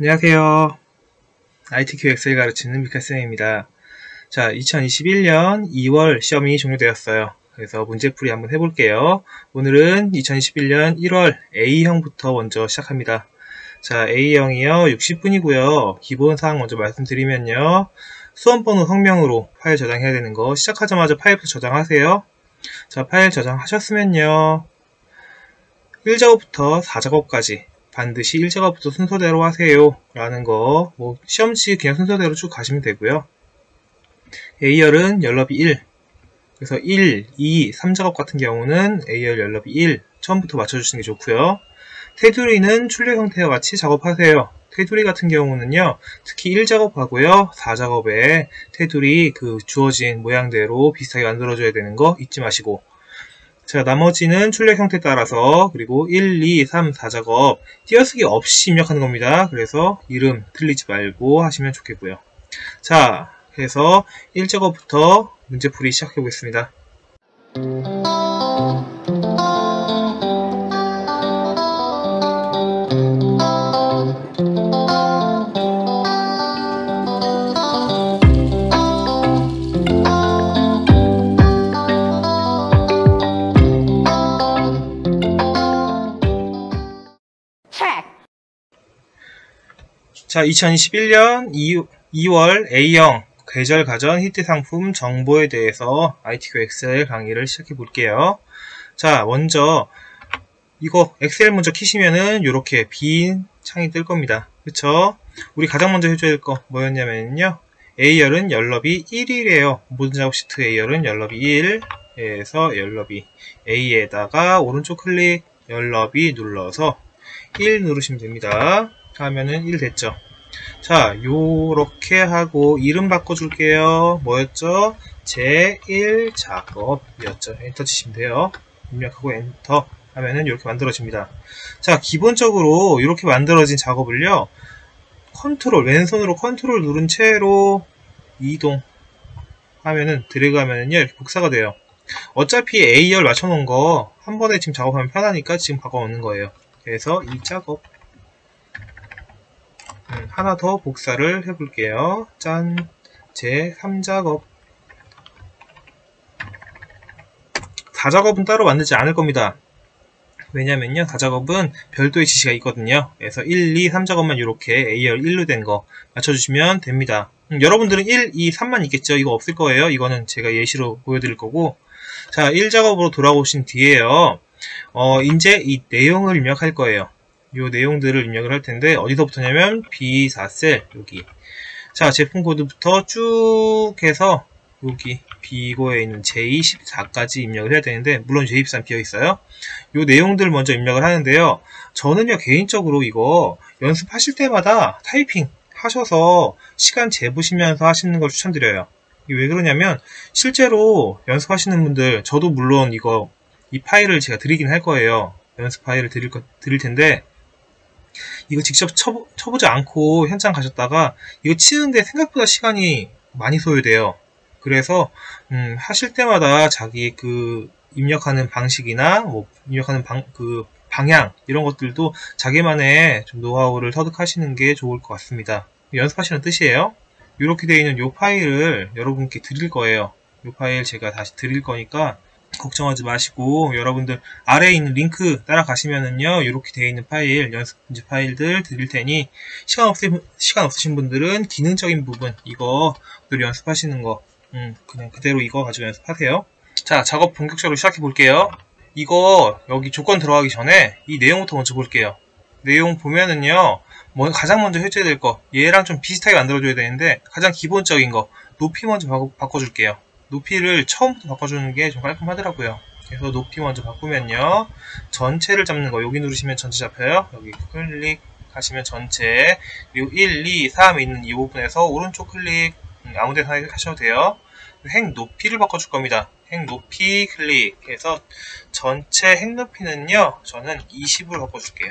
안녕하세요. ITQ 엑셀 가르치는 미카쌤입니다. 자, 2021년 2월 시험이 종료되었어요. 그래서 문제풀이 한번 해볼게요. 오늘은 2021년 1월 A형부터 먼저 시작합니다. 자, A형이요. 60분이고요. 기본사항 먼저 말씀드리면요. 수험번호 성명으로 파일 저장해야 되는 거 시작하자마자 파일부터 저장하세요. 자, 파일 저장하셨으면요. 1작업부터 4작업까지 반드시 1작업부터 순서대로 하세요. 라는 거, 뭐, 시험지 그냥 순서대로 쭉 가시면 되고요. A열은 연럽이 1. 그래서 1, 2, 3작업 같은 경우는 A열 연럽이 1. 처음부터 맞춰주시는 게 좋고요. 테두리는 출력 형태와 같이 작업하세요. 테두리 같은 경우는요, 특히 1작업하고요, 4작업에 테두리 그 주어진 모양대로 비슷하게 만들어줘야 되는 거 잊지 마시고, 자, 나머지는 출력 형태 따라서 그리고 1, 2, 3, 4작업 띄어쓰기 없이 입력하는 겁니다. 그래서 이름 틀리지 말고 하시면 좋겠고요. 자, 그래서 1작업부터 문제풀이 시작해 보겠습니다. 자, 2021년 2월 A형 계절 가전 히트 상품 정보에 대해서 ITQ 엑셀 강의를 시작해 볼게요. 자, 먼저 이거 엑셀 먼저 키시면은 이렇게 빈 창이 뜰 겁니다. 그쵸? 우리 가장 먼저 해줘야 될 거 뭐였냐면요. A열은 열 너비 1이래요. 모든 작업 시트 A열은 열 너비 1에서 열 너비 A에다가 오른쪽 클릭 연럽이 눌러서 1 누르시면 됩니다. 하면은 1 됐죠. 자, 요렇게 하고 이름 바꿔줄게요. 뭐였죠? 제1 작업이었죠. 엔터 치시면 돼요. 입력하고 엔터 하면은 이렇게 만들어집니다. 자, 기본적으로 이렇게 만들어진 작업을요. 컨트롤, 왼손으로 컨트롤 누른 채로 이동 하면은 드래그 하면은요. 이렇게 복사가 돼요. 어차피 A열 맞춰놓은 거 한 번에 지금 작업하면 편하니까 지금 바꿔놓는 거예요. 그래서 이 작업 음, 하나 더 복사를 해볼게요. 짠! 제 3작업 4작업은 따로 만들지 않을 겁니다. 왜냐면요 4작업은 별도의 지시가 있거든요. 그래서 1, 2, 3작업만 이렇게 A열 1로 된 거 맞춰주시면 됩니다. 음, 여러분들은 1, 2, 3만 있겠죠. 이거 없을 거예요. 이거는 제가 예시로 보여드릴 거고 자 1작업으로 돌아오신 뒤에요. 어, 이제 이 내용을 입력할 거예요. 이 내용들을 입력을 할 텐데 어디서부터냐면 B4셀 여기. 자 제품 코드부터 쭉 해서 여기 비고에 있는 J14까지 입력을 해야 되는데 물론 J13 비어 있어요. 이 내용들 먼저 입력을 하는데요. 저는요 개인적으로 이거 연습하실 때마다 타이핑 하셔서 시간 재보시면서 하시는 걸 추천드려요. 왜 그러냐면 실제로 연습하시는 분들 저도 물론 이거 이 파일을 제가 드리긴 할 거예요. 연습 파일을 드릴, 거, 드릴 텐데 이거 직접 쳐, 쳐보지 않고 현장 가셨다가 이거 치는데 생각보다 시간이 많이 소요돼요. 그래서 음, 하실 때마다 자기 그 입력하는 방식이나 뭐 입력하는 방, 그 방향 이런 것들도 자기만의 좀 노하우를 터득하시는 게 좋을 것 같습니다. 연습하시는 뜻이에요. 이렇게 되어 있는 이 파일을 여러분께 드릴 거예요. 이 파일 제가 다시 드릴 거니까 걱정하지 마시고 여러분들 아래에 있는 링크 따라가시면은요 이렇게 되어 있는 파일 연습 문제 파일들 드릴 테니 시간 없으 시간 없으신 분들은 기능적인 부분 이거 늘 연습하시는 거 음, 그냥 그대로 이거 가지고 연습하세요. 자 작업 본격적으로 시작해 볼게요. 이거 여기 조건 들어가기 전에 이 내용부터 먼저 볼게요. 내용 보면은요 뭐 가장 먼저 해줘야 될거 얘랑 좀 비슷하게 만들어줘야 되는데 가장 기본적인 거 높이 먼저 바꿔, 바꿔줄게요 높이를 처음부터 바꿔주는 게 좀 깔끔하더라고요. 그래서 높이 먼저 바꾸면요. 전체를 잡는 거 여기 누르시면 전체 잡혀요. 여기 클릭하시면 전체 그리고 1, 2, 3 있는 이 부분에서 오른쪽 클릭 음, 아무 데나 하셔도 돼요. 행 높이를 바꿔줄 겁니다. 행 높이 클릭해서 전체 행 높이는요. 저는 20으로 바꿔줄게요.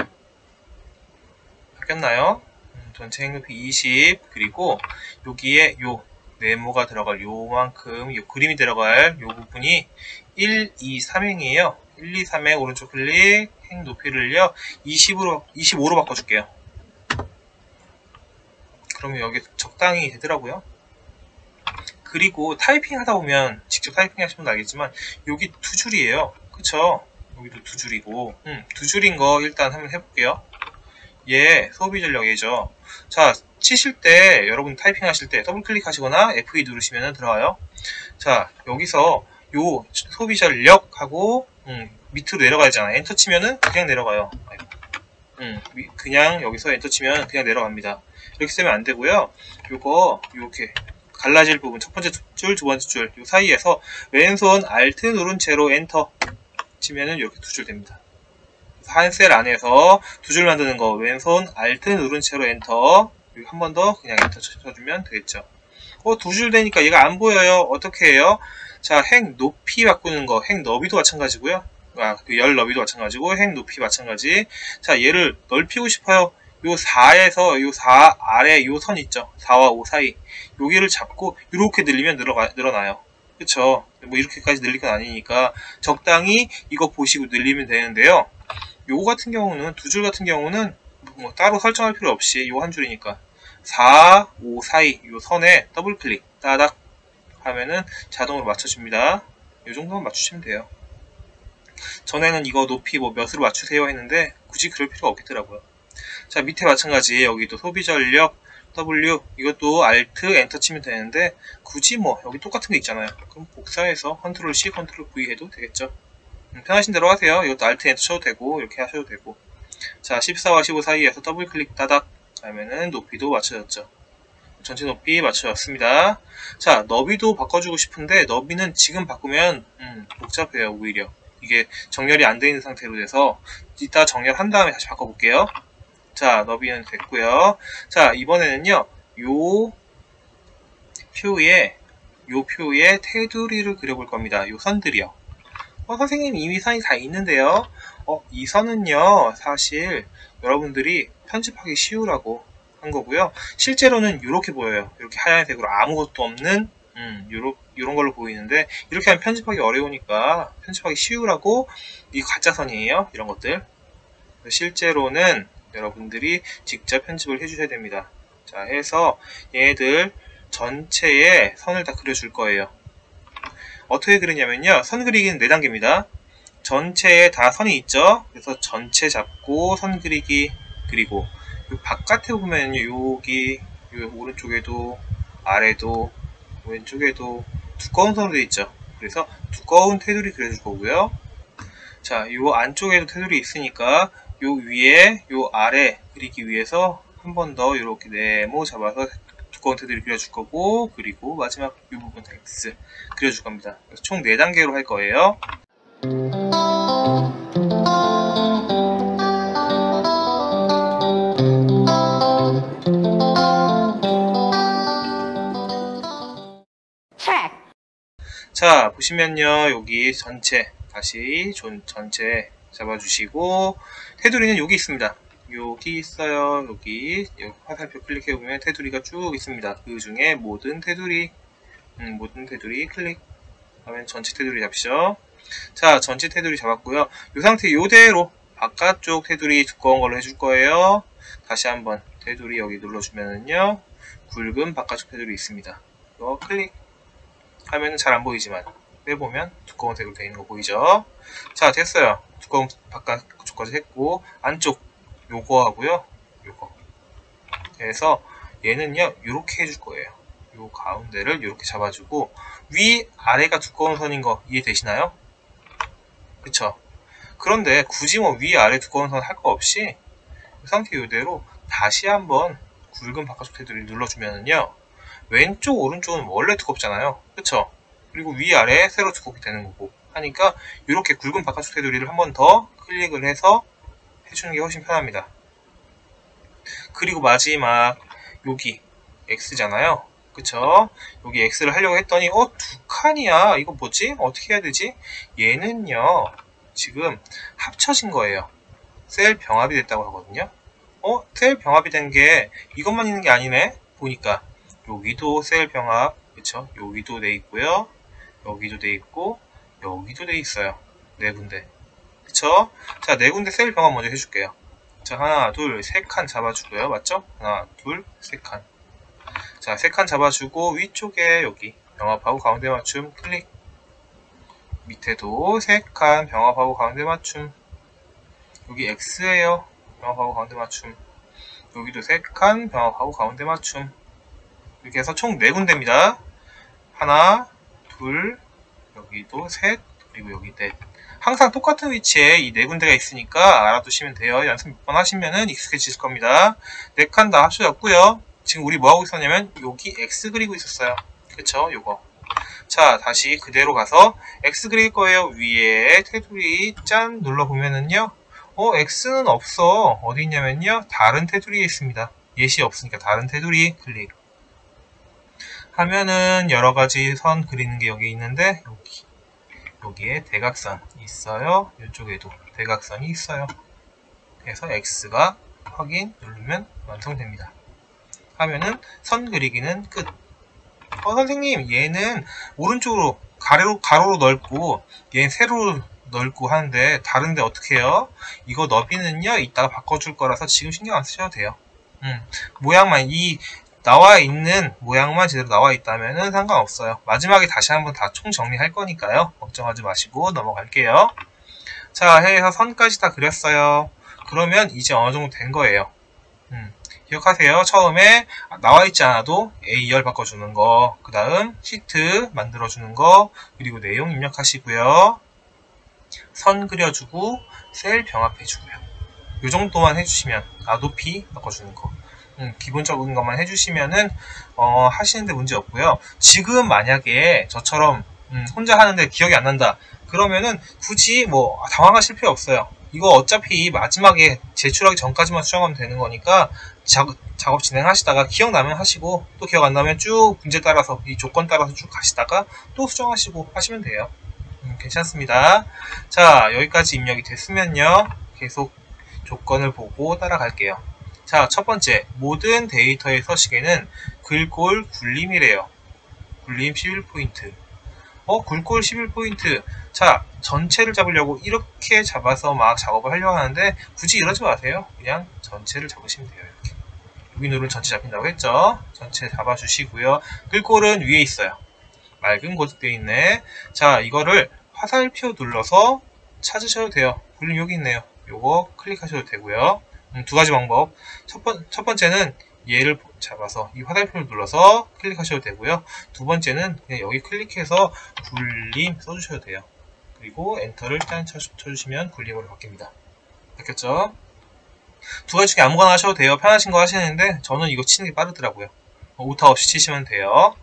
바뀌었나요? 음, 전체 행 높이 20 그리고 여기에 요 네모가 들어갈 요만큼 요 그림이 들어갈 요 부분이 1, 2, 3행이에요. 1, 2, 3행 오른쪽 클릭 행 높이를요 20으로 25로 바꿔줄게요. 그러면 여기 적당히 되더라고요. 그리고 타이핑 하다 보면 직접 타이핑 하시면 알겠지만 여기 두 줄이에요. 그쵸? 여기도 두 줄이고 음, 두 줄인 거 일단 한번 해볼게요. 얘 소비 전력이죠. 자 치실 때 여러분 타이핑 하실 때 더블 클릭하시거나 F2 누르시면 들어와요. 자 여기서 요 소비 전력하고 음, 밑으로 내려가잖아요. 엔터 치면은 그냥 내려가요. 음, 그냥 여기서 엔터 치면 그냥 내려갑니다. 이렇게 쓰면 안 되고요. 요거 이렇게 갈라질 부분 첫 번째 줄, 두 번째 줄, 요 사이에서 왼손 Alt 누른 채로 엔터 치면은 이렇게 두 줄 됩니다. 한 셀 안에서 두 줄 만드는 거 왼손 Alt 누른 채로 엔터 한 번 더 그냥 엔터 쳐주면 되겠죠. 어, 두 줄 되니까 얘가 안 보여요. 어떻게 해요? 자, 행 높이 바꾸는 거, 행 너비도 마찬가지고요. 아, 그 열 너비도 마찬가지고, 행 높이 마찬가지. 자, 얘를 넓히고 싶어요. 요 4에서 요 4 아래 요 선 있죠. 4와 5 사이. 여기를 잡고 이렇게 늘리면 늘어가, 늘어나요. 그쵸? 뭐 이렇게까지 늘릴 건 아니니까 적당히 이거 보시고 늘리면 되는데요. 요거 같은 경우는 두 줄 같은 경우는 뭐 따로 설정할 필요 없이 요 한 줄이니까 4, 5 사이 요 선에 더블 클릭 따닥 하면은 자동으로 맞춰줍니다. 요 정도만 맞추시면 돼요. 전에는 이거 높이 뭐 몇으로 맞추세요 했는데 굳이 그럴 필요가 없겠더라고요. 자 밑에 마찬가지 여기도 소비 전력 W 이것도 Alt 엔터 치면 되는데 굳이 뭐 여기 똑같은 게 있잖아요. 그럼 복사해서 컨트롤 C 컨트롤 V 해도 되겠죠. 음, 편하신 대로 하세요. 이것도 Alt 엔터 쳐도 되고 이렇게 하셔도 되고 자 14와 15 사이에서 더블 클릭 따닥 하면은 높이도 맞춰졌죠. 전체 높이 맞춰졌습니다. 자 너비도 바꿔주고 싶은데 너비는 지금 바꾸면 음, 복잡해요 오히려 이게 정렬이 안 되어 있는 상태로 돼서 이따 정렬한 다음에 다시 바꿔볼게요. 자, 너비는 됐고요. 자, 이번에는요. 요 표에 요 표에 테두리를 그려볼 겁니다. 요 선들이요. 어, 선생님 이미 선이 다 있는데요. 어, 이 선은요. 사실 여러분들이 편집하기 쉬우라고 한 거고요. 실제로는 이렇게 보여요. 이렇게 하얀색으로 아무것도 없는 음, 요런, 요런 걸로 보이는데 이렇게 하면 편집하기 어려우니까 편집하기 쉬우라고 이 가짜선이에요. 이런 것들. 실제로는 여러분들이 직접 편집을 해주셔야 됩니다. 자, 해서 얘들 전체에 선을 다 그려줄 거예요. 어떻게 그리냐면요. 선 그리기는 4단계입니다. 전체에 다 선이 있죠. 그래서 전체 잡고 선 그리기 그리고 바깥에 보면 여기 오른쪽에도 아래도 왼쪽에도 두꺼운 선으로 되어 있죠. 그래서 두꺼운 테두리 그려줄 거고요. 자, 이 안쪽에도 테두리 있으니까 요 위에 요 아래 그리기 위해서 한 번 더 이렇게 네모 잡아서 두꺼운 테두리 그려줄 거고 그리고 마지막 이 부분 X 그려줄 겁니다. 총 4단계로 할 거예요. 자 보시면요 여기 전체 다시 전체 잡아주시고 테두리는 여기 있습니다. 여기 있어요. 여기, 여기 화살표 클릭해보면 테두리가 쭉 있습니다. 그 중에 모든 테두리 음, 모든 테두리 클릭 하면 전체 테두리 잡히죠. 자 전체 테두리 잡았고요. 이 상태 이대로 바깥쪽 테두리 두꺼운 걸로 해줄 거예요. 다시 한번 테두리 여기 눌러주면은요. 굵은 바깥쪽 테두리 있습니다. 이거 클릭 하면 잘안 보이지만 빼보면 두꺼운 색으로 되어 있는 거 보이죠? 자 됐어요. 두꺼운 바깥쪽까지 했고 안쪽 요거 하고요. 요거 그래서 얘는요 이렇게 해줄 거예요. 요 가운데를 이렇게 잡아주고 위 아래가 두꺼운 선인 거 이해되시나요? 그쵸? 그런데 굳이 뭐 위 아래 두꺼운 선 할 거 없이 이 상태 이대로 다시 한번 굵은 바깥쪽 테두리 눌러주면은요 왼쪽 오른쪽은 원래 두껍잖아요 그쵸? 그리고 위아래 새로 두껍게 되는 거고 하니까 이렇게 굵은 바깥쪽 테두리를 한 번 더 클릭을 해서 해주는 게 훨씬 편합니다. 그리고 마지막 여기 X잖아요. 그쵸? 여기 X를 하려고 했더니 어? 두 칸이야. 이거 뭐지? 어떻게 해야 되지? 얘는요. 지금 합쳐진 거예요. 셀 병합이 됐다고 하거든요. 어? 셀 병합이 된 게 이것만 있는 게 아니네? 보니까 여기도 셀 병합 그쵸? 여기도 돼 있고요. 여기도 돼 있고 여기도 돼 있어요. 네 군데. 그쵸? 자, 네 군데 셀 병합 먼저 해줄게요. 자, 하나, 둘, 세 칸 잡아주고요. 맞죠? 하나, 둘, 세 칸. 자, 세 칸 잡아주고 위쪽에 여기 병합하고 가운데 맞춤 클릭. 밑에도 세 칸 병합하고 가운데 맞춤. 여기 X에요. 병합하고 가운데 맞춤. 여기도 세 칸 병합하고 가운데 맞춤. 이렇게 해서 총네 군데입니다. 하나, 둘, 여기도 셋, 그리고 여기 넷. 항상 똑같은 위치에 이 네 군데가 있으니까 알아두시면 돼요. 연습 몇 번 하시면은 익숙해지실 겁니다. 네 칸 다 합쳐졌고요. 지금 우리 뭐 하고 있었냐면 여기 X 그리고 있었어요. 그쵸? 요거. 자, 다시 그대로 가서 X 그릴 거예요. 위에 테두리 짠 눌러보면은요. 어, X는 없어. 어디 있냐면요. 다른 테두리에 있습니다. 예시 없으니까 다른 테두리 클릭. 하면은 여러 가지 선 그리는 게 여기 있는데 여기 여기에 대각선 있어요. 이쪽에도 대각선이 있어요. 그래서 X가 확인 누르면 완성됩니다. 하면은 선 그리기는 끝. 어, 선생님, 얘는 오른쪽으로 가로로, 가로로 넓고, 얘는 세로로 넓고 하는데, 다른데 어떻게 해요? 이거 너비는요, 이따가 바꿔줄 거라서 지금 신경 안 쓰셔도 돼요. 음, 모양만, 이, 나와 있는 모양만 제대로 나와 있다면 상관없어요. 마지막에 다시 한번 다 총 정리할 거니까요. 걱정하지 마시고 넘어갈게요. 자, 해서 선까지 다 그렸어요. 그러면 이제 어느 정도 된 거예요. 음, 기억하세요. 처음에 나와 있지 않아도 A열 바꿔주는 거, 그 다음 시트 만들어주는 거, 그리고 내용 입력하시고요. 선 그려주고 셀 병합해주고요. 이 정도만 해주시면 아 높이 바꿔주는 거. 음, 기본적인 것만 해주시면은 어, 하시는데 문제 없고요. 지금 만약에 저처럼 음, 혼자 하는데 기억이 안 난다. 그러면은 굳이 뭐 당황하실 필요 없어요. 이거 어차피 마지막에 제출하기 전까지만 수정하면 되는 거니까 작업, 작업 진행하시다가 기억나면 하시고 또 기억 안 나면 쭉 문제 따라서 이 조건 따라서 쭉 가시다가 또 수정하시고 하시면 돼요. 음, 괜찮습니다. 자 여기까지 입력이 됐으면요. 계속 조건을 보고 따라갈게요. 자, 첫 번째, 모든 데이터의 서식에는 글꼴 굴림이래요. 굴림 11포인트. 어, 글꼴 11포인트. 자, 전체를 잡으려고 이렇게 잡아서 막 작업을 하려고 하는데 굳이 이러지 마세요. 그냥 전체를 잡으시면 돼요. 이렇게. 여기 누르면 전체 잡힌다고 했죠? 전체 잡아주시고요. 글꼴은 위에 있어요. 맑은 고득되어 있네. 자, 이거를 화살표 눌러서 찾으셔도 돼요. 굴림 여기 있네요. 요거 클릭하셔도 되고요. 음, 두 가지 방법. 첫, 번, 첫 번째는 얘를 잡아서 이 화살표를 눌러서 클릭하셔도 되고요. 두 번째는 그냥 여기 클릭해서 굴림 써주셔도 돼요. 그리고 엔터를 짠 쳐주시면 굴림으로 바뀝니다. 바뀌었죠? 두 가지 중에 아무거나 하셔도 돼요. 편하신 거 하시는데 저는 이거 치는 게 빠르더라고요. 오타 없이 치시면 돼요.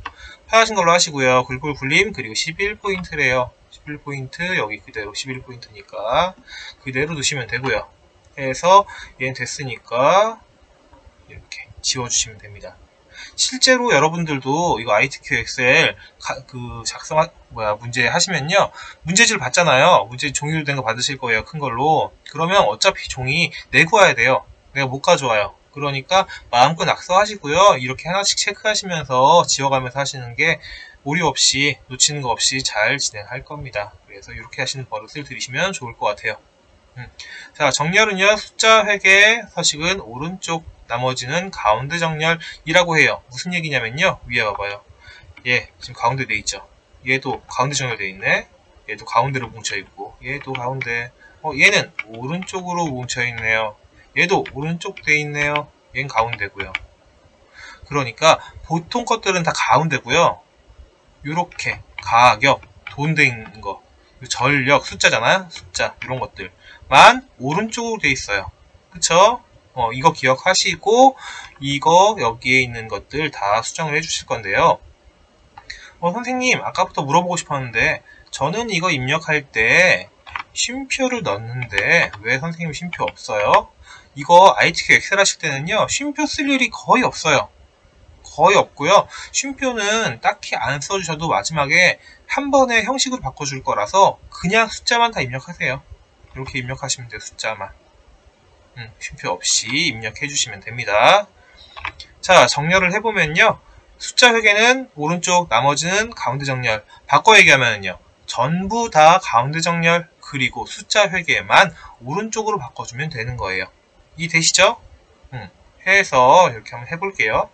편하신 걸로 하시고요. 글꼴 굴림 그리고 11포인트래요. 11포인트 여기 그대로 11포인트니까 그대로 두시면 되고요. 해서 얘는 됐으니까 이렇게 지워주시면 됩니다. 실제로 여러분들도 이거 ITQ 엑셀 가, 그 작성 뭐야 문제 하시면요. 문제지를 받잖아요. 문제 종이로 된 거 받으실 거예요 큰 걸로. 그러면 어차피 종이 내고 와야 돼요. 내가 못 가져와요. 그러니까 마음껏 낙서하시고요. 이렇게 하나씩 체크하시면서 지워가면서 하시는 게 오류 없이 놓치는 거 없이 잘 진행할 겁니다. 그래서 이렇게 하시는 버릇을 들이시면 좋을 것 같아요 음. 자, 정렬은요, 숫자 회계 서식은 오른쪽, 나머지는 가운데 정렬이라고 해요. 무슨 얘기냐면요, 위에 봐봐요. 얘, 지금 가운데 돼 있죠. 얘도 가운데 정렬돼 있네. 얘도 가운데로 뭉쳐있고, 얘도 가운데. 어, 얘는 오른쪽으로 뭉쳐있네요. 얘도 오른쪽 돼 있네요. 얘는 가운데고요. 그러니까 보통 것들은 다 가운데고요. 요렇게 가격, 돈 돼 있는 거, 전력, 숫자잖아요. 숫자, 이런 것들. 만 오른쪽으로 돼 있어요. 그쵸? 어, 이거 기억하시고 이거 여기에 있는 것들 다 수정을 해 주실 건데요. 어, 선생님 아까부터 물어보고 싶었는데 저는 이거 입력할 때 쉼표를 넣는데 왜 선생님 쉼표 없어요? 이거 ITQ 엑셀 하실 때는요 쉼표 쓸 일이 거의 없어요. 거의 없고요. 쉼표는 딱히 안 써주셔도 마지막에 한 번에 형식으로 바꿔줄 거라서 그냥 숫자만 다 입력하세요. 이렇게 입력하시면 돼요. 숫자만. 음, 쉼표 없이 입력해 주시면 됩니다. 자, 정렬을 해보면요. 숫자 회계는 오른쪽, 나머지는 가운데 정렬. 바꿔 얘기하면요. 전부 다 가운데 정렬, 그리고 숫자 회계만 오른쪽으로 바꿔주면 되는 거예요. 이 되시죠? 음, 해서 이렇게 한번 해볼게요.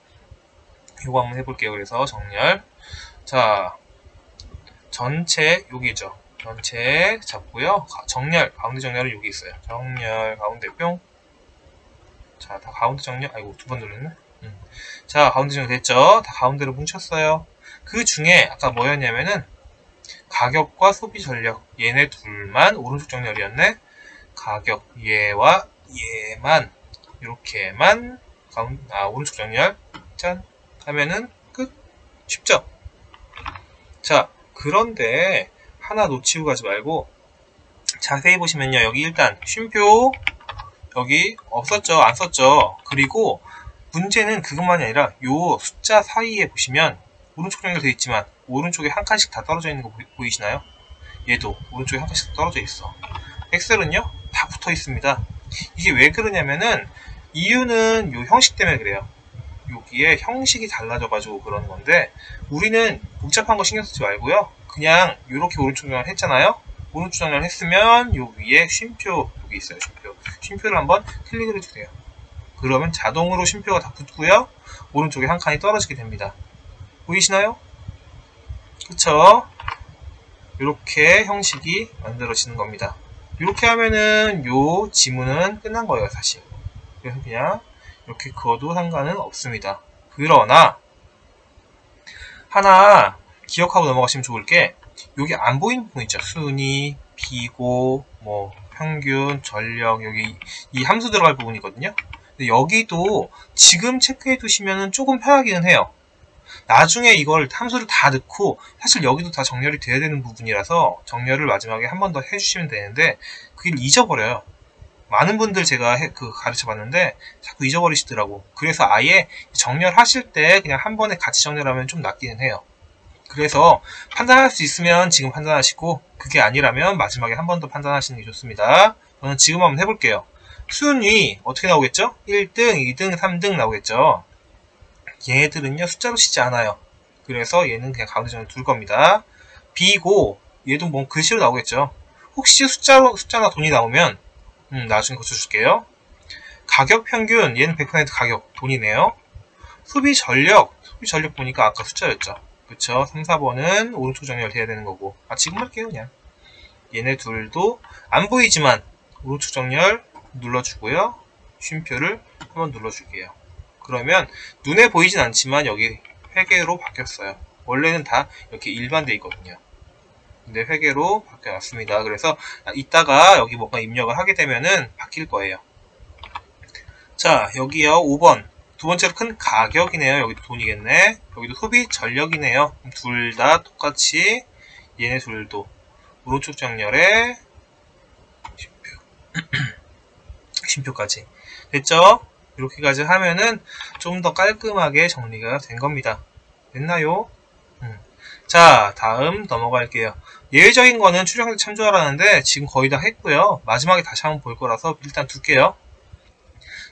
이거 한번 해볼게요. 그래서 정렬. 자, 전체 여기죠. 전체 잡고요. 정렬, 가운데 정렬은 여기 있어요. 정렬, 가운데 뿅. 자, 다 가운데 정렬, 아이고, 두 번 눌렀네. 음. 자, 가운데 정렬 됐죠? 다 가운데로 뭉쳤어요. 그 중에 아까 뭐였냐면은 가격과 소비 전력 얘네 둘만 오른쪽 정렬이었네. 가격 얘와 얘만 이렇게만 가운 아 오른쪽 정렬 짠 하면은 끝 쉽죠? 자 그런데 하나 놓치고 가지 말고 자세히 보시면요. 여기 일단 쉼표 여기 없었죠? 안 썼죠? 그리고 문제는 그것만이 아니라 요 숫자 사이에 보시면 오른쪽 정렬되어 있지만 오른쪽에 한 칸씩 다 떨어져 있는 거 보이, 시나요? 얘도 오른쪽에 한 칸씩 떨어져 있어. 엑셀은요? 다 붙어 있습니다. 이게 왜 그러냐면은 이유는 요 형식 때문에 그래요. 여기에 형식이 달라져 가지고 그러는 건데 우리는 복잡한 거 신경 쓰지 말고요 그냥 이렇게 오른쪽 정렬 했잖아요 오른쪽 정렬 했으면 요 위에 쉼표 여기 있어요 쉼표 쉼표를 한번 클릭을 해주세요 그러면 자동으로 쉼표가 다 붙고요 오른쪽에 한 칸이 떨어지게 됩니다 보이시나요? 그쵸? 이렇게 형식이 만들어지는 겁니다. 이렇게 하면은 요 지문은 끝난 거예요, 사실. 그래서 그냥 이렇게 그어도 상관은 없습니다. 그러나 하나 기억하고 넘어가시면 좋을 게 여기 안 보이는 부분 있죠. 순위, 비고, 뭐 평균, 전력 여기 이 함수 들어갈 부분이거든요. 근데 여기도 지금 체크해 두시면 조금 편하기는 해요. 나중에 이걸 함수를 다 넣고 사실 여기도 다 정렬이 돼야 되는 부분이라서 정렬을 마지막에 한 번 더 해주시면 되는데 그걸 잊어버려요. 많은 분들 제가 해, 그 가르쳐 봤는데 자꾸 잊어버리시더라고. 그래서 아예 정렬하실 때 그냥 한 번에 같이 정렬하면 좀 낫기는 해요. 그래서 판단할 수 있으면 지금 판단하시고 그게 아니라면 마지막에 한 번 더 판단하시는 게 좋습니다. 저는 지금 한번 해볼게요. 순위 어떻게 나오겠죠? 1등, 2등, 3등 나오겠죠? 얘네들은요 숫자로 치지 않아요. 그래서 얘는 그냥 가운데 정을 둘 겁니다. B고 얘도 뭐 글씨로 나오겠죠. 혹시 숫자로 숫자나 돈이 나오면 음, 나중에 고쳐줄게요. 가격 평균 얘는 100% 가격 돈이네요. 소비 전력 소비 전력 보니까 아까 숫자였죠. 그쵸 3, 4번은 오른쪽 정렬 돼야 되는 거고 아 지금 할게요 그냥 얘네 둘도 안 보이지만 오른쪽 정렬 눌러주고요 쉼표를 한번 눌러줄게요 그러면 눈에 보이진 않지만 여기 회계로 바뀌었어요. 원래는 다 이렇게 일반돼 있거든요. 근데 회계로 바뀌어놨습니다. 그래서 이따가 여기 뭔가 입력을 하게 되면은 바뀔 거예요. 자, 여기요. 5번. 두 번째로 큰 가격이네요. 여기도 돈이겠네. 여기도 소비 전력이네요. 둘 다 똑같이 얘네 둘도 오른쪽 정렬에 심표. 심표까지. 됐죠? 이렇게까지 하면은 좀 더 깔끔하게 정리가 된 겁니다. 됐나요? 음. 자, 다음 넘어갈게요. 예외적인 거는 출력에 참조하라는데 지금 거의 다 했고요. 마지막에 다시 한번 볼 거라서 일단 둘게요.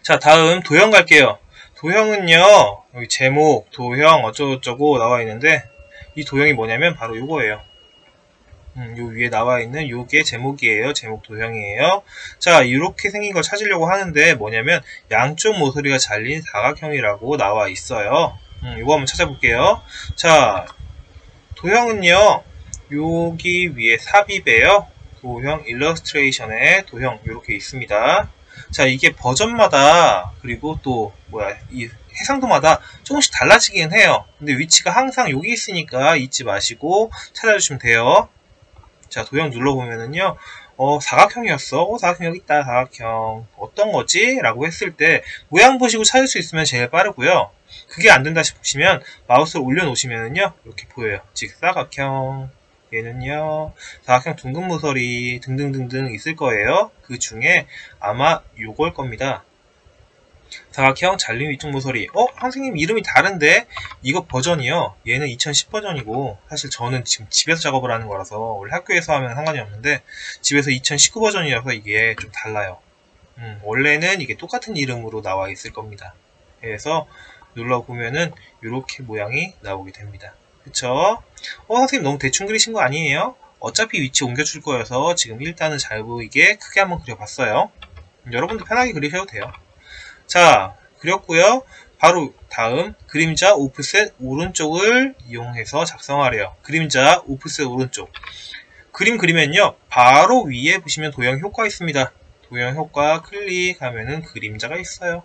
자, 다음 도형 갈게요. 도형은요, 여기 제목, 도형, 어쩌고저쩌고 나와 있는데 이 도형이 뭐냐면 바로 이거예요. 음, 요 위에 나와 있는 요게 제목이에요. 제목 도형이에요. 자, 이렇게 생긴 걸 찾으려고 하는데 뭐냐면 양쪽 모서리가 잘린 사각형이라고 나와 있어요. 음, 이거 한번 찾아볼게요. 자, 도형은요. 여기 위에 삽입에요. 도형 일러스트레이션에 도형 이렇게 있습니다. 자, 이게 버전마다 그리고 또 뭐야 이 해상도마다 조금씩 달라지긴 해요. 근데 위치가 항상 여기 있으니까 잊지 마시고 찾아주시면 돼요. 자, 도형 눌러보면은요, 어, 사각형이었어. 어, 사각형 여기 있다, 사각형. 어떤 거지? 라고 했을 때, 모양 보시고 찾을 수 있으면 제일 빠르고요. 그게 안 된다 싶으시면, 마우스를 올려놓으시면은요, 이렇게 보여요. 직사각형. 얘는요, 사각형 둥근 모서리 등등등등 있을 거예요. 그 중에 아마 요걸 겁니다. 사각형 잘림 위쪽 모서리 어? 선생님 이름이 다른데 이거 버전이요 얘는 2010 버전이고 사실 저는 지금 집에서 작업을 하는 거라서 원래 학교에서 하면 상관이 없는데 집에서 2019 버전이라서 이게 좀 달라요 음, 원래는 이게 똑같은 이름으로 나와 있을 겁니다 그래서 눌러보면은 이렇게 모양이 나오게 됩니다 그쵸? 어 선생님 너무 대충 그리신 거 아니에요? 어차피 위치 옮겨줄 거여서 지금 일단은 잘 보이게 크게 한번 그려봤어요 여러분도 편하게 그리셔도 돼요 자, 그렸고요. 바로 다음 그림자 오프셋 오른쪽을 이용해서 작성하래요. 그림자 오프셋 오른쪽. 그림 그리면요. 바로 위에 보시면 도형 효과 있습니다. 도형 효과 클릭하면은 그림자가 있어요.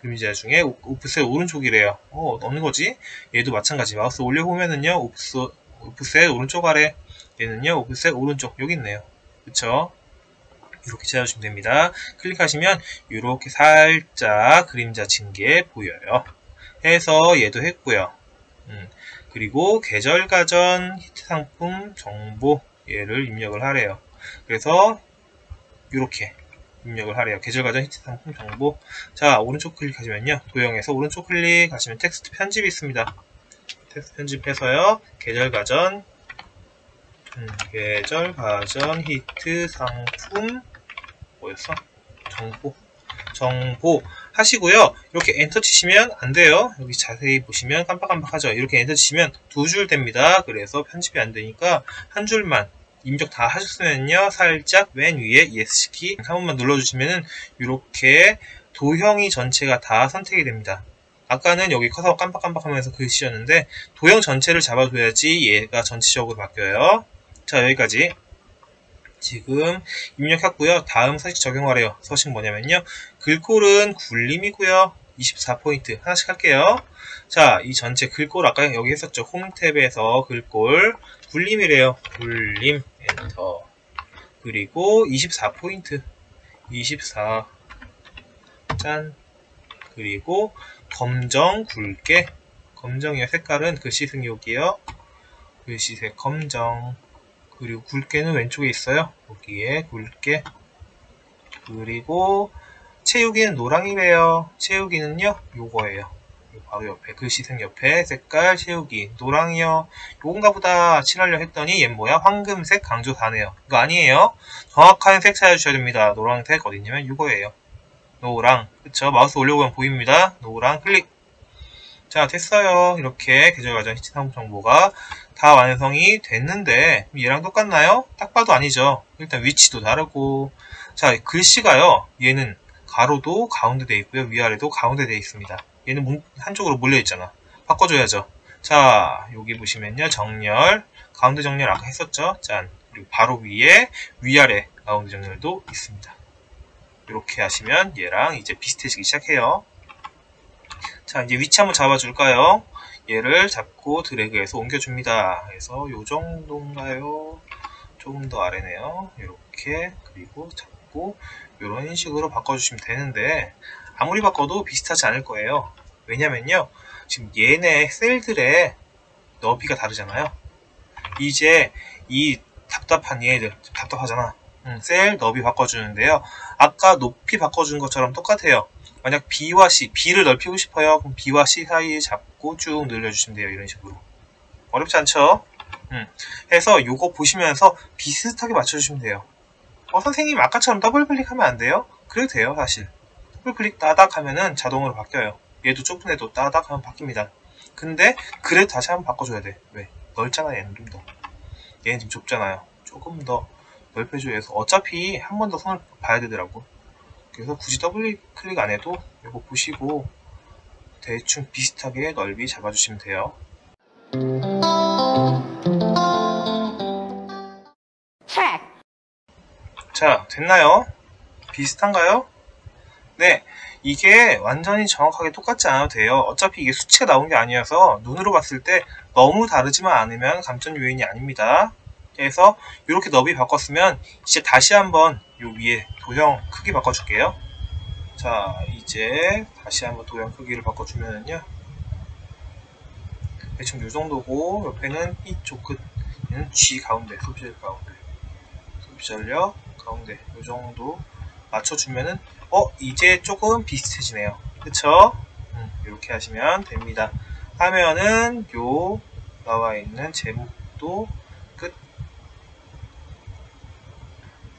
그림자 중에 오프셋 오른쪽이래요. 어, 어느 거지? 얘도 마찬가지. 마우스 올려보면은요. 오프셋, 오프셋 오른쪽 아래. 얘는요. 오프셋 오른쪽. 여기 있네요. 그쵸? 이렇게 찾아주시면 됩니다. 클릭하시면 이렇게 살짝 그림자 친게 보여요. 해서 얘도 했고요. 음, 그리고 계절 가전 히트 상품 정보 얘를 입력을 하래요. 그래서 이렇게 입력을 하래요. 계절 가전 히트 상품 정보. 자, 오른쪽 클릭하시면요. 도형에서 오른쪽 클릭하시면 텍스트 편집이 있습니다. 텍스트 편집해서요. 계절 가전 음, 계절 가전 히트 상품 뭐였어? 정보 정보 하시고요. 이렇게 엔터 치시면 안 돼요. 여기 자세히 보시면 깜빡깜빡하죠. 이렇게 엔터 치시면 두 줄 됩니다. 그래서 편집이 안 되니까 한 줄만 입력 다 하셨으면요. 살짝 맨 위에 ESC 한 번만 눌러주시면은 이렇게 도형이 전체가 다 선택이 됩니다. 아까는 여기 커서 깜빡깜빡하면서 글씨였는데 도형 전체를 잡아줘야지 얘가 전체적으로 바뀌어요. 자 여기까지 지금 입력했고요. 다음 서식 적용하래요. 서식 뭐냐면요. 글꼴은 굴림이고요. 24포인트 하나씩 할게요. 자, 이 전체 글꼴 아까 여기 했었죠. 홈 탭에서 글꼴 굴림이래요. 굴림 엔터 그리고 24포인트 24 짠 그리고 검정 굵게 검정이요 색깔은 글씨색 여기요 글씨색 검정 그리고 굵게는 왼쪽에 있어요. 여기에 굵게. 그리고 채우기는 노랑이래요. 채우기는요, 요거예요. 바로 옆에 글씨색 옆에 색깔 채우기 노랑이요. 요건가 보다 칠하려 했더니 얘 뭐야? 황금색 강조 4네요. 이거 아니에요. 정확한 색 찾아주셔야 됩니다. 노랑색 어디냐면 이거예요. 노랑. 그쵸? 마우스 올려보면 보입니다. 노랑 클릭. 자 됐어요. 이렇게 계절 가전 히트 상품 정보가 다 완성이 됐는데 얘랑 똑같나요? 딱 봐도 아니죠. 일단 위치도 다르고 자 글씨가요. 얘는 가로도 가운데 돼 있고요. 위아래도 가운데 돼 있습니다. 얘는 한쪽으로 몰려 있잖아. 바꿔줘야죠. 자 여기 보시면요. 정렬 가운데 정렬 아까 했었죠. 짠 그리고 바로 위에 위아래 가운데 정렬도 있습니다. 이렇게 하시면 얘랑 이제 비슷해지기 시작해요. 자 이제 위치 한번 잡아줄까요? 얘를 잡고 드래그해서 옮겨줍니다. 그래서 요 정도인가요? 조금 더 아래네요. 이렇게 그리고 잡고 이런 식으로 바꿔주시면 되는데 아무리 바꿔도 비슷하지 않을 거예요. 왜냐면요. 지금 얘네 셀들의 너비가 다르잖아요. 이제 이 답답한 얘들 답답하잖아. 음, 셀 너비 바꿔주는데요. 아까 높이 바꿔준 것처럼 똑같아요. 만약 B와 C, B를 넓히고 싶어요. 그럼 B와 C 사이에 잡고 쭉 늘려주시면 돼요. 이런 식으로. 어렵지 않죠? 음. 해서 요거 보시면서 비슷하게 맞춰주시면 돼요. 어, 선생님 아까처럼 더블 클릭하면 안 돼요? 그래도 돼요, 사실. 더블 클릭 따닥 하면은 자동으로 바뀌어요. 얘도 좁은 애도 따닥 하면 바뀝니다. 근데 그래도 다시 한번 바꿔줘야 돼. 왜? 넓잖아, 얘는 좀 더. 얘는 지금 좁잖아요. 조금 더 넓혀줘야 해서 어차피 한 번더 손을 봐야 되더라고. 그래서 굳이 더블 클릭 안 해도 이거 보시고 대충 비슷하게 넓이 잡아주시면 돼요. 자, 됐나요? 비슷한가요? 네, 이게 완전히 정확하게 똑같지 않아도 돼요. 어차피 이게 수치가 나온 게 아니어서 눈으로 봤을 때 너무 다르지만 않으면 감점 요인이 아닙니다. 그래서 이렇게 너비 바꿨으면 이제 다시 한번 요 위에 도형 크기 바꿔줄게요. 자, 이제 다시 한번 도형 크기를 바꿔주면요. 대충 요 정도고 옆에는 이쪽 끝에는 G 가운데, 소비전력 가운데, 소비전력 가운데 요 정도 맞춰주면은 어 이제 조금 비슷해지네요. 그쵸? 음, 이렇게 하시면 됩니다. 하면은 요 나와 있는 제목도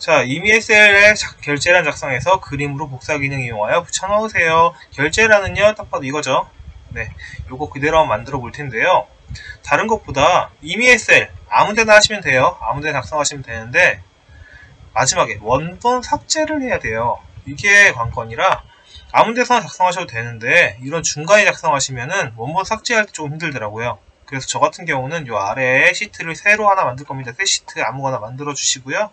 자, 이미SL의 결제란 작성해서 그림으로 복사 기능 이용하여 붙여넣으세요. 결제란은요, 딱 봐도 이거죠. 네, 요거 그대로 만들어 볼 텐데요. 다른 것보다 이미SL 아무데나 하시면 돼요. 아무데나 작성하시면 되는데 마지막에 원본 삭제를 해야 돼요. 이게 관건이라 아무 데서나 작성하셔도 되는데 이런 중간에 작성하시면은 원본 삭제할 때 좀 힘들더라고요. 그래서 저 같은 경우는 요 아래에 시트를 새로 하나 만들 겁니다. 새 시트 아무거나 만들어 주시고요.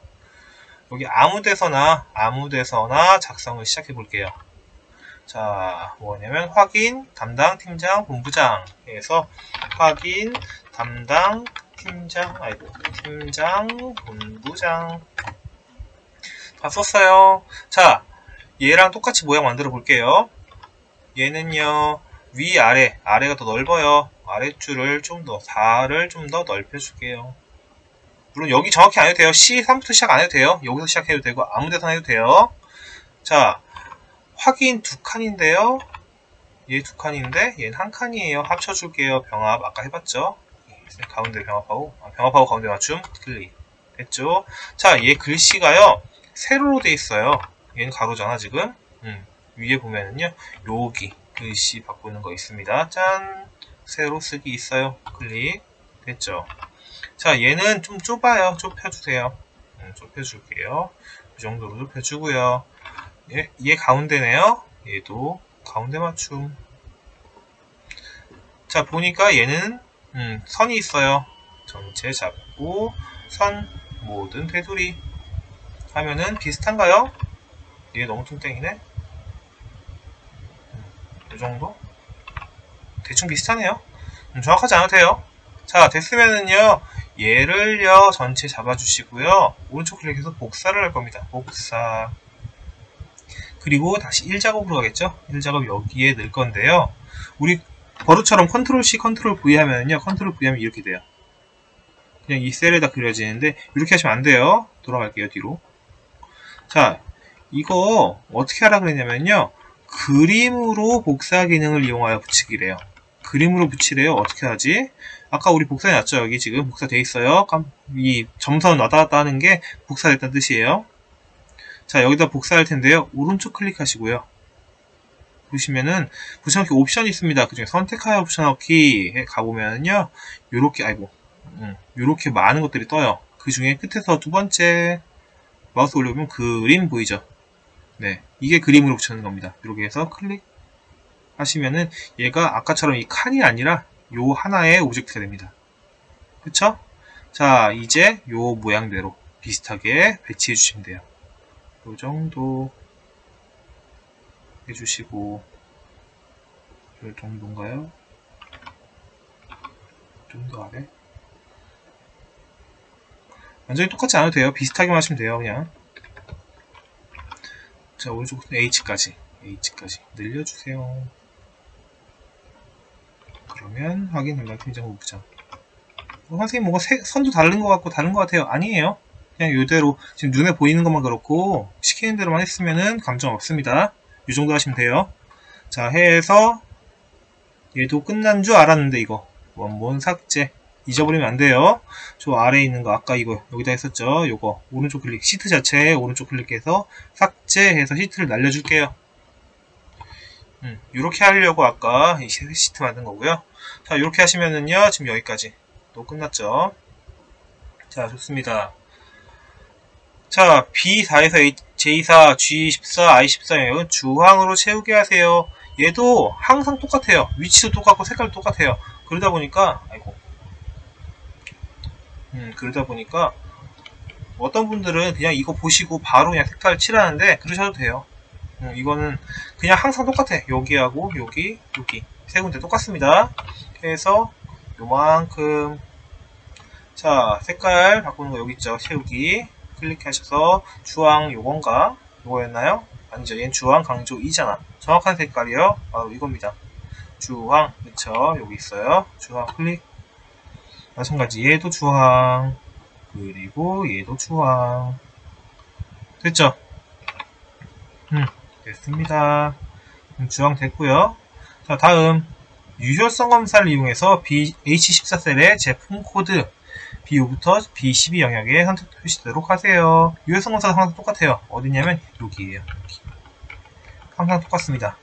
여기 아무 데서나 아무 데서나 작성을 시작해 볼게요. 자, 뭐냐면 확인 담당 팀장 본부장에서 확인 담당 팀장 아이고 팀장 본부장 다 썼어요. 자, 얘랑 똑같이 모양 만들어 볼게요. 얘는요 위아래 아래가 더 넓어요. 아래줄을 좀 더 4를 좀 더 넓혀 줄게요. 물론 여기 정확히 안 해도 돼요. C3부터 시작 안 해도 돼요. 여기서 시작해도 되고 아무 데서나 해도 돼요. 자, 확인 두 칸인데요. 얘 두 칸인데 얘는 한 칸이에요. 합쳐줄게요. 병합 아까 해봤죠? 가운데 병합하고 아, 병합하고 가운데 맞춤 클릭 됐죠? 자, 얘 글씨가요. 세로로 돼 있어요. 얘는 가로잖아 지금. 음, 위에 보면은요. 여기 글씨 바꾸는 거 있습니다. 짠! 세로 쓰기 있어요. 클릭 됐죠? 자, 얘는 좀 좁아요. 좁혀주세요. 음, 좁혀줄게요. 이 정도로 좁혀주고요. 얘, 얘 가운데네요. 얘도 가운데 맞춤. 자, 보니까 얘는 음, 선이 있어요. 전체 잡고 선 모든 테두리 하면은 비슷한가요? 얘 너무 뚱땡이네. 음, 이 정도? 대충 비슷하네요. 음, 정확하지 않아도 돼요. 자, 됐으면은요, 얘를요, 전체 잡아주시고요, 오른쪽 클릭해서 복사를 할 겁니다. 복사. 그리고 다시 1작업으로 가겠죠? 1작업 여기에 넣을 건데요. 우리 버릇처럼 컨트롤 C, 컨트롤 V 하면요, 컨트롤 V 하면 이렇게 돼요. 그냥 이 셀에다 그려지는데, 이렇게 하시면 안 돼요. 돌아갈게요, 뒤로. 자, 이거 어떻게 하라 그랬냐면요. 그림으로 복사 기능을 이용하여 붙이기래요. 그림으로 붙이래요. 어떻게 하지? 아까 우리 복사해 놨죠? 여기 지금 복사돼 있어요. 이 점선 왔다 갔다 하는 게 복사됐다는 뜻이에요. 자, 여기다 복사할 텐데요. 오른쪽 클릭하시고요. 보시면은 보시면 이렇게 옵션이 있습니다. 그중에 선택하여 넣기 가보면요. 요렇게 아이고 음, 요렇게 많은 것들이 떠요. 그 중에 끝에서 두 번째 마우스 올려보면 그림 보이죠? 네, 이게 그림으로 붙여넣는 겁니다. 이렇게 해서 클릭 하시면은 얘가 아까처럼 이 칸이 아니라 요 하나의 object가 됩니다. 그쵸? 자, 이제 요 모양대로 비슷하게 배치해 주시면 돼요. 요 정도 해주시고 요 정도인가요? 좀 더 아래? 완전히 똑같지 않아도 돼요. 비슷하게만 하시면 돼요. 그냥 자 오른쪽 H까지 H까지 늘려주세요. 그러면 확인 담당 팀장 후부장 어, 선생님 뭔가 색, 선도 다른 것 같고 다른 것 같아요. 아니에요. 그냥 이대로 지금 눈에 보이는 것만 그렇고 시키는 대로만 했으면은 감정 없습니다. 이 정도 하시면 돼요. 자 해서 얘도 끝난 줄 알았는데 이거 원본 삭제 잊어버리면 안 돼요. 저 아래에 있는 거 아까 이거 여기다 했었죠. 요거 오른쪽 클릭 시트 자체에 오른쪽 클릭해서 삭제해서 시트를 날려줄게요. 음, 이렇게 하려고 아까 이 시트 만든 거고요. 자 이렇게 하시면은요 지금 여기까지 또 끝났죠. 자 좋습니다. 자 B4에서 J4, G14, I14은 주황으로 채우게 하세요. 얘도 항상 똑같아요. 위치도 똑같고 색깔도 똑같아요. 그러다 보니까 아이고 음, 그러다 보니까 어떤 분들은 그냥 이거 보시고 바로 그냥 색깔 칠하는데 그러셔도 돼요. 음, 이거는 그냥 항상 똑같아. 여기하고 여기, 여기 세 군데 똑같습니다. 그래서 요만큼 자 색깔 바꾸는 거 여기 있죠. 채우기 클릭하셔서 주황 요건가? 요거였나요? 아니죠. 얘는 주황 강조 2잖아. 정확한 색깔이요. 바로 이겁니다. 주황 그쵸 여기 있어요. 주황 클릭 마찬가지. 얘도 주황 그리고 얘도 주황 됐죠? 음 됐습니다. 음, 주황 됐고요. 자 다음. 유효성 검사를 이용해서 BH14셀의 제품 코드. B5부터 B12 영역에 선택 표시되도록 하세요. 유효성 검사가 항상 똑같아요. 어디냐면 여기에요. 여기. 항상 똑같습니다.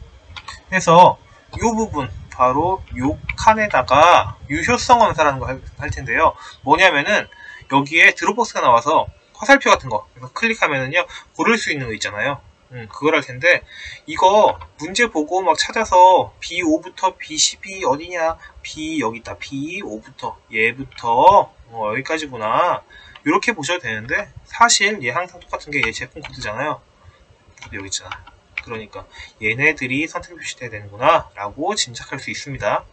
그래서 이 부분 바로 요 칸에다가 유효성 검사라는 거할 텐데요. 뭐냐면은 여기에 드롭박스가 나와서 화살표 같은 거 클릭하면은요 고를 수 있는 거 있잖아요. 음, 그걸 할 텐데 이거 문제 보고 막 찾아서 B5부터 B12 어디냐 B 여기 있다 B5부터 얘부터 어, 여기까지구나 이렇게 보셔도 되는데 사실 얘 항상 똑같은 게 얘 제품 코드잖아요 여기 있잖아 그러니까 얘네들이 선택 표시돼야 되는구나 라고 짐작할 수 있습니다.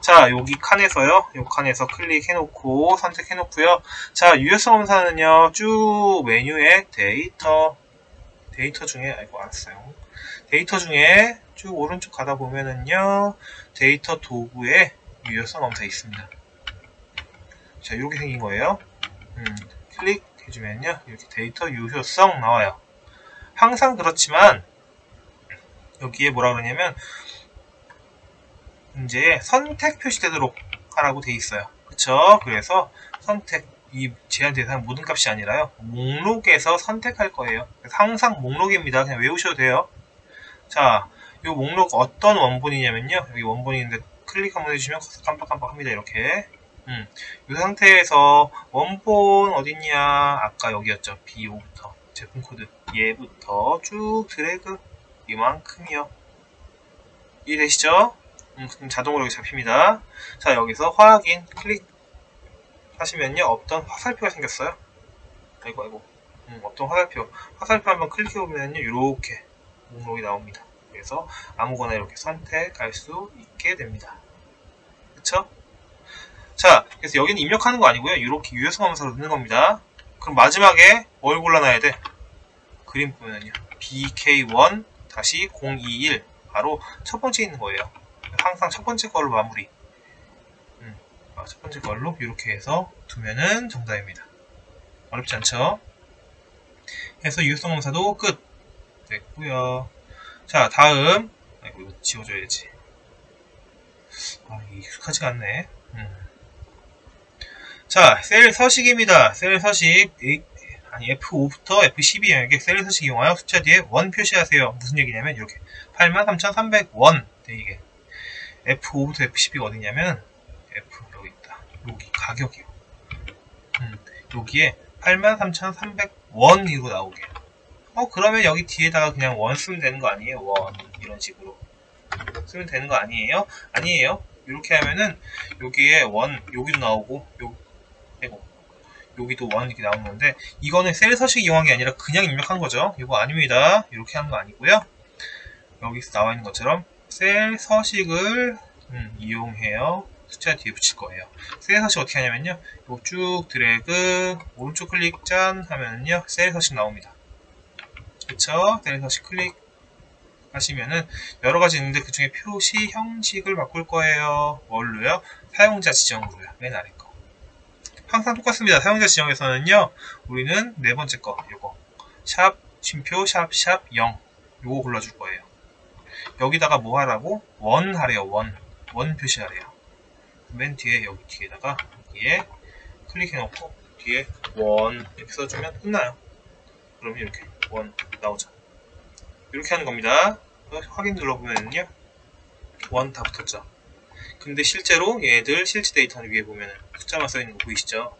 자 여기 칸에서요. 요 칸에서 클릭해 놓고 선택해 놓고요. 자 유효성 검사는요. 쭉 메뉴에 데이터 데이터 중에 아이고 알았어요. 데이터 중에 쭉 오른쪽 가다 보면은요. 데이터 도구에 유효성 검사 있습니다. 자 이렇게 생긴 거예요. 음, 클릭해주면요. 이렇게 데이터 유효성 나와요. 항상 그렇지만 여기에 뭐라 그러냐면 이제 선택 표시되도록 하라고 돼 있어요. 그쵸? 그래서 선택 이 제한 대상 모든 값이 아니라요. 목록에서 선택할 거예요. 항상 목록입니다. 그냥 외우셔도 돼요. 자, 이 목록 어떤 원본이냐면요. 여기 원본이 있는데 클릭 한번 해주시면 깜빡깜빡합니다. 이렇게. 음, 이 상태에서 원본 어딨냐? 아까 여기였죠. B5부터 제품 코드 얘부터 쭉 드래그 이만큼이요? 이해되시죠? 음, 자동으로 여기 잡힙니다. 자 여기서 확인 클릭 하시면요 없던 화살표가 생겼어요. 아이고 아이고. 음, 없던 화살표. 화살표 한번 클릭해보면요 이렇게 목록이 나옵니다. 그래서 아무거나 이렇게 선택할 수 있게 됩니다. 그쵸? 자 그래서 여기는 입력하는 거 아니고요 이렇게 유효성 검사로 넣는 겁니다. 그럼 마지막에 뭘 골라놔야 돼? 그림 보면요 BK1 다시 021 바로 첫 번째 있는 거예요 항상 첫 번째 걸로 마무리 아, 첫 번째 걸로 이렇게 해서 두면은 정답입니다. 어렵지 않죠? 해서 유효성 검사도 끝 됐고요. 자 다음 아이고 이거 지워줘야지. 아 익숙하지가 않네. 음. 자, 셀 서식입니다. 셀 서식 아니 F5부터 F12 영역에 셀 서식 이용하여 숫자 뒤에 원 표시하세요. 무슨 얘기냐면 이렇게 83,300원 네, 이게 F5부터 F12가 어디냐면 F 여기 가격이요. 음, 여기에 83,300원이고 나오게. 어 그러면 여기 뒤에다가 그냥 원 쓰면 되는 거 아니에요? 원 이런 식으로 쓰면 되는 거 아니에요? 아니에요. 이렇게 하면은 여기에 원 여기도 나오고 요 여기도 원 이렇게 나오는 건데 이거는 셀 서식 이용한 게 아니라 그냥 입력한 거죠. 이거 아닙니다. 이렇게 하는 거 아니고요. 여기서 나와 있는 것처럼 셀 서식을 음, 이용해요. 숫자 뒤에 붙일 거예요. 셀 서식 어떻게 하냐면요. 이거 쭉 드래그 오른쪽 클릭 짠 하면은요. 셀 서식 나옵니다. 그쵸? 셀 서식 클릭 하시면은 여러 가지 있는데 그 중에 표시 형식을 바꿀 거예요. 뭘로요? 사용자 지정으로요. 맨 아래 거. 항상 똑같습니다. 사용자 지정에서는요. 우리는 네 번째 거 요거 샵 쉼표 샵 샵 0 요거 골라줄 거예요. 여기다가 뭐 하라고? 원 하래요. 원. 원 표시하래요. 맨 뒤에 여기 뒤에다가 여기에 클릭해놓고 뒤에 원 이렇게 써주면 끝나요. 그럼 이렇게 원 나오죠. 이렇게 하는 겁니다. 확인 눌러보면요. 원 다 붙었죠. 근데 실제로 얘들 실제 데이터는 위에 보면 숫자만 써있는 거 보이시죠?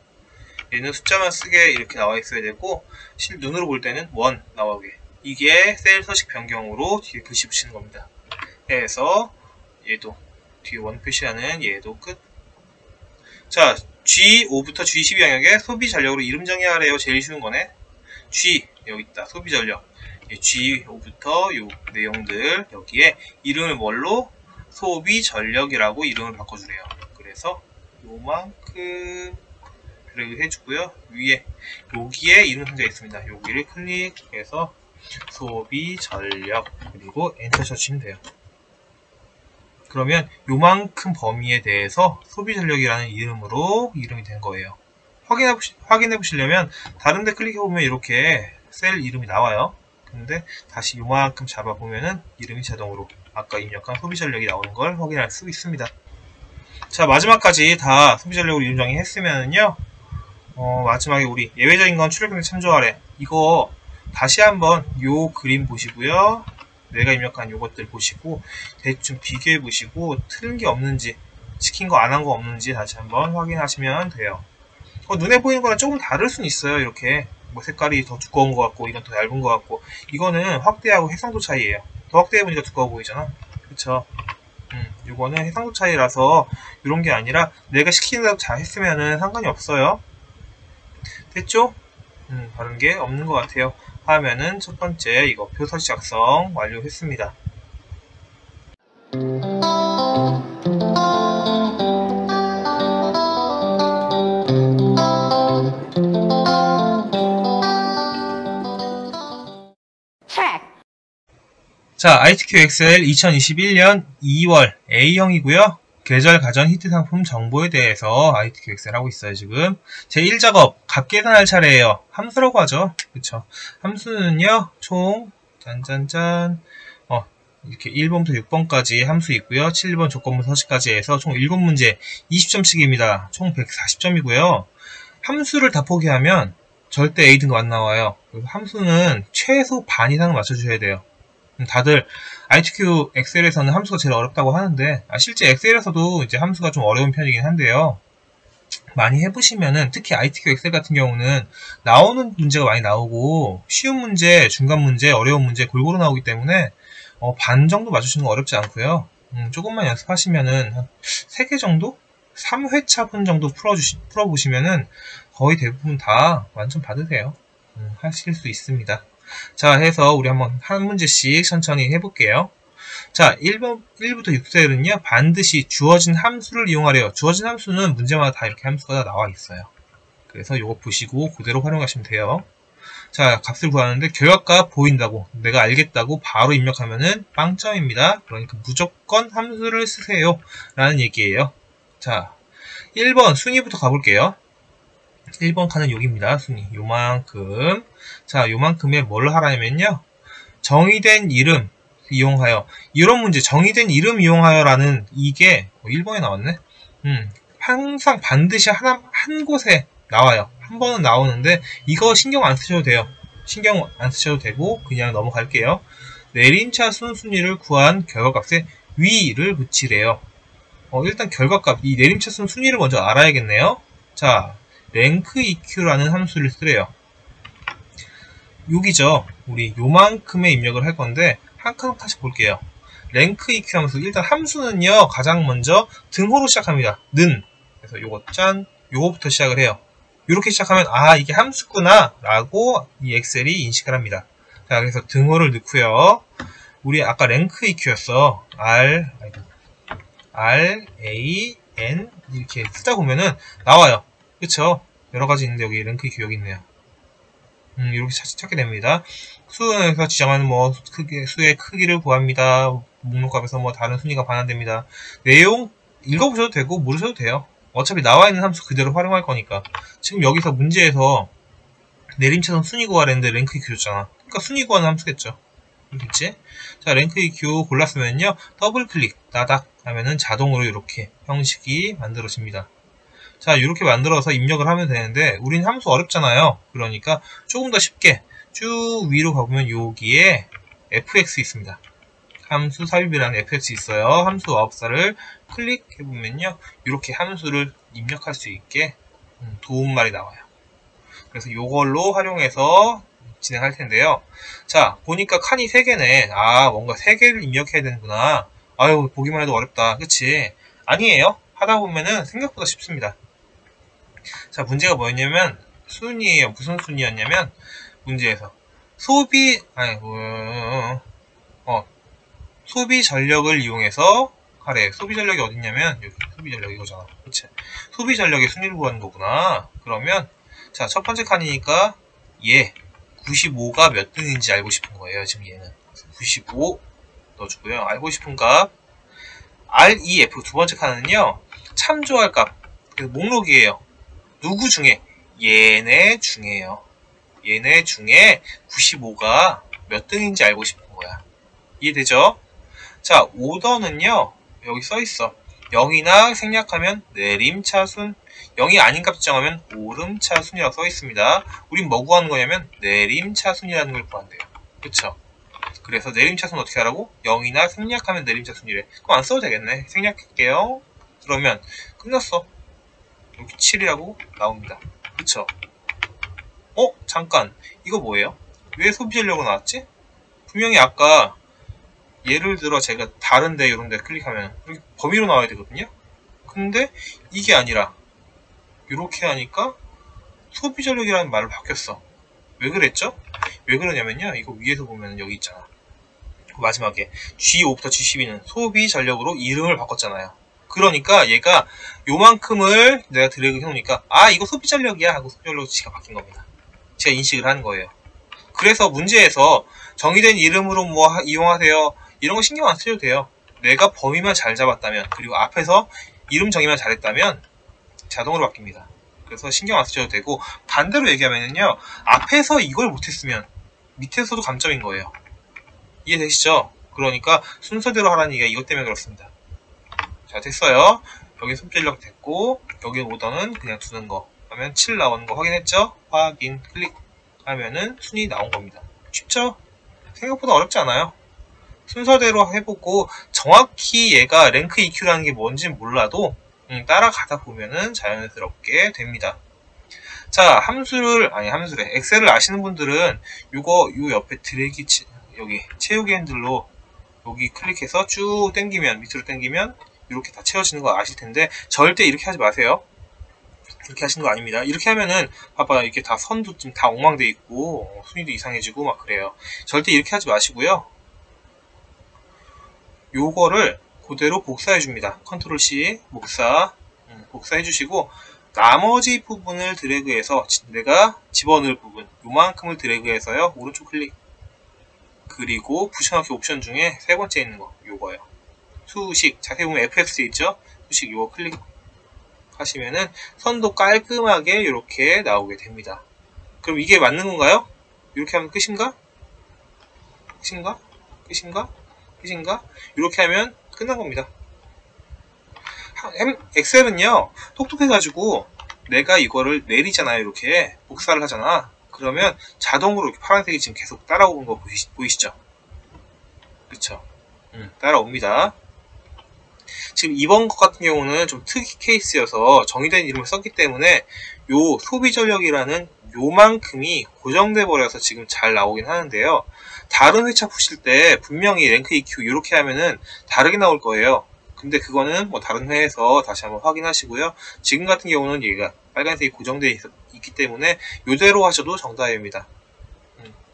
얘는 숫자만 쓰게 이렇게 나와 있어야 되고 실 눈으로 볼 때는 원 나오게 이게 셀 서식 변경으로 뒤에 글씨 붙이는 겁니다. 해서 얘도 뒤에 원 표시하는 얘도 끝. 자, G5부터 G12 영역에 소비 전력으로 이름 정의하래요. 제일 쉬운 거네. G, 여기 있다. 소비 전력. G5부터 요 내용들 여기에 이름을 뭘로? 소비 전력이라고 이름을 바꿔주래요. 그래서 요만큼 드래그 해주고요. 위에 여기에 이름 상자가 있습니다. 여기를 클릭해서 소비 전력 그리고 엔터 쳐주시면 돼요. 그러면 요만큼 범위에 대해서 소비 전력이라는 이름으로 이름이 된 거예요. 확인해, 보시, 확인해 보시려면 다른 데 클릭해 보면 이렇게 셀 이름이 나와요. 근데 다시 요만큼 잡아 보면은 이름이 자동으로 아까 입력한 소비 전력이 나오는 걸 확인할 수 있습니다. 자 마지막까지 다 소비 전력으로 이름 정의했으면은요 어, 마지막에 우리 예외적인 건 출력에 참조하래 이거 다시 한번 요 그림 보시고요 내가 입력한 요것들 보시고 대충 비교해 보시고 틀린 게 없는지 시킨 거 안 한 거 없는지 다시 한번 확인하시면 돼요 어, 눈에 보이는 거랑 조금 다를 수는 있어요 이렇게 뭐 색깔이 더 두꺼운 것 같고 이건 더 얇은 것 같고 이거는 확대하고 해상도 차이예요. 더 확대해 보니까 두꺼워 보이잖아. 그쵸? 음, 이거는 해상도 차이라서 이런 게 아니라 내가 대로 잘 했으면은 상관이 없어요. 됐죠? 음, 다른 게 없는 것 같아요. 하면은 첫 번째 이거 표서지 작성 완료했습니다. 자, ITQ 엑셀 2021년 2월 A형이고요. 계절 가전 히트 상품 정보에 대해서 ITQ 엑셀 하고 있어요, 지금. 제 1작업, 값 계산할 차례예요. 함수라고 하죠. 그쵸. 함수는요, 총, 짠짠짠, 어, 이렇게 1번부터 6번까지 함수 있고요. 7번 조건부 서식까지 해서 총 7문제 20점씩입니다. 총 140점이고요. 함수를 다 포기하면 절대 A 등급 안 나와요. 함수는 최소 반 이상은 맞춰주셔야 돼요. 음, 다들 ITQ 엑셀에서는 함수가 제일 어렵다고 하는데 아, 실제 엑셀에서도 이제 함수가 좀 어려운 편이긴 한데요. 많이 해보시면은 특히 ITQ 엑셀 같은 경우는 나오는 문제가 많이 나오고 쉬운 문제, 중간 문제, 어려운 문제 골고루 나오기 때문에 어, 반 정도 맞추시는 거 어렵지 않고요. 음, 조금만 연습하시면은 한 3개 정도? 3회차분 정도 풀어주시, 풀어보시면은 거의 대부분 다 완전 받으세요. 음, 하실 수 있습니다. 자, 해서 우리 한번 한 문제씩 천천히 해볼게요. 자, 1번, 1부터 6세는요, 반드시 주어진 함수를 이용하래요. 주어진 함수는 문제마다 다 이렇게 함수가 다 나와 있어요. 그래서 이거 보시고 그대로 활용하시면 돼요. 자, 값을 구하는데 결과값 보인다고, 내가 알겠다고 바로 입력하면은 빵점입니다. 그러니까 무조건 함수를 쓰세요. 라는 얘기예요. 자, 1번 순위부터 가볼게요. 1번 칸은 여기입니다. 순위. 요만큼. 자, 요만큼에 뭘 하라면요. 정의된 이름 이용하여. 이런 문제, 정의된 이름 이용하여 라는 이게 1번에 뭐 나왔네? 음, 항상 반드시 하나, 한 곳에 나와요. 한 번은 나오는데 이거 신경 안 쓰셔도 돼요. 신경 안 쓰셔도 되고 그냥 넘어갈게요. 내림차 순순위를 구한 결과값에 위를 붙이래요. 어, 일단 결과값, 이 내림차 순 순위를 먼저 알아야겠네요. 자, 랭크 EQ라는 함수를 쓰래요. 여기죠. 우리 요만큼의 입력을 할 건데 한칸한 칸씩 볼게요. 랭크 EQ 함수 일단 함수는요 가장 먼저 등호로 시작합니다. 는 그래서 요거 짠 요거부터 시작을 해요. 이렇게 시작하면 아 이게 함수구나 라고 이 엑셀이 인식을 합니다. 자 그래서 등호를 넣고요. 우리 아까 랭크 EQ였어. R R A N 이렇게 쓰다 보면은 나와요. 그쵸? 여러 가지 있는데 여기 랭크 여기 있네요. 음, 이렇게 찾 게 됩니다. 수에서 지정하는 뭐 크기, 수의 크기를 구합니다. 목록값에서 뭐 다른 순위가 반환됩니다. 내용 읽어보셔도 되고 모르셔도 돼요. 어차피 나와 있는 함수 그대로 활용할 거니까. 지금 여기서 문제에서 내림차순 순위 구하랬는데 RANK EQ 줬잖아. 그러니까 순위 구하는 함수겠죠. 그렇겠지? 자, RANK EQ 골랐으면요. 더블 클릭, 따닥 하면은 자동으로 이렇게 형식이 만들어집니다. 자 이렇게 만들어서 입력을 하면 되는데 우린 함수 어렵잖아요. 그러니까 조금 더 쉽게 쭉 위로 가보면 여기에 fx 있습니다. 함수 삽입이라는 fx 있어요. 함수 와업사를 클릭해보면요. 이렇게 함수를 입력할 수 있게 음, 도움말이 나와요. 그래서 이걸로 활용해서 진행할 텐데요. 자 보니까 칸이 3개네. 아 뭔가 3개를 입력해야 되는구나. 아유 보기만 해도 어렵다. 그치? 아니에요. 하다 보면은 생각보다 쉽습니다 자, 문제가 뭐였냐면, 순위예요. 무슨 순위였냐면, 문제에서. 소비, 아니, 어, 어, 소비 전력을 이용해서 하래. 소비 전력이 어딨냐면, 여기, 소비 전력 이거잖아. 그치? 소비 전력의 순위를 구하는 거구나. 그러면, 자, 첫 번째 칸이니까, 얘, 95가 몇 등인지 알고 싶은 거예요. 지금 얘는. 95 넣어주고요. 알고 싶은 값. REF 두 번째 칸은요, 참조할 값. 목록이에요. 누구 중에? 얘네 중에요. 얘네 중에 95가 몇 등인지 알고 싶은 거야. 이해되죠? 자, 오더는요. 여기 써있어. 0이나 생략하면 내림차순 0이 아닌 값 지정하면 오름차순이라고 써있습니다. 우린 뭐 구하는 거냐면 내림차순이라는 걸 구한대요. 그쵸? 그래서 내림차순 어떻게 하라고? 0이나 생략하면 내림차순이래. 그럼 안 써도 되겠네. 생략할게요. 그러면 끝났어. 여기 7이라고 나옵니다. 그쵸? 어? 잠깐 이거 뭐예요? 왜 소비 전력으로 나왔지? 분명히 아까 예를 들어 제가 다른데 이런 데 클릭하면 여기 범위로 나와야 되거든요 근데 이게 아니라 이렇게 하니까 소비 전력이라는 말로 바뀌었어 왜 그랬죠? 왜 그러냐면요 이거 위에서 보면 여기 있잖아 마지막에 G5부터 G12는 소비 전력으로 이름을 바꿨잖아요 그러니까 얘가 요만큼을 내가 드래그 해놓으니까 아 이거 소비 전력이야 하고 소비 전력으로 지가 바뀐 겁니다. 제가 인식을 하는 거예요. 그래서 문제에서 정의된 이름으로 뭐 이용하세요. 이런 거 신경 안 쓰셔도 돼요. 내가 범위만 잘 잡았다면 그리고 앞에서 이름 정의만 잘했다면 자동으로 바뀝니다. 그래서 신경 안 쓰셔도 되고 반대로 얘기하면요 앞에서 이걸 못했으면 밑에서도 감점인 거예요. 이해되시죠? 그러니까 순서대로 하라는 얘기가 이것 때문에 그렇습니다 자 됐어요 여기 손전력 됐고 여기 오더는 그냥 두는 거 하면 7 나오는 거 확인했죠? 확인 클릭 하면은 순위 나온 겁니다 쉽죠? 생각보다 어렵지 않아요 순서대로 해보고 정확히 얘가 랭크 EQ라는 게 뭔지 몰라도 음, 따라가다 보면은 자연스럽게 됩니다. 자, 함수를, 아니, 함수래. 엑셀을 아시는 분들은 요거, 요 옆에 드래기, 치, 여기, 채우기 핸들로 여기 클릭해서 쭉 당기면, 밑으로 당기면 이렇게 다 채워지는 거 아실 텐데 절대 이렇게 하지 마세요. 이렇게 하시는 거 아닙니다. 이렇게 하면은 봐봐 이게 다 선도 좀다 엉망돼 있고 순위도 이상해지고 막 그래요. 절대 이렇게 하지 마시고요. 요거를 그대로 복사해 줍니다. 컨트롤 C 복사 음, 복사해 주시고 나머지 부분을 드래그해서 내가 집어넣을 부분 요만큼을 드래그해서요 오른쪽 클릭 그리고 붙여넣기 옵션 중에 세 번째 있는 거 요거요 수식 자세히 보면 FX 있죠 수식 요거 클릭 하시면은 선도 깔끔하게 이렇게 나오게 됩니다 그럼 이게 맞는 건가요? 이렇게 하면 끝인가? 끝인가? 끝인가? 끝인가? 이렇게 하면 끝난 겁니다. 엑셀은요, 똑똑해가지고 내가 이거를 내리잖아요, 이렇게. 복사를 하잖아. 그러면 자동으로 이렇게 파란색이 지금 계속 따라오는 거 보이시, 보이시죠? 그쵸? 음, 따라옵니다. 지금 이번 것 같은 경우는 좀 특이 케이스여서 정의된 이름을 썼기 때문에 요 소비 전력이라는 요만큼이 고정돼 버려서 지금 잘 나오긴 하는데요. 다른 회차 푸실 때 분명히 랭크 EQ 이렇게 하면은 다르게 나올 거예요. 근데 그거는 뭐 다른 회에서 다시 한번 확인하시고요. 지금 같은 경우는 얘가 빨간색이 고정되어 있, 기 때문에 이대로 하셔도 정답입니다.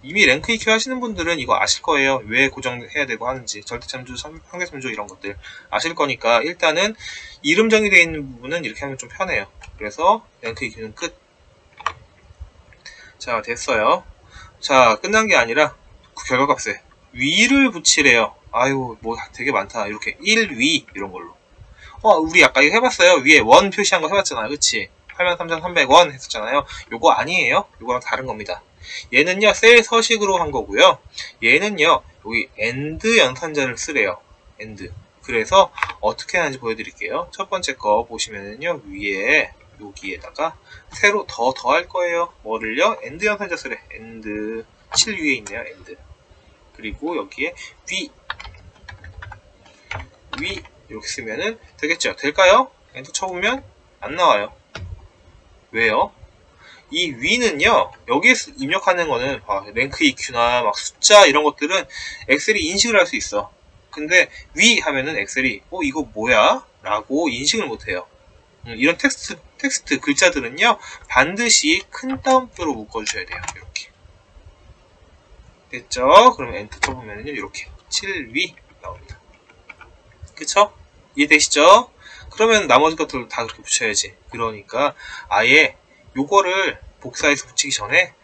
음, 이미 랭크 EQ 하시는 분들은 이거 아실 거예요. 왜 고정해야 되고 하는지 절대참조, 상대참조 이런 것들 아실 거니까 일단은 이름 정의되어 있는 부분은 이렇게 하면 좀 편해요. 그래서 RANK EQ는 끝. 자 됐어요. 자 끝난 게 아니라 그 결과값에 위를 붙이래요. 아유 뭐 되게 많다. 이렇게 1위 이런 걸로. 어 우리 아까 이거 해봤어요. 위에 원 표시한 거 해봤잖아요. 그치? 83,300원 했었잖아요. 요거 아니에요. 요거랑 다른 겁니다. 얘는요 셀 서식으로 한 거고요. 얘는요 여기 and 연산자를 쓰래요. and. 그래서 어떻게 하는지 보여드릴게요. 첫 번째 거 보시면은요 위에 여기에다가 새로 더 더할 거예요. 뭐를요? and 연산자 쓰래. and 7 위에 있네요. and. 그리고 여기에 위. 위 이렇게 쓰면은 되겠죠. 될까요? 엔터 쳐보면 안 나와요. 왜요? 이 위는요, 여기에 입력하는 거는, 아, RANK EQ나 막 숫자 이런 것들은 엑셀이 인식을 할 수 있어. 근데 위 하면은 엑셀이, 어, 이거 뭐야? 라고 인식을 못해요. 음, 이런 텍스트, 텍스트 글자들은요, 반드시 큰 따옴표로 묶어주셔야 돼요. 이렇게. 됐죠? 그럼 엔터 쳐보면요, 이렇게 7위 나옵니다. 그쵸? 이해되시죠? 그러면 나머지 것들 다 그렇게 붙여야지. 그러니까 아예 요거를 복사해서 붙이기 전에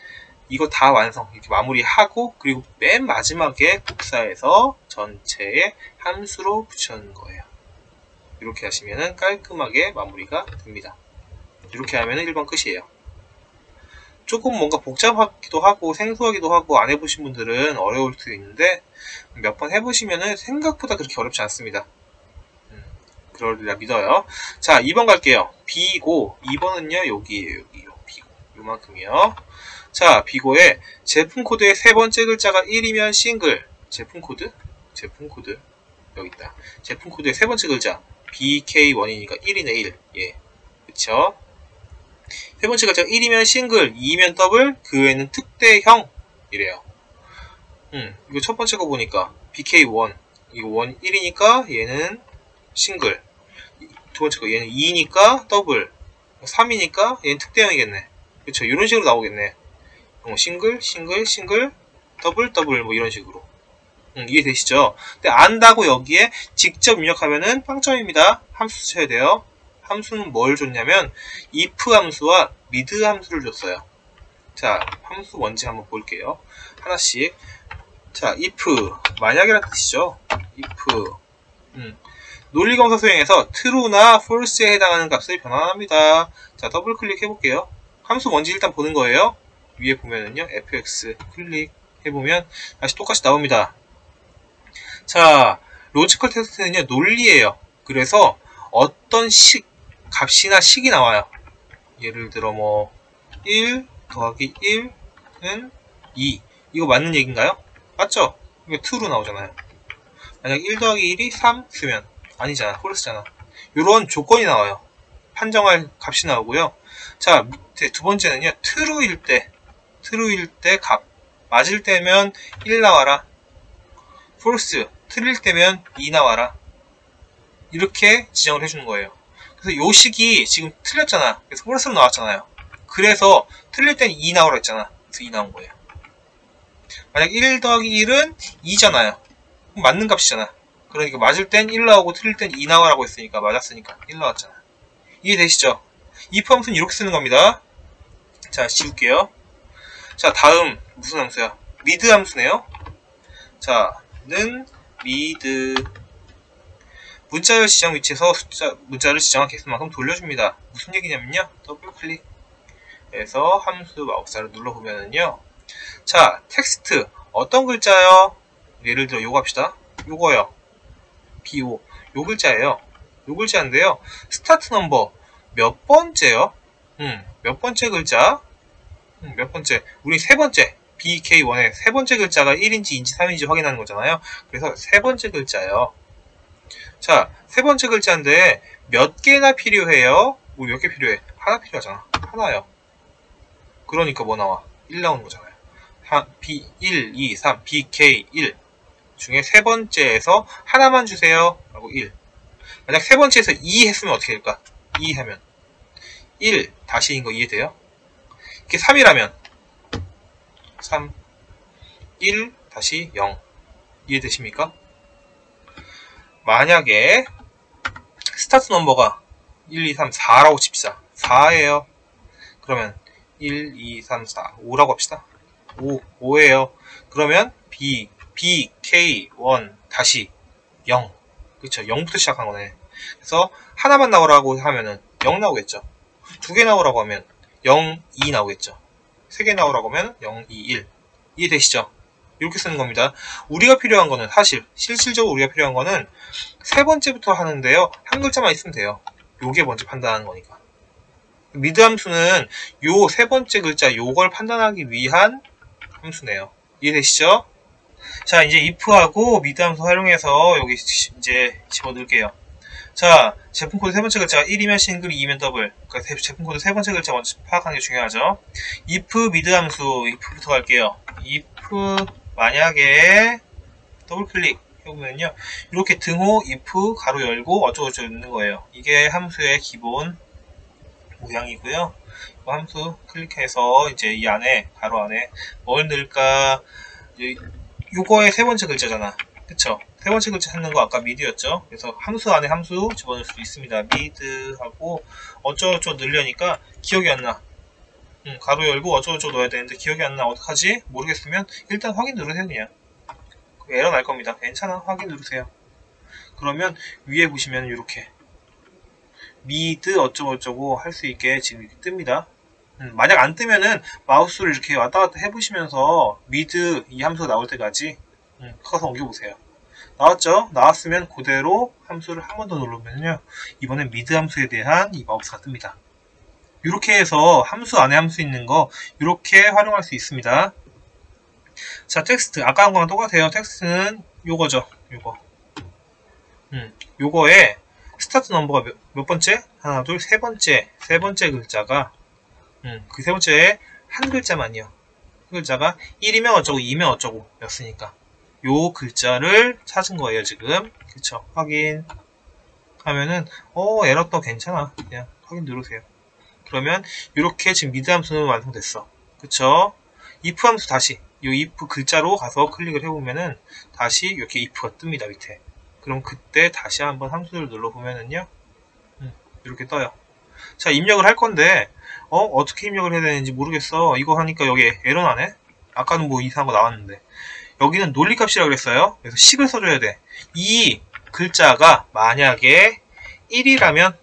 이거 다 완성 이렇게 마무리하고 그리고 맨 마지막에 복사해서 전체에 함수로 붙여놓는 거예요. 이렇게 하시면 깔끔하게 마무리가 됩니다. 이렇게 하면 1번 끝이에요. 조금 뭔가 복잡하기도 하고 생소하기도 하고 안 해보신 분들은 어려울 수 있는데 몇 번 해보시면 생각보다 그렇게 어렵지 않습니다. 음, 그러리라 믿어요. 자 2번 갈게요. 비고 2번은요 여기에요 여기 요만큼이요. 자 비고에 제품 코드의 세 번째 글자가 1이면 싱글 제품 코드 제품 코드 여기 있다. 제품 코드의 세 번째 글자 BK1이니까 1이네 1. 예. 그쵸? 세 번째 글자가 1이면 싱글, 2면 더블, 그 외에는 특대형 이래요. 음, 이거 첫 번째 거 보니까 BK1 이거 1 1이니까 얘는 싱글 두 번째 거 얘는 2니까 더블 3이니까 얘는 특대형이겠네 그쵸 이런 식으로 나오겠네. 어, 싱글 싱글 싱글 더블 더블 뭐 이런 식으로. 음, 이해되시죠? 근데 안다고 여기에 직접 입력하면은 빵점입니다. 함수 쳐야 돼요. 함수는 뭘 줬냐면 if 함수와 mid 함수를 줬어요. 자 함수 뭔지 한번 볼게요. 하나씩. 자 if. 만약이라는 뜻이죠. if. 음, 논리검사 수행에서 true나 false에 해당하는 값을 반환합니다. 자, 더블 클릭 해 볼게요. 함수 뭔지 일단 보는 거예요. 위에 보면은요, fx 클릭 해보면 다시 똑같이 나옵니다. 자, logical test는요, 논리예요. 그래서 어떤 식, 값이나 식이 나와요. 예를 들어 뭐, 1 더하기 1은 2. 이거 맞는 얘기인가요? 맞죠? 이거 true로 나오잖아요. 만약 1 더하기 1이 3 쓰면 아니잖아. 홀스잖아. 이런 조건이 나와요. 판정할 값이 나오고요. 자, 두 번째는요. true일 때, true일 때 값. 맞을 때면 1 나와라. false, 틀릴 때면 2 나와라. 이렇게 지정을 해주는 거예요. 그래서 요 식이 지금 틀렸잖아. 그래서 false로 나왔잖아요. 그래서 틀릴 땐 2 나오라 했잖아. 그래서 2 나온 거예요. 만약 1 더하기 1은 2잖아요. 맞는 값이잖아. 그러니까 맞을 땐 1 나오고 틀릴 땐 2 나와라고 했으니까 맞았으니까 1 나왔잖아. 이해되시죠? 이 함수는 이렇게 쓰는 겁니다. 자, 지울게요. 자, 다음 무슨 함수야? mid 함수네요. 자, 는 mid 문자열 지정 위치에서 숫자, 문자를 지정한 개수만큼 돌려줍니다. 무슨 얘기냐면요. 더블 클릭해서 함수 마법사를 눌러보면은요. 자, 텍스트 어떤 글자요? 예를 들어 요거 합시다. 요거요. BO 요 글자예요. 요 글자인데요. start number 몇 번째요? 음, 몇 번째 글자? 음, 몇 번째? 우리 세 번째 BK1의 세 번째 글자가 1인지 2인지 3인지 확인하는 거잖아요. 그래서 세 번째 글자예요. 자, 세 번째 글자인데 몇 개나 필요해요? 뭐몇개 필요해? 하나 필요하잖아. 하나요. 그러니까 뭐 나와? 1 나오는 거잖아요. B 1, 2, 3, BK1 중에 세 번째에서 하나만 주세요. 라고 1. 만약 세 번째에서 2 했으면 어떻게 될까? 2 하면 1 다시인 거 이해돼요? 이게 3이라면 3 1 다시 0 이해되십니까? 만약에 start number가 1, 2, 3, 4라고 칩시다. 4예요. 그러면 1, 2, 3, 4, 5라고 합시다. 5, 5예요. 그러면 B, BK1 다시 0 그쵸 0부터 시작한 거네 그래서 하나만 나오라고 하면은 0 나오겠죠. 두 개 나오라고 하면 0, 2 나오겠죠. 세 개 나오라고 하면 0, 2, 1 이해되시죠? 이렇게 쓰는 겁니다. 우리가 필요한 거는 사실 실질적으로 우리가 필요한 거는 세 번째부터 하는데요. 한 글자만 있으면 돼요. 요게 먼저 판단하는 거니까. mid 함수는 요 세 번째 글자 요걸 판단하기 위한 함수네요. 이해되시죠? 자, 이제 if하고 mid 함수 활용해서 여기 이제 집어넣을게요. 자, 제품 코드 세 번째 글자가 1이면 싱글, 2면 더블. 그러니까 제품 코드 세 번째 글자 먼저 파악하는 게 중요하죠. if mid 함수 if부터 갈게요. if 만약에 더블 클릭 해보면요. 이렇게 등호 if 가로 열고 어쩌고저쩌고 있는 거예요. 이게 함수의 기본 모양이고요. 함수 클릭해서 이제 이 안에 가로 안에 뭘 넣을까 요거의 세 번째 글자잖아. 그쵸? 세 번째 글자 찾는 거 아까 미드였죠? 그래서 함수 안에 함수 집어넣을 수 있습니다. 미드하고 어쩌고저쩌고 넣으려니까 기억이 안 나. 음, 가로 열고 어쩌고저쩌고 넣어야 되는데 기억이 안 나. 어떡하지? 모르겠으면 일단 확인 누르세요, 그냥. 에러 날 겁니다. 괜찮아. 확인 누르세요. 그러면 위에 보시면 이렇게 mid 어쩌고저쩌고 할 수 있게 지금 이렇게 뜹니다. 음, 만약 안 뜨면은 마우스를 이렇게 왔다 갔다 해보시면서 mid 이 함수가 나올 때까지 음, 커서 옮겨보세요. 나왔죠? 나왔으면 그대로 함수를 한 번 더 누르면요. 이번엔 mid 함수에 대한 이 마법사가 뜹니다. 이렇게 해서 함수 안에 함수 있는 거 이렇게 활용할 수 있습니다. 자, 텍스트. 아까 한 거랑 똑같아요. 텍스트는 요거죠. 요거. 음, 요거에 start number가 몇, 몇 번째? 하나, 둘, 세 번째. 세 번째 글자가 음, 그 세 번째 한 글자만요. 한 글자가 1이면 어쩌고 2면 어쩌고 였으니까 요 글자를 찾은 거예요 지금. 그쵸? 확인. 하면은 어 에러 떠 괜찮아. 그냥 확인 누르세요. 그러면 이렇게 지금 미드 함수는 완성됐어. 그쵸? if 함수 다시. 이 if 글자로 가서 클릭을 해보면은 다시 이렇게 if가 뜹니다 밑에. 그럼 그때 다시 한번 함수를 눌러보면은요. 음, 이렇게 떠요. 자 입력을 할 건데 어 어떻게 입력을 해야 되는지 모르겠어. 이거 하니까 여기 에러 나네 아까는 뭐 이상한 거 나왔는데 여기는 논리값이라고 그랬어요. 그래서 식을 써줘야 돼 이 글자가 만약에 1이라면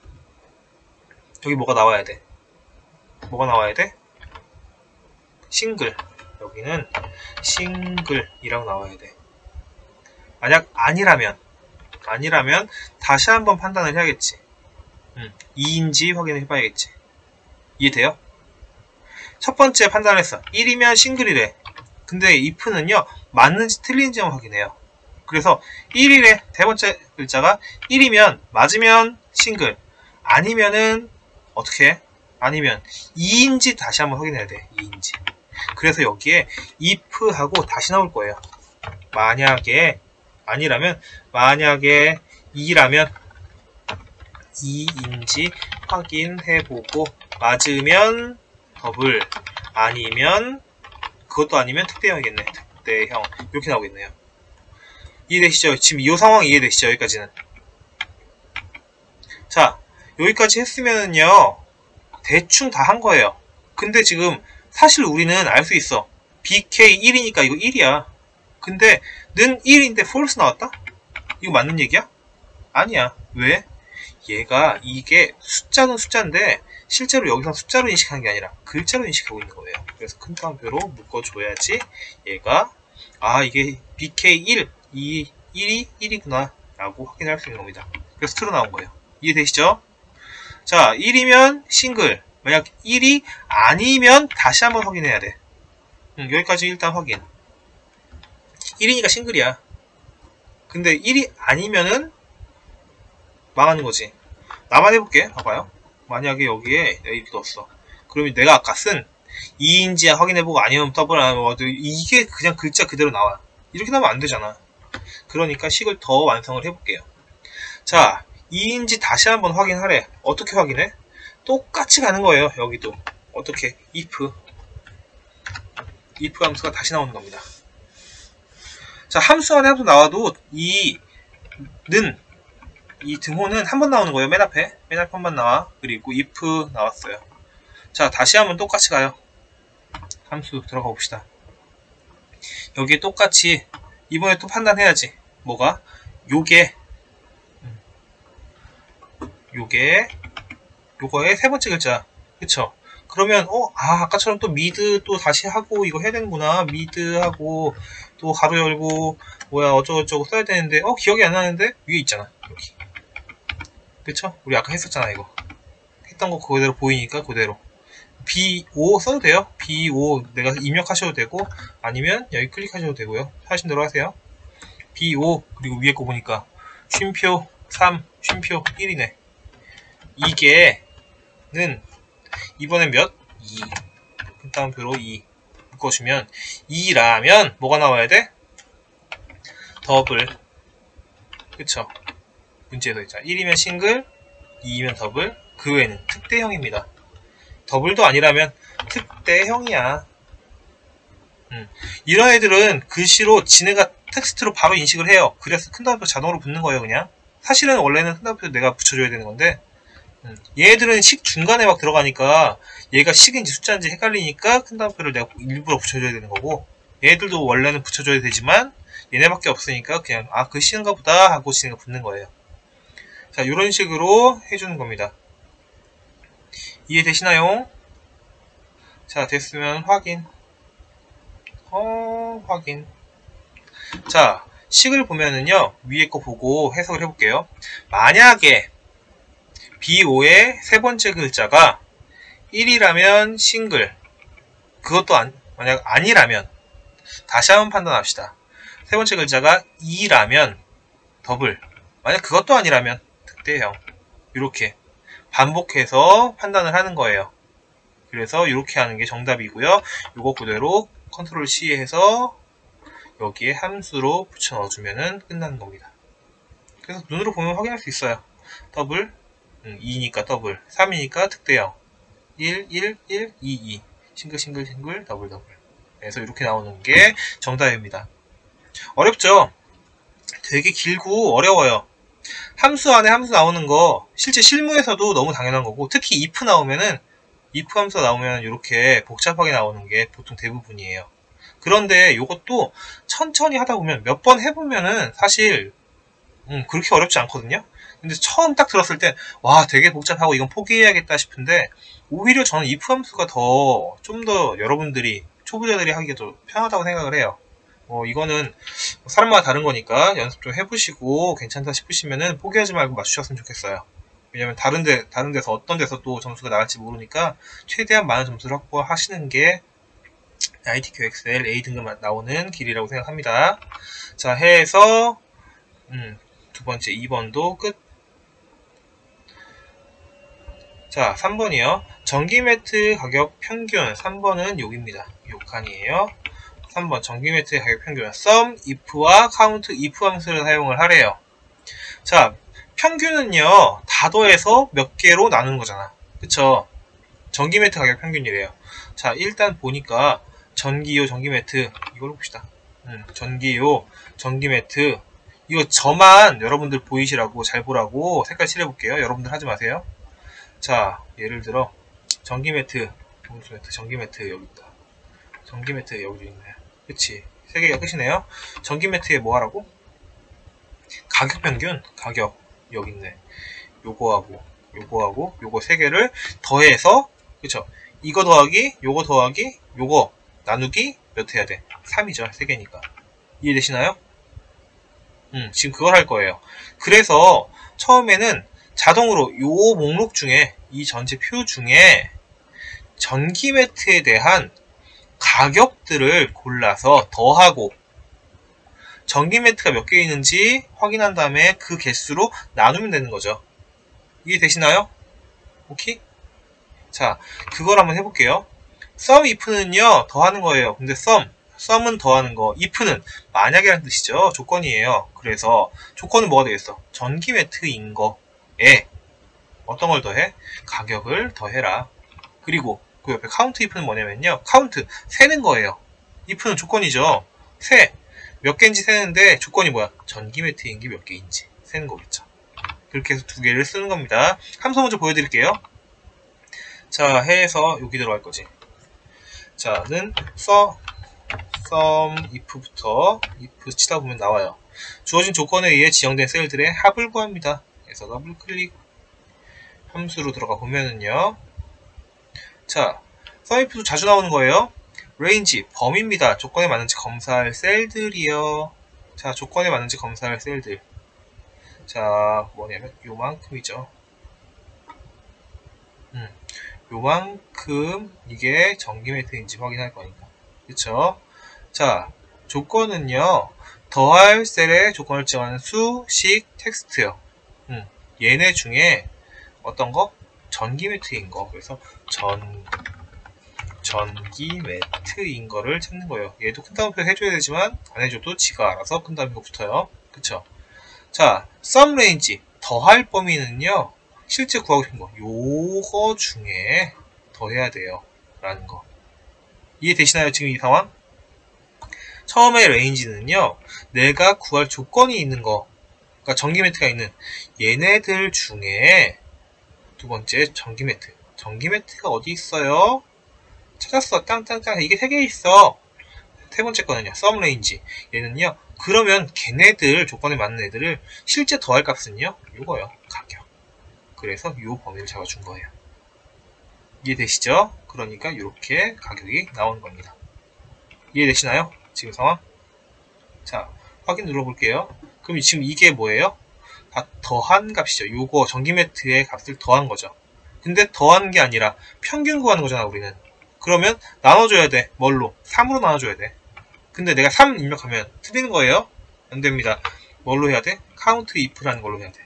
여기 뭐가 나와야 돼? 뭐가 나와야 돼? 싱글. 여기는 싱글이라고 나와야 돼. 만약 아니라면 아니라면 다시 한번 판단을 해야겠지. 음, 2인지 확인을 해봐야겠지. 이해돼요? 첫 번째 판단을 했어. 1이면 싱글이래. 근데 if는요 맞는지 틀린지만 확인해요. 그래서 1일의 세 번째 글자가 1이면 맞으면 싱글 아니면은 어떻게 아니면 2인지 다시 한번 확인해야 돼. 2인지. 그래서 여기에 if하고 다시 나올 거예요. 만약에 아니라면 만약에 2라면 2인지 확인해보고 맞으면 더블 아니면 그것도 아니면 특대형이겠네 특대형 이렇게 나오겠네요 이해되시죠? 지금 이 상황 이해되시죠? 여기까지는 자 여기까지 했으면은요 대충 다 한 거예요 근데 지금 사실 우리는 알 수 있어 BK 1이니까 이거 1이야 근데 는 1인데 false 나왔다? 이거 맞는 얘기야? 아니야 왜? 얘가 이게 숫자는 숫자인데 실제로 여기서 숫자로 인식하는 게 아니라 글자로 인식하고 있는 거예요 그래서 큰 따옴표로 묶어줘야지 얘가 아 이게 BK1 이 1이 1이구나 라고 확인할 수 있는 겁니다. 그래서 true 나온 거예요. 이해되시죠? 자 1이면 싱글 만약 1이 아니면 다시 한번 확인해야 돼. 음, 여기까지 일단 확인. 1이니까 싱글이야. 근데 1이 아니면은 망하는 거지. 나만 해볼게. 봐봐요. 만약에 여기에 이렇게 넣었어. 그러면 내가 아까 쓴 2인지 확인해보고 아니면 더블 아니면 이게 그냥 글자 그대로 나와. 이렇게 나오면 안 되잖아. 그러니까 식을 더 완성을 해볼게요. 자, 2인지 다시 한번 확인하래. 어떻게 확인해? 똑같이 가는 거예요. 여기도. 어떻게? if. if 함수가 다시 나오는 겁니다. 자, 함수 안에 함수 나와도 이 는, 이 등호는 한 번 나오는 거예요. 맨 앞에. 맨 앞에 한 번 나와. 그리고 if 나왔어요. 자, 다시 한번 똑같이 가요. 함수 들어가 봅시다. 여기에 똑같이 이번에 또 판단해야지. 뭐가? 요게 음. 요게 요거의 세 번째 글자. 그쵸? 그러면 어, 아, 아까처럼 또 미드 또 다시 하고 이거 해야 되는구나. 미드 하고 또 가로 열고 뭐야 어쩌고저쩌고 써야 되는데 어, 기억이 안 나는데 위에 있잖아. 여기. 그쵸? 우리 아까 했었잖아, 이거. 했던 거 그대로 보이니까 그대로. B5 써도 돼요. B5 내가 입력하셔도 되고 아니면 여기 클릭하셔도 되고요. 하신 대로 하세요. B5 그리고 위에 거 보니까 쉼표 3, 쉼표 1이네. 이게는 이번엔 몇? 2. 큰 따옴표로 2 묶어주면 2라면 뭐가 나와야 돼? 더블 그쵸 문제에서 있잖아 1이면 싱글 2이면 더블 그 외에는 특대형입니다 더블도 아니라면 특대형이야. 음. 이런 애들은 글씨로 지네가 텍스트로 바로 인식을 해요. 그래서 큰 따옴표 자동으로 붙는 거예요, 그냥. 사실은 원래는 큰 단표 내가 붙여줘야 되는 건데, 음. 얘들은 식 중간에 막 들어가니까 얘가 식인지 숫자인지 헷갈리니까 큰 단표를 내가 일부러 붙여줘야 되는 거고, 얘들도 원래는 붙여줘야 되지만 얘네밖에 없으니까 그냥 아 글씨인가 보다 하고 지네가 붙는 거예요. 자, 이런 식으로 해주는 겁니다. 이해되시나요? 자, 됐으면 확인. 어, 확인. 자, 식을 보면은요, 위에 거 보고 해석을 해볼게요. 만약에 B5의 세 번째 글자가 1이라면 싱글, 그것도 안, 만약 아니라면, 다시 한번 판단합시다. 세 번째 글자가 2라면 더블, 만약 그것도 아니라면 특대형. 이렇게 반복해서 판단을 하는 거예요. 그래서 이렇게 하는 게 정답이고요. 이거 그대로 컨트롤 C 해서 여기에 함수로 붙여 넣어주면 끝나는 겁니다. 그래서 눈으로 보면 확인할 수 있어요. 더블, 음, 2니까 더블, 3이니까 특대형, 1, 1, 1, 2, 2, 싱글, 싱글, 싱글, 더블, 더블. 그래서 이렇게 나오는 게 정답입니다. 어렵죠? 되게 길고 어려워요. 함수 안에 함수 나오는 거 실제 실무에서도 너무 당연한 거고 특히 if 나오면은 if 함수가 나오면 이렇게 복잡하게 나오는 게 보통 대부분이에요. 그런데 이것도 천천히 하다 보면 몇 번 해보면은 사실 음, 그렇게 어렵지 않거든요. 근데 처음 딱 들었을 때 와 되게 복잡하고 이건 포기해야겠다 싶은데 오히려 저는 if 함수가 더 좀더 여러분들이 초보자들이 하기에도 편하다고 생각을 해요. 뭐 이거는 사람마다 다른 거니까 연습 좀 해보시고 괜찮다 싶으시면은 포기하지 말고 맞추셨으면 좋겠어요. 왜냐면 다른 데 다른 데서 어떤 데서 또 점수가 나갈지 모르니까 최대한 많은 점수를 확보하시는 게 ITQXL A 등급 나오는 길이라고 생각합니다. 자 해서 음, 두 번째 2번도 끝. 자 3번이요. 전기 매트 가격 평균 3번은 여기입니다. 요 칸이에요. 3번 전기 매트의 가격 평균 sum, if와 count, if 함수를 사용을 하래요. 자, 평균은요. 다 더해서 몇 개로 나누는 거잖아. 그쵸? 전기 매트 가격 평균이래요. 자, 일단 보니까 전기요, 전기 매트 이걸로 봅시다. 음, 전기요, 전기 매트 이거 저만 여러분들 보이시라고 잘 보라고 색깔 칠해볼게요. 여러분들 하지 마세요. 자, 예를 들어 전기 매트, 전기 매트 여기 있다. 전기 매트 여기 있네. 그치. 세 개가 끝이네요. 전기 매트에 뭐 하라고? 가격 평균, 가격. 여기 있네. 요거하고, 요거하고, 요거 세 개를 더해서, 그쵸. 이거 더하기, 요거 더하기, 요거 나누기 몇 해야 돼? 3이죠. 세 개니까. 이해되시나요? 음, 지금 그걸 할 거예요. 그래서 처음에는 자동으로 요 목록 중에, 이 전체 표 중에 전기 매트에 대한 가격들을 골라서 더하고 전기 매트가 몇 개 있는지 확인한 다음에 그 개수로 나누면 되는 거죠. 이해 되시나요? 오케이? 자, 그걸 한번 해볼게요. sum if는요, 더하는 거예요. 근데 sum, sum은 더하는 거, if는 만약이라는 뜻이죠. 조건이에요. 그래서 조건은 뭐가 되겠어? 전기 매트인 거에 어떤 걸 더해? 가격을 더해라. 그리고 그 옆에 count if는 뭐냐면요. 카운트, 세는 거예요. if는 조건이죠. 세. 몇 개인지 세는데 조건이 뭐야? 전기 매트인 게 몇 개인지 세는 거겠죠. 그렇게 해서 두 개를 쓰는 겁니다. 함수 먼저 보여드릴게요. 자, 해서 여기 들어갈 거지. 자, 는 써, sum if부터 if 치다 보면 나와요. 주어진 조건에 의해 지정된 셀들의 합을 구합니다. 그래서 더블 클릭 함수로 들어가 보면은요. 자, sum if도 자주 나오는 거예요. range, 범위입니다. 조건에 맞는지 검사할 셀들이요. 자, 조건에 맞는지 검사할 셀들. 자, 뭐냐면 요만큼이죠. 음, 요만큼 이게 전기 매트인지 확인할 거니까. 그쵸? 자, 조건은요. 더할 셀의 조건을 지정하는 수, 식, 텍스트요. 음, 얘네 중에 어떤 거? 전기 매트인 거. 그래서 전 전기 매트인 거를 찾는 거예요. 얘도 큰 따옴표 해줘야 되지만 안 해줘도 지가 알아서 큰 따옴표 붙어요. 그쵸? 자, range 더할 범위는요. 실제 구하고 싶은 거 요거 중에 더해야 돼요. 라는 거. 이해되시나요? 지금 이 상황? 처음에 레인지는요. 내가 구할 조건이 있는 거 그러니까 전기 매트가 있는 얘네들 중에 두 번째 전기 매트. 전기 매트가 어디 있어요? 찾았어. 땅땅땅. 이게 세 개 있어. 세 번째 거는요. sum range. 얘는요. 그러면 걔네들 조건에 맞는 애들을 실제 더할 값은요. 요거요. 가격. 그래서 요 범위를 잡아준 거예요. 이해되시죠? 그러니까 이렇게 가격이 나오는 겁니다. 이해되시나요? 지금 상황? 자, 확인 눌러볼게요. 그럼 지금 이게 뭐예요? 다 더한 값이죠. 요거 전기 매트의 값을 더한 거죠. 근데 더한 게 아니라 평균 구하는 거잖아, 우리는. 그러면 나눠줘야 돼. 뭘로? 3으로 나눠줘야 돼. 근데 내가 3 입력하면 틀리는 거예요? 안 됩니다. 뭘로 해야 돼? count if라는 걸로 해야 돼.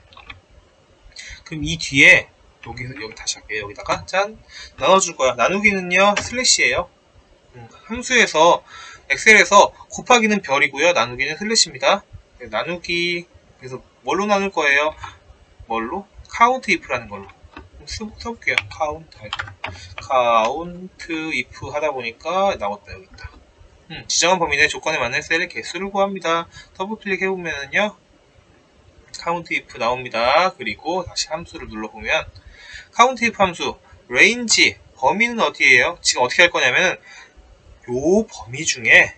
그럼 이 뒤에 여기 여기 다시 할게요. 여기다가 짠 나눠줄 거야. 나누기는요 슬래시예요. 음, 함수에서 엑셀에서 곱하기는 별이고요. 나누기는 슬래시입니다. 네, 나누기 그래서 뭘로 나눌 거예요? 뭘로? count if라는 걸로 써, 써볼게요. count count if 하다 보니까 나왔다 여기 있다. 음, 지정한 범위 내 조건에 맞는 셀의 개수를 구합니다. 더블 클릭해보면은요 count if 나옵니다. 그리고 다시 함수를 눌러보면 count if 함수 range 범위는 어디예요? 지금 어떻게 할 거냐면 요 범위 중에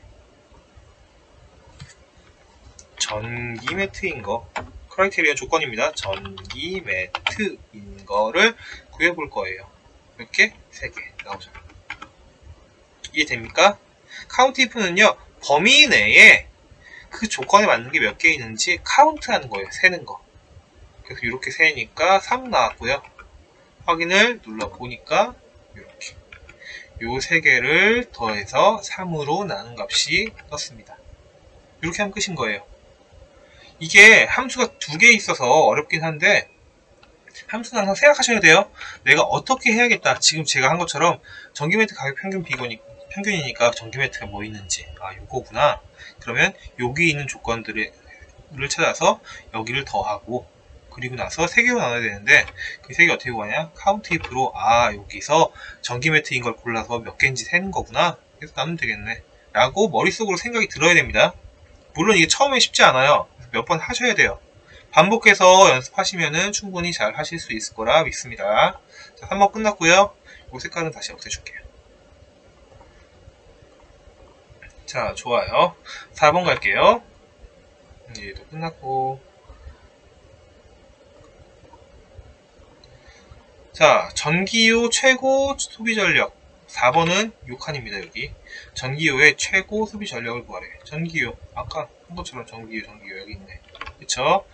전기 매트인 거 criteria 조건입니다. 전기 매트인 거를 구해볼 거예요. 몇 개? 세개 나오죠. 이해됩니까? count if는요 범위 내에 그 조건에 맞는 게 몇 개 있는지 카운트하는 거예요. 세는 거. 그래서 이렇게 세니까 3 나왔고요. 확인을 눌러보니까 이렇게 요 세 개를 더해서 3으로 나눈 값이 떴습니다. 이렇게 하면 끝인 거예요. 이게 함수가 두 개 있어서 어렵긴 한데 함수는 항상 생각하셔야 돼요. 내가 어떻게 해야겠다. 지금 제가 한 것처럼 전기 매트 가격 평균 비거니, 평균이니까 전기 매트가 뭐 있는지 아 요거구나. 그러면 여기 있는 조건들을 찾아서 여기를 더하고 그리고 나서 세 개로 나눠야 되는데 그 세 개 어떻게 구하냐? count if로 아 여기서 전기 매트인 걸 골라서 몇 개인지 세는 거구나. 그래서 나누면 되겠네. 라고 머릿속으로 생각이 들어야 됩니다. 물론 이게 처음에 쉽지 않아요. 몇 번 하셔야 돼요. 반복해서 연습하시면 충분히 잘 하실 수 있을 거라 믿습니다. 자, 3번 끝났고요. 이 색깔은 다시 없애줄게요. 자, 좋아요. 4번 갈게요. 얘도 끝났고. 자, 전기요 최고 소비 전력. 4번은 6칸입니다, 여기. 전기요의 최고 소비 전력을 구하래. 전기요. 아까 한 것처럼 전기요, 전기요. 여기 있네. 그쵸?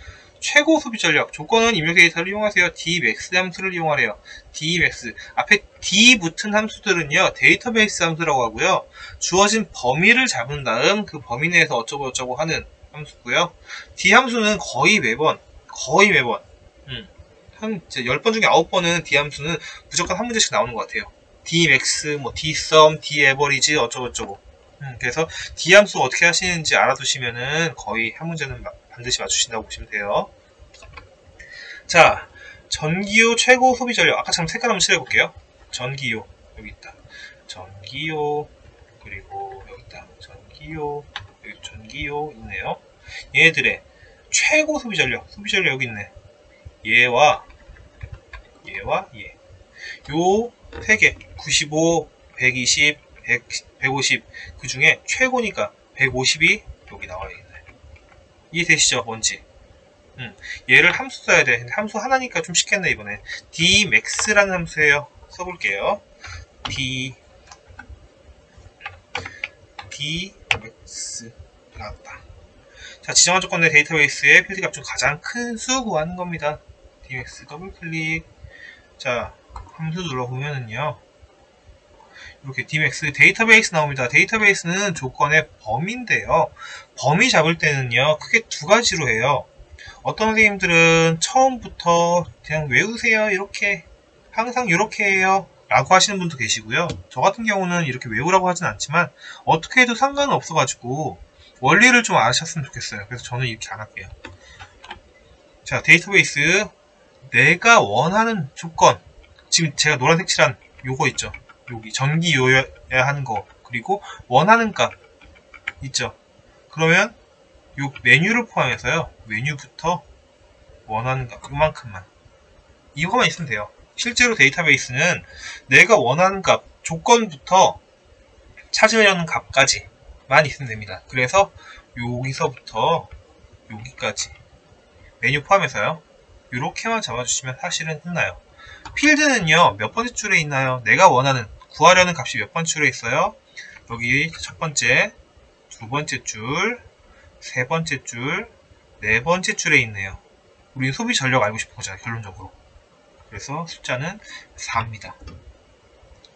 최고 소비 전력. 조건은 입력 데이터를 이용하세요. dmax 함수를 이용하래요. dmax. 앞에 d 붙은 함수들은요, 데이터베이스 함수라고 하고요. 주어진 범위를 잡은 다음 그 범위 내에서 어쩌고 저쩌고 하는 함수고요. d 함수는 거의 매번, 거의 매번, 음, 한 10번 중에 9번은 d 함수는 무조건 한 문제씩 나오는 것 같아요. dmax, 뭐 dsum, daverage 어쩌고 저쩌고. 음, 그래서 d 함수 어떻게 하시는지 알아두시면은 거의 한 문제는 반드시 맞추신다고 보시면 돼요. 자, 전기요 최고 소비 전력. 아까처럼 색깔 한번 칠해볼게요. 전기요. 여기 있다. 전기요. 그리고 여기 있다. 전기요. 여기 전기요 있네요. 얘들의 최고 소비 전력. 소비 전력 여기 있네. 얘와 얘와 얘. 요 세 개. 95, 120, 100, 150. 그 중에 최고니까 150이 여기 나와야겠네. 이해되시죠? 뭔지. 음, 얘를 함수 써야 돼. 함수 하나니까 좀 쉽겠네, 이번에. dmax라는 함수예요. 써볼게요. d, dmax. 나왔다. 자, 지정한 조건 내 데이터베이스의 필드 값 중 가장 큰 수 구하는 겁니다. dmax 더블 클릭. 자, 함수 눌러보면은요. 이렇게 dmax 데이터베이스 나옵니다. 데이터베이스는 조건의 범위인데요. 범위 잡을 때는요. 크게 두 가지로 해요. 어떤 선생님들은 처음부터 그냥 외우세요. 이렇게 항상 이렇게 해요. 라고 하시는 분도 계시고요. 저 같은 경우는 이렇게 외우라고 하진 않지만 어떻게 해도 상관은 없어가지고 원리를 좀 아셨으면 좋겠어요. 그래서 저는 이렇게 안 할게요. 자, 데이터베이스 내가 원하는 조건 지금 제가 노란색 칠한 요거 있죠. 여기 전기요야 하는 거. 그리고 원하는 값. 있죠? 그러면 요 메뉴를 포함해서요. 메뉴부터 원하는 값 그만큼만. 이거만 있으면 돼요. 실제로 데이터베이스는 내가 원하는 값 조건부터 찾으려는 값까지만 있으면 됩니다. 그래서 여기서부터 여기까지 메뉴 포함해서요. 이렇게만 잡아주시면 사실은 끝나요. 필드는요 몇 번째 줄에 있나요? 내가 원하는 구하려는 값이 몇 번째 줄에 있어요? 여기 첫 번째, 두 번째 줄, 세 번째 줄, 네 번째 줄에 있네요. 우리는 소비 전력 알고 싶은 거잖아요, 결론적으로. 그래서 숫자는 4입니다.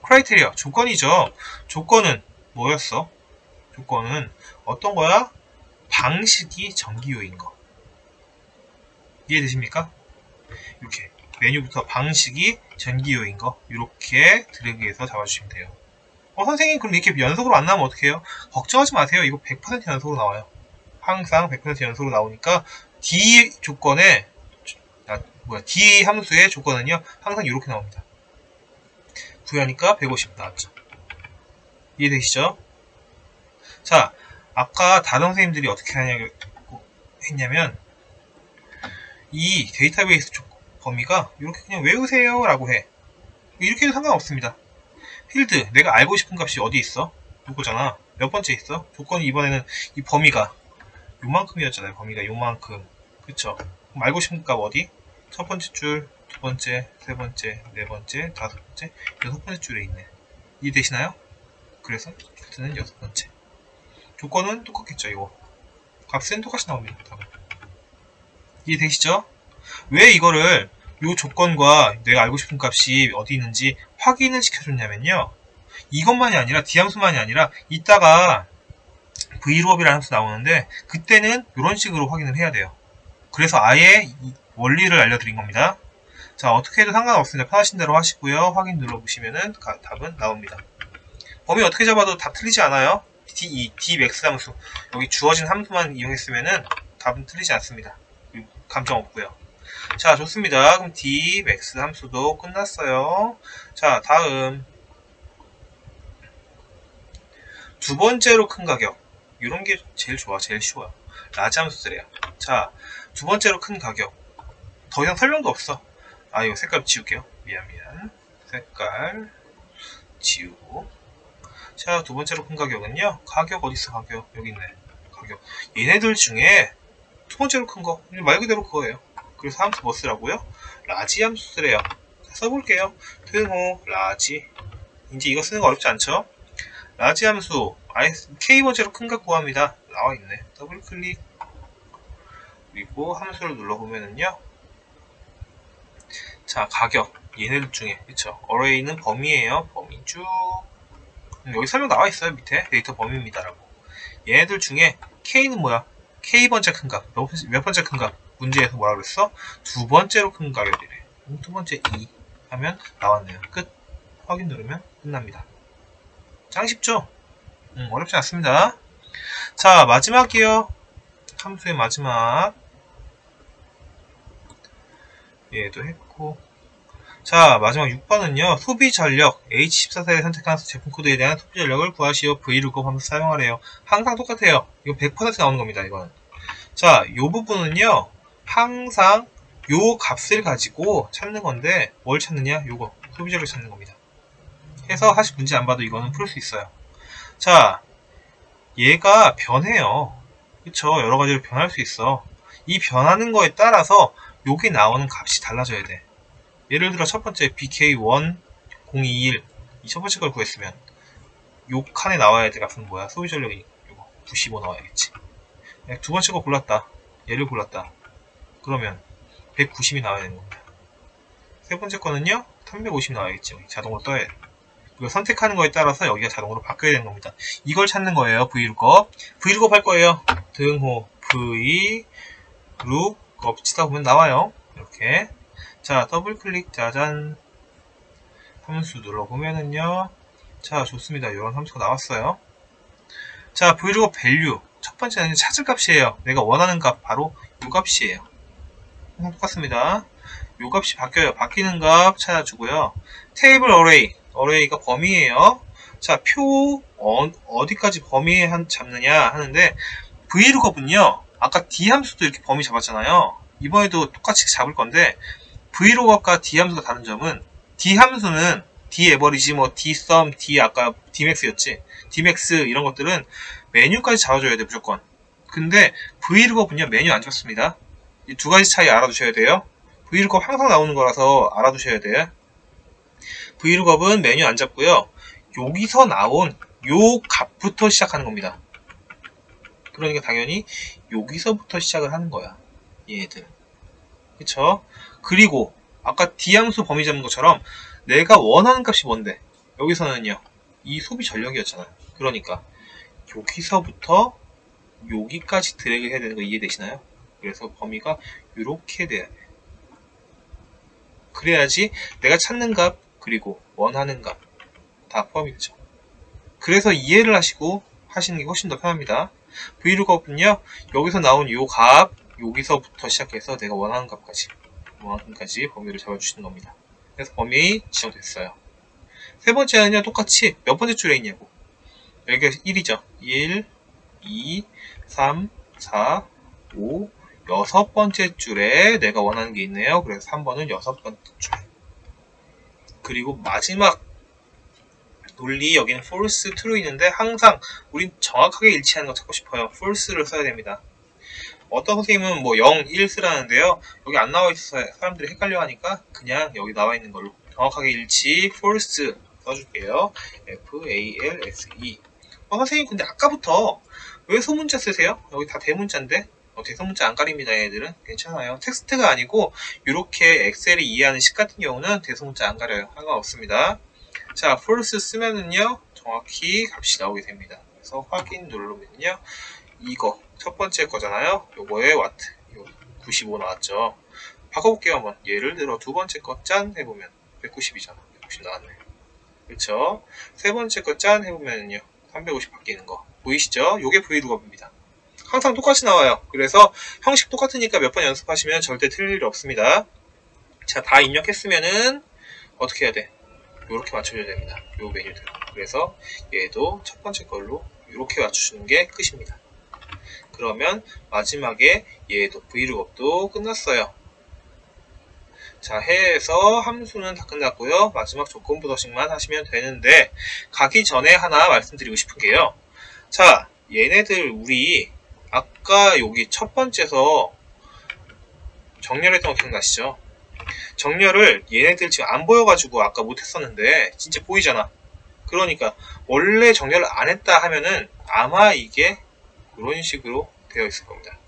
크라이테리아, 조건이죠. 조건은 뭐였어? 조건은 어떤 거야? 방식이 전기요인 거. 이해되십니까? 이렇게 메뉴부터 방식이 전기요인 거 이렇게 드래그해서 잡아주시면 돼요. 어 선생님 그럼 이렇게 연속으로 안 나오면 어떡해요? 걱정하지 마세요. 이거 100% 연속으로 나와요. 항상 100% 연속으로 나오니까 D 조건에 아, 뭐야 D 함수의 조건은요 항상 이렇게 나옵니다. 부여하니까 150 나왔죠. 이해되시죠? 자, 아까 다른 선생님들이 어떻게 하냐고 했냐면 이 데이터베이스 범위가 이렇게 그냥 외우세요 라고 해. 이렇게 해도 상관없습니다. 필드, 내가 알고 싶은 값이 어디 있어? 요거잖아. 몇 번째 있어? 조건이 이번에는 이 범위가 요만큼이었잖아요. 범위가 요만큼. 그쵸? 그럼 알고 싶은 값 어디? 첫 번째 줄, 두 번째, 세 번째, 네 번째, 다섯 번째, 여섯 번째 줄에 있네. 이해되시나요? 그래서 필드는 여섯 번째. 조건은 똑같겠죠, 이거. 값은 똑같이 나옵니다. 이해되시죠? 왜 이거를 이 조건과 내가 알고 싶은 값이 어디 있는지 확인을 시켜줬냐면요. 이것만이 아니라 D함수만이 아니라 이따가 V로업이라는 함수 나오는데 그때는 이런 식으로 확인을 해야 돼요. 그래서 아예 원리를 알려드린 겁니다. 자 어떻게 해도 상관없습니다. 편하신 대로 하시고요. 확인 눌러보시면은 답은 나옵니다. 범위 어떻게 잡아도 답 틀리지 않아요. D, 이 Dmax 함수 여기 주어진 함수만 이용했으면은 답은 틀리지 않습니다. 감점 없고요. 자 좋습니다. 그럼 Dmax 함수도 끝났어요. 자 다음 두 번째로 큰 가격 이런 게 제일 좋아 제일 쉬워요. large 함수들이에요. 자두 번째로 큰 가격 더 이상 설명도 없어. 아 이거 색깔 지울게요. 미안 미안 색깔 지우고 자 두 번째로 큰 가격은요. 가격 어딨어 가격 여기 있네. 가격 얘네들 중에 두 번째로 큰 거 말 그대로 그거예요. 그래서 함수 뭐 쓰라고요? large 함수 쓰래요. 써볼게요. 등호 large 이제 이거 쓰는 거 어렵지 않죠? large 함수 K번째로 큰거 구합니다. 나와있네. 더블 클릭 그리고 함수를 눌러보면은요 자 가격 얘네들 중에 그쵸 어레이는 범위예요 범위 쭉 음, 여기 설명 나와 있어요 밑에 데이터 범위입니다라고 얘네들 중에 K는 뭐야 K번째 큰 값, 몇, 몇 번째 큰 값? 문제에서 뭐라 그랬어? 두 번째로 큰 가격이래. 두 번째 2 하면 나왔네요. 끝. 확인 누르면 끝납니다. 짱 쉽죠? 음, 어렵지 않습니다. 자, 마지막이요. 함수의 마지막. 얘도 했고. 자, 마지막 6번은요. 소비 전력 H14세대 선택한 제품 코드에 대한 소비 전력을 구하시오. V루급 하면서 사용하래요. 항상 똑같아요. 이거 100% 나오는 겁니다. 이건. 자, 이 부분은요. 항상 요 값을 가지고 찾는 건데 뭘 찾느냐? 요거. 소비 전력 찾는 겁니다. 해서 사실 문제 안 봐도 이거는 풀 수 있어요. 자, 얘가 변해요. 그쵸? 여러 가지로 변할 수 있어. 이 변하는 거에 따라서 여기 나오는 값이 달라져야 돼. 예를 들어 첫 번째 BK1 021 이 첫 번째 걸 구했으면 요 칸에 나와야 될 값은 뭐야? 소비 전력이 요거 95 나와야겠지. 네, 두 번째 거 골랐다. 얘를 골랐다. 그러면 190이 나와야 되는 겁니다. 세 번째 거는요. 350 나와야겠죠. 자동으로 떠야 돼. 이거 선택하는 거에 따라서 여기가 자동으로 바뀌어야 되는 겁니다. 이걸 찾는 거예요. Vlookup. Vlookup 할 거예요. 등호 V lookup 치다 보면 나와요. 이렇게 자 더블 클릭 짜잔 함수 눌러보면은요 자 좋습니다 이런 함수가 나왔어요 자 Vlookup value 첫 번째는 찾을 값이에요 내가 원하는 값 바로 이 값이에요 똑같습니다 이 값이 바뀌어요 바뀌는 값 찾아주고요 table array array가 범위예요 자 표 어, 디까지 범위 한, 잡느냐 하는데 Vlookup은요 아까 D 함수도 이렇게 범위 잡았잖아요 이번에도 똑같이 잡을 건데 Vlookup과 D 함수가 다른 점은 D 함수는 D average, 뭐 D sum, D 아까 D max였지. D max 이런 것들은 메뉴까지 잡아줘야 돼 무조건. 근데 브이로그는요 메뉴 안 잡습니다. 이 두 가지 차이 알아두셔야 돼요. 브이로그 항상 나오는 거라서 알아두셔야 돼요. 브이로그은 메뉴 안 잡고요. 여기서 나온 요 값부터 시작하는 겁니다. 그러니까 당연히 여기서부터 시작을 하는 거야. 얘들. 그쵸? 그리고 아까 D함수 범위 잡는 것처럼 내가 원하는 값이 뭔데? 여기서는요. 이 소비 전력이었잖아요. 그러니까 여기서부터 여기까지 드래그 해야 되는 거 이해되시나요? 그래서 범위가 이렇게 돼야 돼. 그래야지 내가 찾는 값 그리고 원하는 값 다 포함이 되죠. 그래서 이해를 하시고 하시는 게 훨씬 더 편합니다. vlookup은요 여기서 나온 요 값 여기서부터 시작해서 내가 원하는 값까지 원하는까지 범위를 잡아주시는 겁니다. 그래서 범위 지정됐어요. 세 번째는요 똑같이 몇 번째 줄에 있냐고 여기가 1이죠. 1, 2, 3, 4, 5, 여섯 번째 줄에 내가 원하는 게 있네요. 그래서 3번은 여섯 번째 줄. 그리고 마지막 논리 여기는 false, true 있는데 항상 우린 정확하게 일치하는 거 찾고 싶어요. false를 써야 됩니다. 어떤 선생님은 뭐 0, 1 쓰라는데요. 여기 안 나와 있어서 사람들이 헷갈려 하니까 그냥 여기 나와 있는 걸로 정확하게 일치 false 써줄게요. F, A, L, S, E. 어, 선생님 근데 아까부터 왜 소문자 쓰세요? 여기 다 대문자인데 어, 대소문자 안 가립니다 얘들은. 괜찮아요. 텍스트가 아니고 이렇게 엑셀이 이해하는 식 같은 경우는 대소문자 안 가려요. 상관없습니다. 자 false 쓰면은요 정확히 값이 나오게 됩니다. 그래서 확인 누르면요 이거 첫 번째 거잖아요. 요거에 와트 95 나왔죠. 바꿔볼게요 한번. 예를 들어 두 번째 거 짠 해보면 190이잖아. 190 나왔네. 그렇죠 세 번째 거 짠 해보면요 350 바뀌는 거. 보이시죠? 요게 브이룩업입니다 항상 똑같이 나와요. 그래서 형식 똑같으니까 몇 번 연습하시면 절대 틀릴 일 없습니다. 자, 다 입력했으면은 어떻게 해야 돼? 이렇게 맞춰줘야 됩니다. 요 메뉴대로. 그래서 얘도 첫 번째 걸로 이렇게 맞추시는 게 끝입니다. 그러면 마지막에 얘도 브이룩업도 끝났어요. 자, 해에서 함수는 다 끝났고요. 마지막 조건부서식만 하시면 되는데 가기 전에 하나 말씀드리고 싶은 게요. 자, 얘네들 우리 아까 여기 첫 번째서 정렬했던 거 기억나시죠? 정렬을 얘네들 지금 안 보여가지고 아까 못했었는데 진짜 보이잖아. 그러니까 원래 정렬을 안 했다 하면은 아마 이게 이런 식으로 되어 있을 겁니다.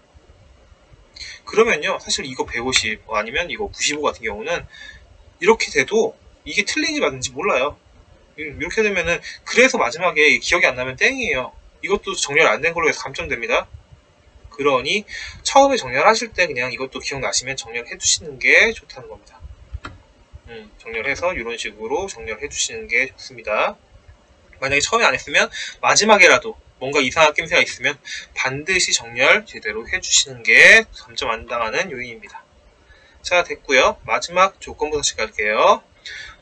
그러면요 사실 이거 150 아니면 이거 95 같은 경우는 이렇게 돼도 이게 틀린지 맞는지 몰라요. 음, 이렇게 되면은 그래서 마지막에 기억이 안 나면 땡이에요. 이것도 정렬 안 된 걸로 해서 감점됩니다. 그러니 처음에 정렬하실 때 그냥 이것도 기억나시면 정렬해 두시는 게 좋다는 겁니다. 음, 정렬해서 이런 식으로 정렬해 두시는 게 좋습니다. 만약에 처음에 안 했으면 마지막에라도 뭔가 이상한 낌새가 있으면 반드시 정렬 제대로 해주시는 게 점점 안 당하는 요인입니다. 자 됐고요. 마지막 조건부 서식 갈게요.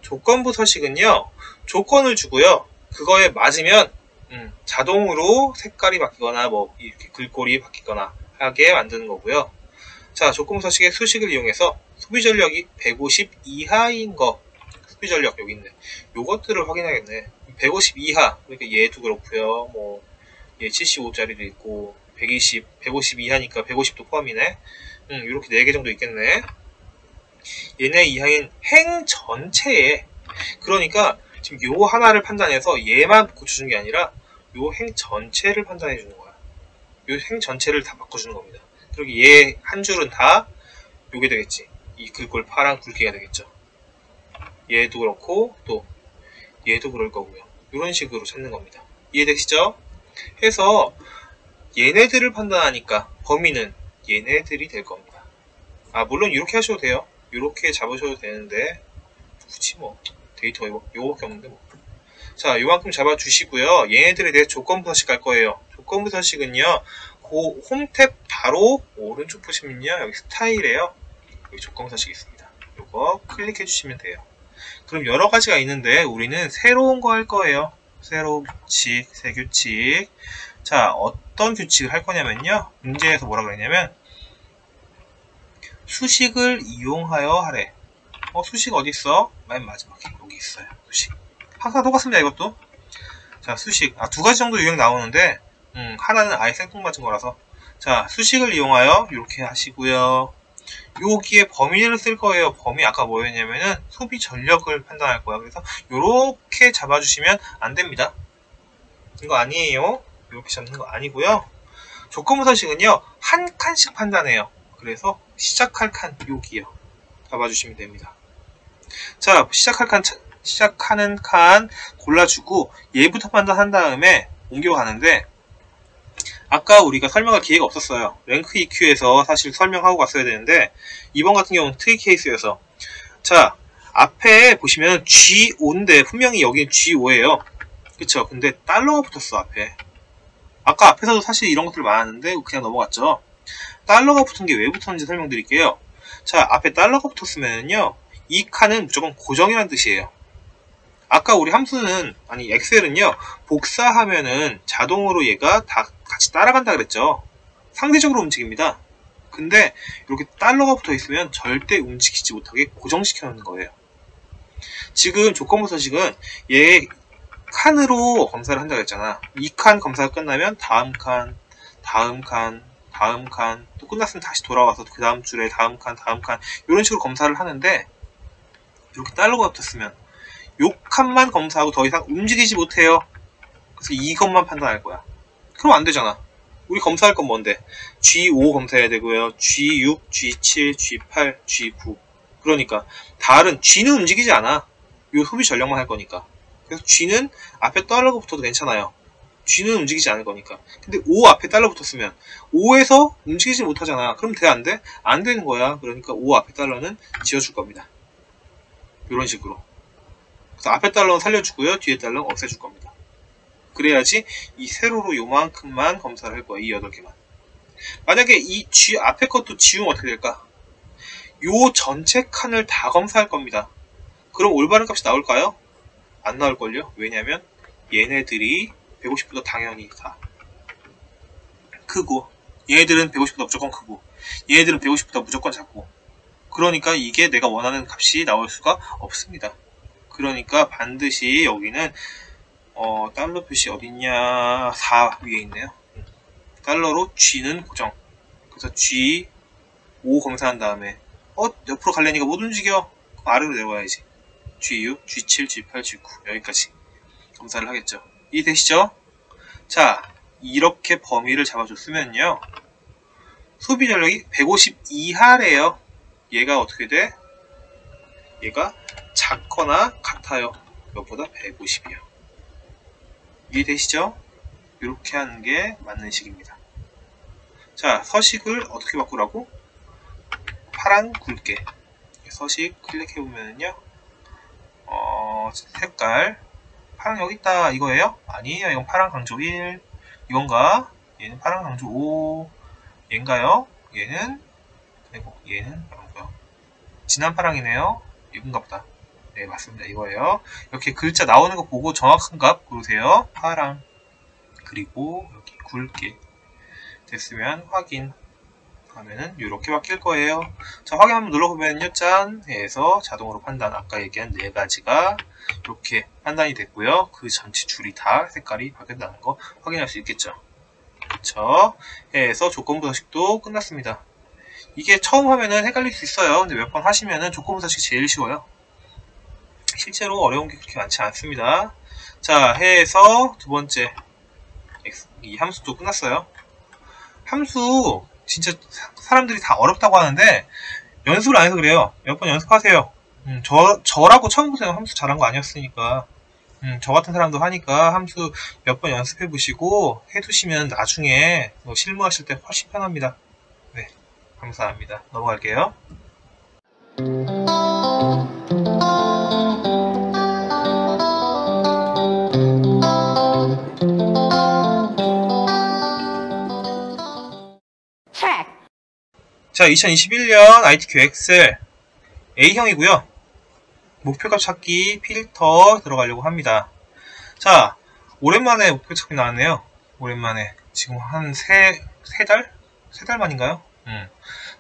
조건부 서식은요. 조건을 주고요. 그거에 맞으면 음, 자동으로 색깔이 바뀌거나 뭐 이렇게 글꼴이 바뀌거나 하게 만드는 거고요. 자, 조건 서식의 수식을 이용해서 소비 전력이 150 이하인 거 소비 전력 여기 있네. 요것들을 확인하겠네. 150 이하 그러니까 얘도 그렇고요. 뭐얘 75짜리도 있고 120, 150 이하니까 150도 포함이네. 음, 이렇게 4개 정도 있겠네. 얘네 이하인 행 전체에 그러니까 지금 요 하나를 판단해서 얘만 고쳐준 게 아니라 요 행 전체를 판단해 주는 거야. 요 행 전체를 다 바꿔주는 겁니다. 그리고 얘 한 줄은 다 요게 되겠지. 이 글꼴 파랑 굵기가 되겠죠. 얘도 그렇고 또 얘도 그럴 거고요. 이런 식으로 찾는 겁니다. 이해되시죠? 해서 얘네들을 판단하니까 범위는 얘네들이 될 겁니다. 아 물론 이렇게 하셔도 돼요. 이렇게 잡으셔도 되는데 굳이 뭐 데이터가 요거밖에 없는데 뭐. 자, 요만큼 잡아주시고요. 얘네들에 대해 조건부 서식 갈 거예요. 조건부 서식은요. 그 홈탭 바로 오른쪽 보시면요. 여기 스타일에요. 여기 조건부 서식이 있습니다. 요거 클릭해 주시면 돼요. 그럼 여러 가지가 있는데 우리는 새로운 거 할 거예요. 새로운 규칙, 새 규칙. 자, 어떤 규칙을 할 거냐면요. 문제에서 뭐라 그랬냐면 수식을 이용하여 하래. 어, 수식 어디 있어? 맨 마지막에 있어요. 수식. 항상 똑같습니다. 이것도. 자, 수식. 아, 두 가지 정도 유형 나오는데 음, 하나는 아예 생뚱맞은 거라서 자, 수식을 이용하여 이렇게 하시고요. 여기에 범위를 쓸 거예요. 범위 아까 뭐였냐면은 소비 전력을 판단할 거야. 그래서 이렇게 잡아주시면 안 됩니다. 이거 아니에요. 이렇게 잡는 거 아니고요. 조건부 서식은요. 한 칸씩 판단해요. 그래서 시작할 칸 여기요. 잡아주시면 됩니다. 자, 시작할 칸, 시작하는 칸 골라주고 얘부터 판단한 다음에 옮겨가는데 아까 우리가 설명할 기회가 없었어요. rank EQ에서 사실 설명하고 갔어야 되는데 이번 같은 경우는 특이 케이스여서 자, 앞에 보시면 G5인데 분명히 여기는 G5예요. 그쵸? 근데 달러가 붙었어, 앞에. 아까 앞에서도 사실 이런 것들 많았는데 그냥 넘어갔죠. 달러가 붙은 게 왜 붙었는지 설명드릴게요. 자, 앞에 달러가 붙었으면요. 이 칸은 무조건 고정이라는 뜻이에요. 아까 우리 함수는, 아니, 엑셀은요, 복사하면은 자동으로 얘가 다 같이 따라간다 그랬죠. 상대적으로 움직입니다. 근데 이렇게 달러가 붙어 있으면 절대 움직이지 못하게 고정시켜 놓는 거예요. 지금 조건부 서식은 얘 칸으로 검사를 한다고 했잖아. 이 칸 검사가 끝나면 다음 칸, 다음 칸, 다음 칸, 또 끝났으면 다시 돌아와서 그 다음 줄에 다음 칸, 다음 칸, 이런 식으로 검사를 하는데, 이렇게 달러가 붙었으면, 요 칸만 검사하고 더 이상 움직이지 못해요. 그래서 이것만 판단할 거야. 그럼 안 되잖아. 우리 검사할 건 뭔데? G5 검사해야 되고요. G6, G7, G8, G9. 그러니까 달은 G는 움직이지 않아. 요 소비 전력만 할 거니까. 그래서 G는 앞에 달러가 붙어도 괜찮아요. G는 움직이지 않을 거니까. 근데 O 앞에 달러 붙었으면 5에서 움직이지 못하잖아. 그럼 돼? 안 돼? 안 되는 거야. 그러니까 5 앞에 달러는 지워줄 겁니다. 이런 식으로. 앞에 달러는 살려주고요. 뒤에 달러는 없애줄 겁니다. 그래야지 이 세로로 요만큼만 검사를 할 거야. 이 8개만. 만약에 이 G 앞에 것도 지우면 어떻게 될까? 요 전체 칸을 다 검사할 겁니다. 그럼 올바른 값이 나올까요? 안 나올걸요? 왜냐면 얘네들이 150보다 당연히 다 크고 얘네들은 150보다 무조건 크고 얘네들은 150보다 무조건 작고 그러니까 이게 내가 원하는 값이 나올 수가 없습니다. 그러니까 반드시 여기는 어, 달러 표시 어딨냐 4 위에 있네요. 달러로 G는 고정 그래서 G 5 검사한 다음에 어 옆으로 갈래니까 못 움직여 아래로 내려와야지 G6, G7, G8, G9 여기까지 검사를 하겠죠. 이해되시죠? 자, 이렇게 범위를 잡아줬으면요. 소비 전력이 150 이하래요. 얘가 어떻게 돼? 얘가 작거나 같아요. 이것보다 150이요. 이해되시죠? 이렇게 하는 게 맞는 식입니다. 자, 서식을 어떻게 바꾸라고? 파란 굵게. 서식 클릭해보면요. 어, 색깔 파랑 여기 있다 이거예요? 아니에요 이건 파랑 강조 1 이건가? 얘는 파랑 강조 5 얘인가요? 얘는 아이고 얘는 뭐고요 진한 파랑이네요 이건가 보다 네 맞습니다 이거예요 이렇게 글자 나오는 거 보고 정확한 값 고르세요 파랑 그리고 여기 굵게 됐으면 확인 하면은 이렇게 바뀔 거예요. 자, 확인 한번 눌러보면요. 짠! 해서 자동으로 판단, 아까 얘기한 네 가지가 이렇게 판단이 됐고요. 그 전체 줄이 다 색깔이 바뀌었다는 거 확인할 수 있겠죠. 그쵸? 해서 조건부 서식도 끝났습니다. 이게 처음 하면은 헷갈릴 수 있어요. 근데 몇 번 하시면은 조건부 서식 제일 쉬워요. 실제로 어려운 게 그렇게 많지 않습니다. 자, 해서 두 번째 이 함수도 끝났어요. 함수 진짜 사람들이 다 어렵다고 하는데 연습을 안 해서 그래요. 몇 번 연습하세요. 음, 저, 저라고 처음부터 함수 잘한 거 아니었으니까 음, 저 같은 사람도 하니까 함수 몇 번 연습해 보시고 해두시면 나중에 뭐 실무하실 때 훨씬 편합니다. 네, 감사합니다. 넘어갈게요. 자, 2021년 ITQ 엑셀 A형이고요. 목표값 찾기 필터 들어가려고 합니다. 자, 오랜만에 목표 찾기 나왔네요. 오랜만에. 지금 한 세, 세 달? 세 달 만인가요? 음.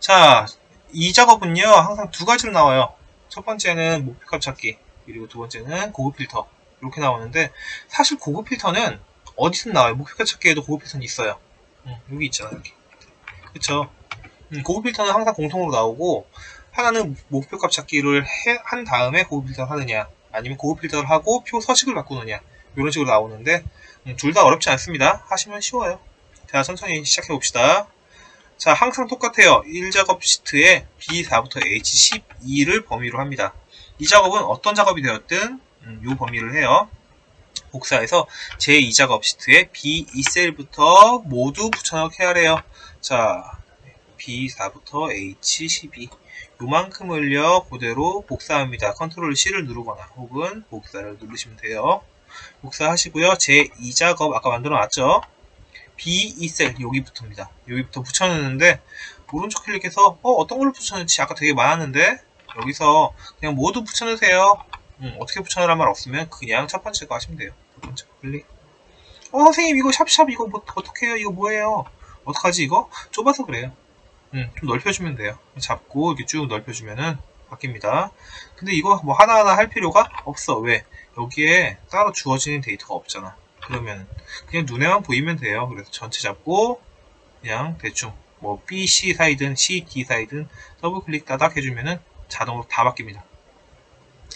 자, 이 작업은요, 항상 두 가지로 나와요. 첫 번째는 목표값 찾기, 그리고 두 번째는 고급 필터. 이렇게 나오는데, 사실 고급 필터는 어디서 나와요? 목표값 찾기에도 고급 필터는 있어요. 음, 여기 있잖아요, 여기. 그쵸? 음, 고급 필터는 항상 공통으로 나오고 하나는 목표값 찾기를 해, 한 다음에 고급 필터를 하느냐 아니면 고급 필터를 하고 표 서식을 바꾸느냐 이런 식으로 나오는데 음, 둘 다 어렵지 않습니다. 하시면 쉬워요. 자 천천히 시작해 봅시다. 자 항상 똑같아요. 1작업 시트에 B4부터 H12를 범위로 합니다. 이 작업은 어떤 작업이 되었든 음, 이 범위를 해요. 복사해서 제2작업 시트에 B2셀부터 모두 붙여넣기 하래요. 자 B4부터 H12 이 요만큼을요 그대로 복사합니다. 컨트롤 C를 누르거나 혹은 복사를 누르시면 돼요. 복사하시고요. 제 2작업 아까 만들어 놨죠? B2셀 여기부터입니다. 여기부터 붙여넣는데 오른쪽 클릭해서 어, 어떤 걸로 붙여넣지? 아까 되게 많았는데 여기서 그냥 모두 붙여넣으세요. 음, 어떻게 붙여넣으란 말 없으면 그냥 첫 번째 거 하시면 돼요. 첫 번째 거 클릭. 어 선생님 이거 샵샵 이거 뭐 어떻게 해요? 이거 뭐예요? 어떡하지 이거? 좁아서 그래요. 음, 좀 넓혀주면 돼요. 잡고 이렇게 쭉 넓혀주면은 바뀝니다. 근데 이거 뭐 하나하나 할 필요가 없어. 왜? 여기에 따로 주어지는 데이터가 없잖아. 그러면 그냥 눈에만 보이면 돼요. 그래서 전체 잡고 그냥 대충 뭐 B, C 사이든 C, D 사이든 더블 클릭 따닥 해주면은 자동으로 다 바뀝니다.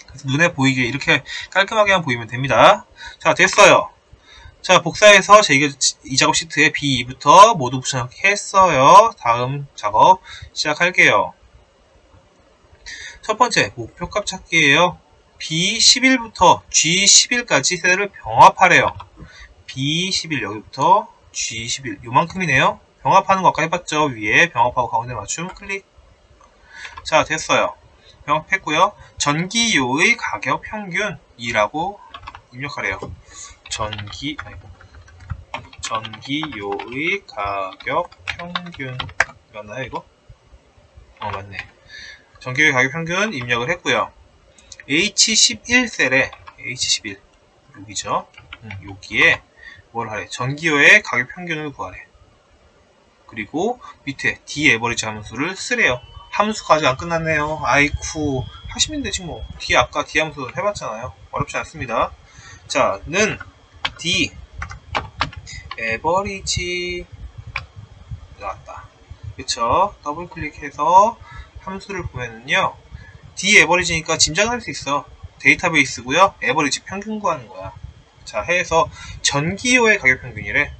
그래서 눈에 보이게 이렇게 깔끔하게만 보이면 됩니다. 자 됐어요. 자 복사해서 제이 작업 시트에 B2부터 모두 붙여넣기 했어요. 다음 작업 시작할게요. 첫 번째 목표값 찾기예요. B11부터 G11까지 세대를 병합하래요. B11 여기부터 G11 요만큼이네요. 병합하는 거 아까 해봤죠? 위에 병합하고 가운데 맞춤 클릭. 자 됐어요. 병합했고요. 전기요의 가격 평균 2라고 입력하래요. 전기 아이고 전기요의 가격 평균 맞나요 이거? 어 맞네. 전기요의 가격 평균 입력을 했고요. H11셀에 H11 여기죠. 음, 여기에 뭘 하래? 전기요의 가격 평균을 구하래. 그리고 밑에 D 에버리지 함수를 쓰래요. 함수가 아직 안 끝났네요. 아이쿠 하시면 되지 뭐. D 아까 D 함수 해봤잖아요. 어렵지 않습니다. 자, 는 D 에버리지 나왔다. 그쵸? 더블 클릭해서 함수를 보면은요. D 에버리지니까 짐작할 수 있어. 데이터베이스고요. 에버리지 평균 구하는 거야. 자, 해서 전기요의 가격 평균이래.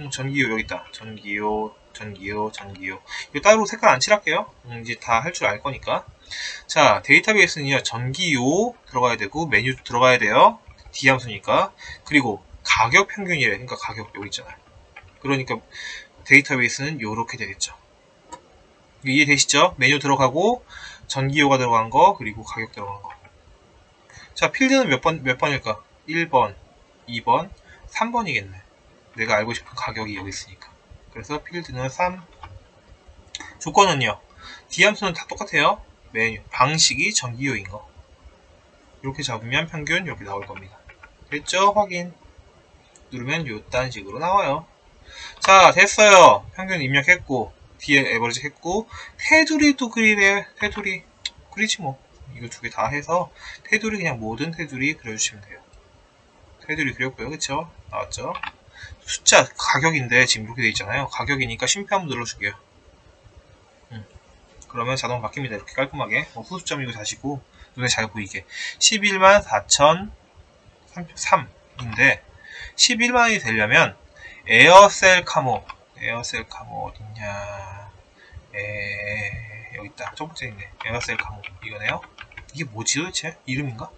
음, 전기요 여기 있다. 전기요, 전기요, 전기요. 이거 따로 색깔 안 칠할게요. 음, 이제 다 할 줄 알 거니까. 자, 데이터베이스는요. 전기요 들어가야 되고 메뉴 들어가야 돼요. D 함수니까. 그리고 가격 평균이래. 그러니까 가격 여기 있잖아요. 그러니까 데이터베이스는 이렇게 되겠죠. 이해되시죠? 메뉴 들어가고 전기요가 들어간 거 그리고 가격 들어간 거. 자, 필드는 몇 번, 몇 번일까? 1번, 2번, 3번이겠네. 내가 알고 싶은 가격이 여기 있으니까. 그래서 필드는 3. 조건은요. D함수는 다 똑같아요. 메뉴, 방식이 전기요인 거. 이렇게 잡으면 평균 이렇게 나올 겁니다. 됐죠? 확인. 누르면 요딴 식으로 나와요. 자, 됐어요. 평균 입력했고, 뒤에 에버리지 했고, 테두리 도 그리래. 테두리. 그리지 뭐. 이거 두 개 다 해서, 테두리 그냥 모든 테두리 그려주시면 돼요. 테두리 그렸고요. 그쵸? 나왔죠? 숫자, 가격인데 지금 이렇게 돼 있잖아요. 가격이니까 심표 한번 눌러줄게요. 음. 그러면 자동 바뀝니다. 이렇게 깔끔하게. 뭐 후수점 이거 다시고, 눈에 잘 보이게. 11만 4,033인데, 11만이 되려면 에어셀 카모 에어셀 카모 어딨냐? 에 여기 있다. 첫 번째 있네. 에어셀 카모 이거네요? 이게 뭐지 도대체? 이름인가?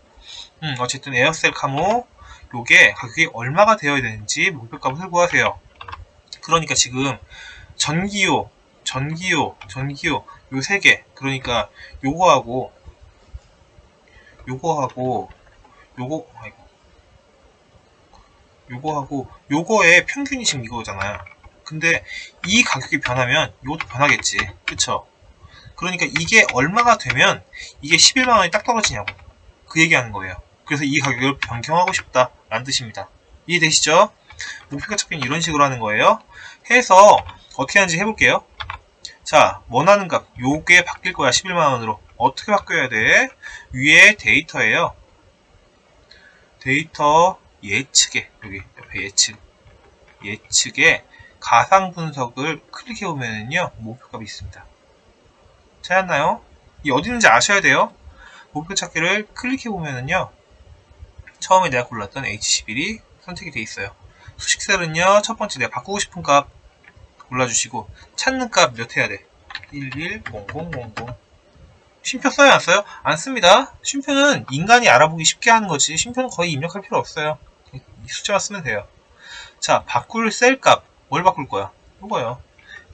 음 어쨌든 에어셀 카모 요게 가격이 얼마가 되어야 되는지 목표값을 구하세요. 그러니까 지금 전기요 전기요 전기요. 요 세 개. 그러니까 요거하고 요거하고 요거 아이고. 요거하고 요거의 평균이 지금 이거잖아요. 근데 이 가격이 변하면 이것도 변하겠지. 그쵸? 그러니까 이게 얼마가 되면 이게 11만원이 딱 떨어지냐고. 그 얘기하는 거예요. 그래서 이 가격을 변경하고 싶다. 라는 뜻입니다. 이해되시죠? 목표가 찾기는 이런 식으로 하는 거예요. 해서 어떻게 하는지 해볼게요. 자, 원하는 값. 요게 바뀔 거야. 11만원으로. 어떻게 바뀌어야 돼? 위에 데이터예요. 데이터 예측에 여기 옆에 예측 예측에 가상 분석을 클릭해 보면은요 목표값이 있습니다. 찾았나요? 이 어디 있는지 아셔야 돼요. 목표 찾기를 클릭해 보면은요 처음에 내가 골랐던 H11이 선택이 돼 있어요. 수식셀은요 첫 번째 내가 바꾸고 싶은 값 골라주시고 찾는 값 몇 해야 돼? 110000 쉼표 써요 안 써요? 안 씁니다. 쉼표는 인간이 알아보기 쉽게 하는 거지 쉼표는 거의 입력할 필요 없어요. 숫자만 쓰면 돼요. 자, 바꿀 셀 값. 뭘 바꿀 거야? 이거요.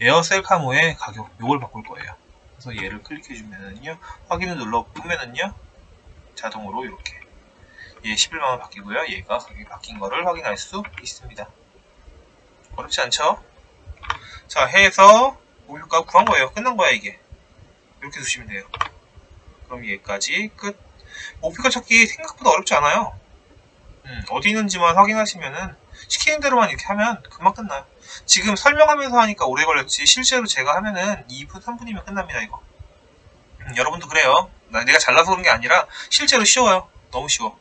에어 셀 카모의 가격. 요걸 바꿀 거예요. 그래서 얘를 클릭해 주면은요, 확인을 눌러 보면은요, 자동으로 이렇게 얘 11만원 바뀌고요. 얘가 가격이 바뀐 거를 확인할 수 있습니다. 어렵지 않죠? 자, 해서 목표가 구한 거예요. 끝난 거야, 이게. 이렇게 두시면 돼요. 그럼 얘까지 끝. 목표가 찾기 생각보다 어렵지 않아요. 음, 어디 있는지만 확인하시면은 시키는 대로만 이렇게 하면 금방 끝나요. 지금 설명하면서 하니까 오래 걸렸지 실제로 제가 하면은 2분, 3분이면 끝납니다, 이거. 음, 여러분도 그래요. 내가 잘나서 그런 게 아니라 실제로 쉬워요. 너무 쉬워.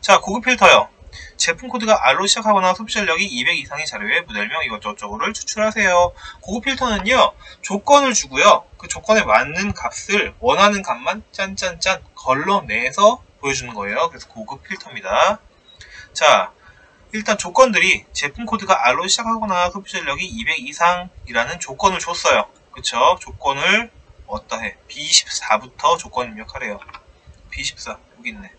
자, 고급 필터요. 제품 코드가 R로 시작하거나 소비 전력이 200 이상의 자료에 모델명 이것저것을 추출하세요. 고급 필터는요, 조건을 주고요. 그 조건에 맞는 값을 원하는 값만 짠짠짠 걸러내서 보여주는 거예요. 그래서 고급 필터입니다. 자, 일단 조건들이 제품 코드가 R로 시작하거나 소비 전력이 200 이상이라는 조건을 줬어요. 그쵸? 조건을 어디다 해? B24부터 조건 입력하래요. B24 여기 있네.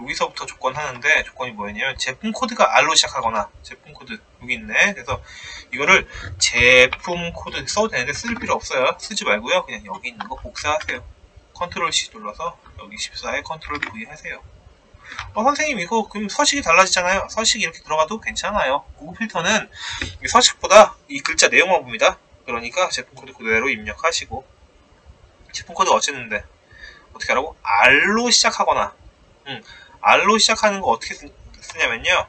여기서부터 조건 하는데 조건이 뭐였냐면 제품 코드가 R로 시작하거나 제품 코드 여기 있네. 그래서 이거를 제품 코드 써도 되는데 쓸 필요 없어요. 쓰지 말고요. 그냥 여기 있는 거 복사하세요. 컨트롤 C 눌러서 여기 14에 컨트롤 V 하세요. 어, 선생님 이거 그럼 서식이 달라지잖아요. 서식이 이렇게 들어가도 괜찮아요. 고급 필터는 서식보다 이 글자 내용만 봅니다. 그러니까 제품 코드 그대로 입력하시고 제품 코드 어쨌는데 어떻게 하라고? R로 시작하거나 음, R로 시작하는 거 어떻게 쓰, 냐면요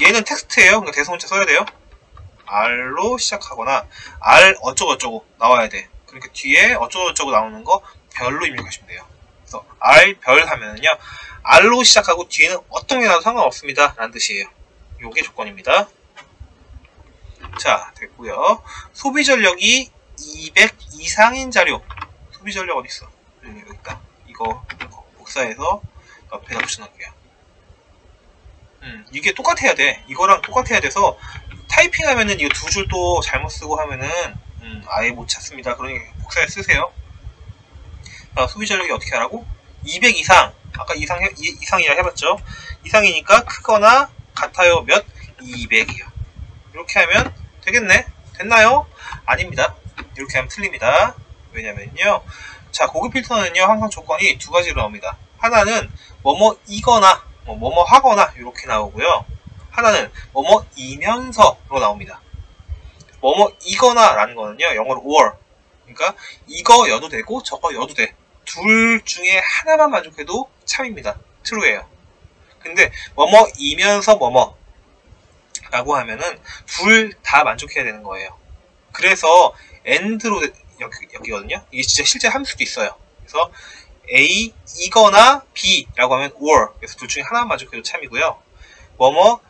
얘는 텍스트예요. 그러니까 대소문자 써야 돼요. R로 시작하거나 R 어쩌고저쩌고 나와야 돼. 그러니까 뒤에 어쩌고저쩌고 나오는 거 별로 입력하시면 돼요. 그래서 R 별 하면은요 R로 시작하고 뒤에는 어떤 게 나도 상관없습니다. 라는 뜻이에요. 요게 조건입니다. 자, 됐고요. 소비 전력이 200 이상인 자료. 소비 전력 어디 있어? 여기 있다. 이거 복사해서 옆에다 붙여놓을게요. 음, 이게 똑같아야 돼. 이거랑 똑같아야 돼서 타이핑하면은 이거 두 줄 또 잘못 쓰고 하면은 음, 아예 못 찾습니다. 그러니 까 복사해 쓰세요. 자, 소비 전력이 어떻게 하라고? 200 이상. 아까 이상 이상이라 해봤죠. 이상이니까 크거나 같아요. 몇? 200이요. 이렇게 하면 되겠네. 됐나요? 아닙니다. 이렇게 하면 틀립니다. 왜냐면요. 자, 고급 필터는요, 항상 조건이 두 가지로 나옵니다. 하나는 뭐뭐 이거나, 뭐 뭐뭐 하거나, 이렇게 나오고요. 하나는 뭐뭐 이면서로 나옵니다. 뭐뭐 이거나 라는 거는요, 영어로 or. 그러니까 이거여도 되고 저거여도 돼. 둘 중에 하나만 만족해도 참입니다. true예요. 근데 뭐뭐이면서 뭐뭐 라고 하면은 둘 다 만족해야 되는 거예요. 그래서 여기, 여기거든요. 이게 진짜 실제 함수도 있어요. 그래서 A 이거나 B라고 하면 or 그래서 둘 중에 하나만 만족해도 참이고요. 뭐뭐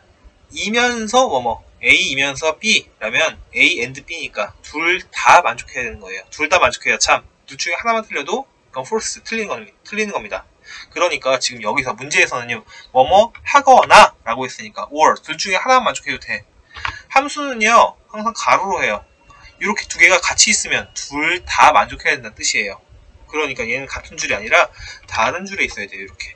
이면서 뭐뭐 A이면서 B라면 A and B니까 둘 다 만족해야 되는 거예요. 둘 다 만족해야 참. 둘 중에 하나만 틀려도 그건 false 틀린 거, 틀리는 겁니다. 그러니까 지금 여기서 문제에서는요. 뭐뭐 하거나 라고 했으니까 or 둘 중에 하나만 만족해도 돼. 함수는요. 항상 가로로 해요. 이렇게 두 개가 같이 있으면 둘 다 만족해야 된다는 뜻이에요. 그러니까 얘는 같은 줄이 아니라 다른 줄에 있어야 돼요. 이렇게.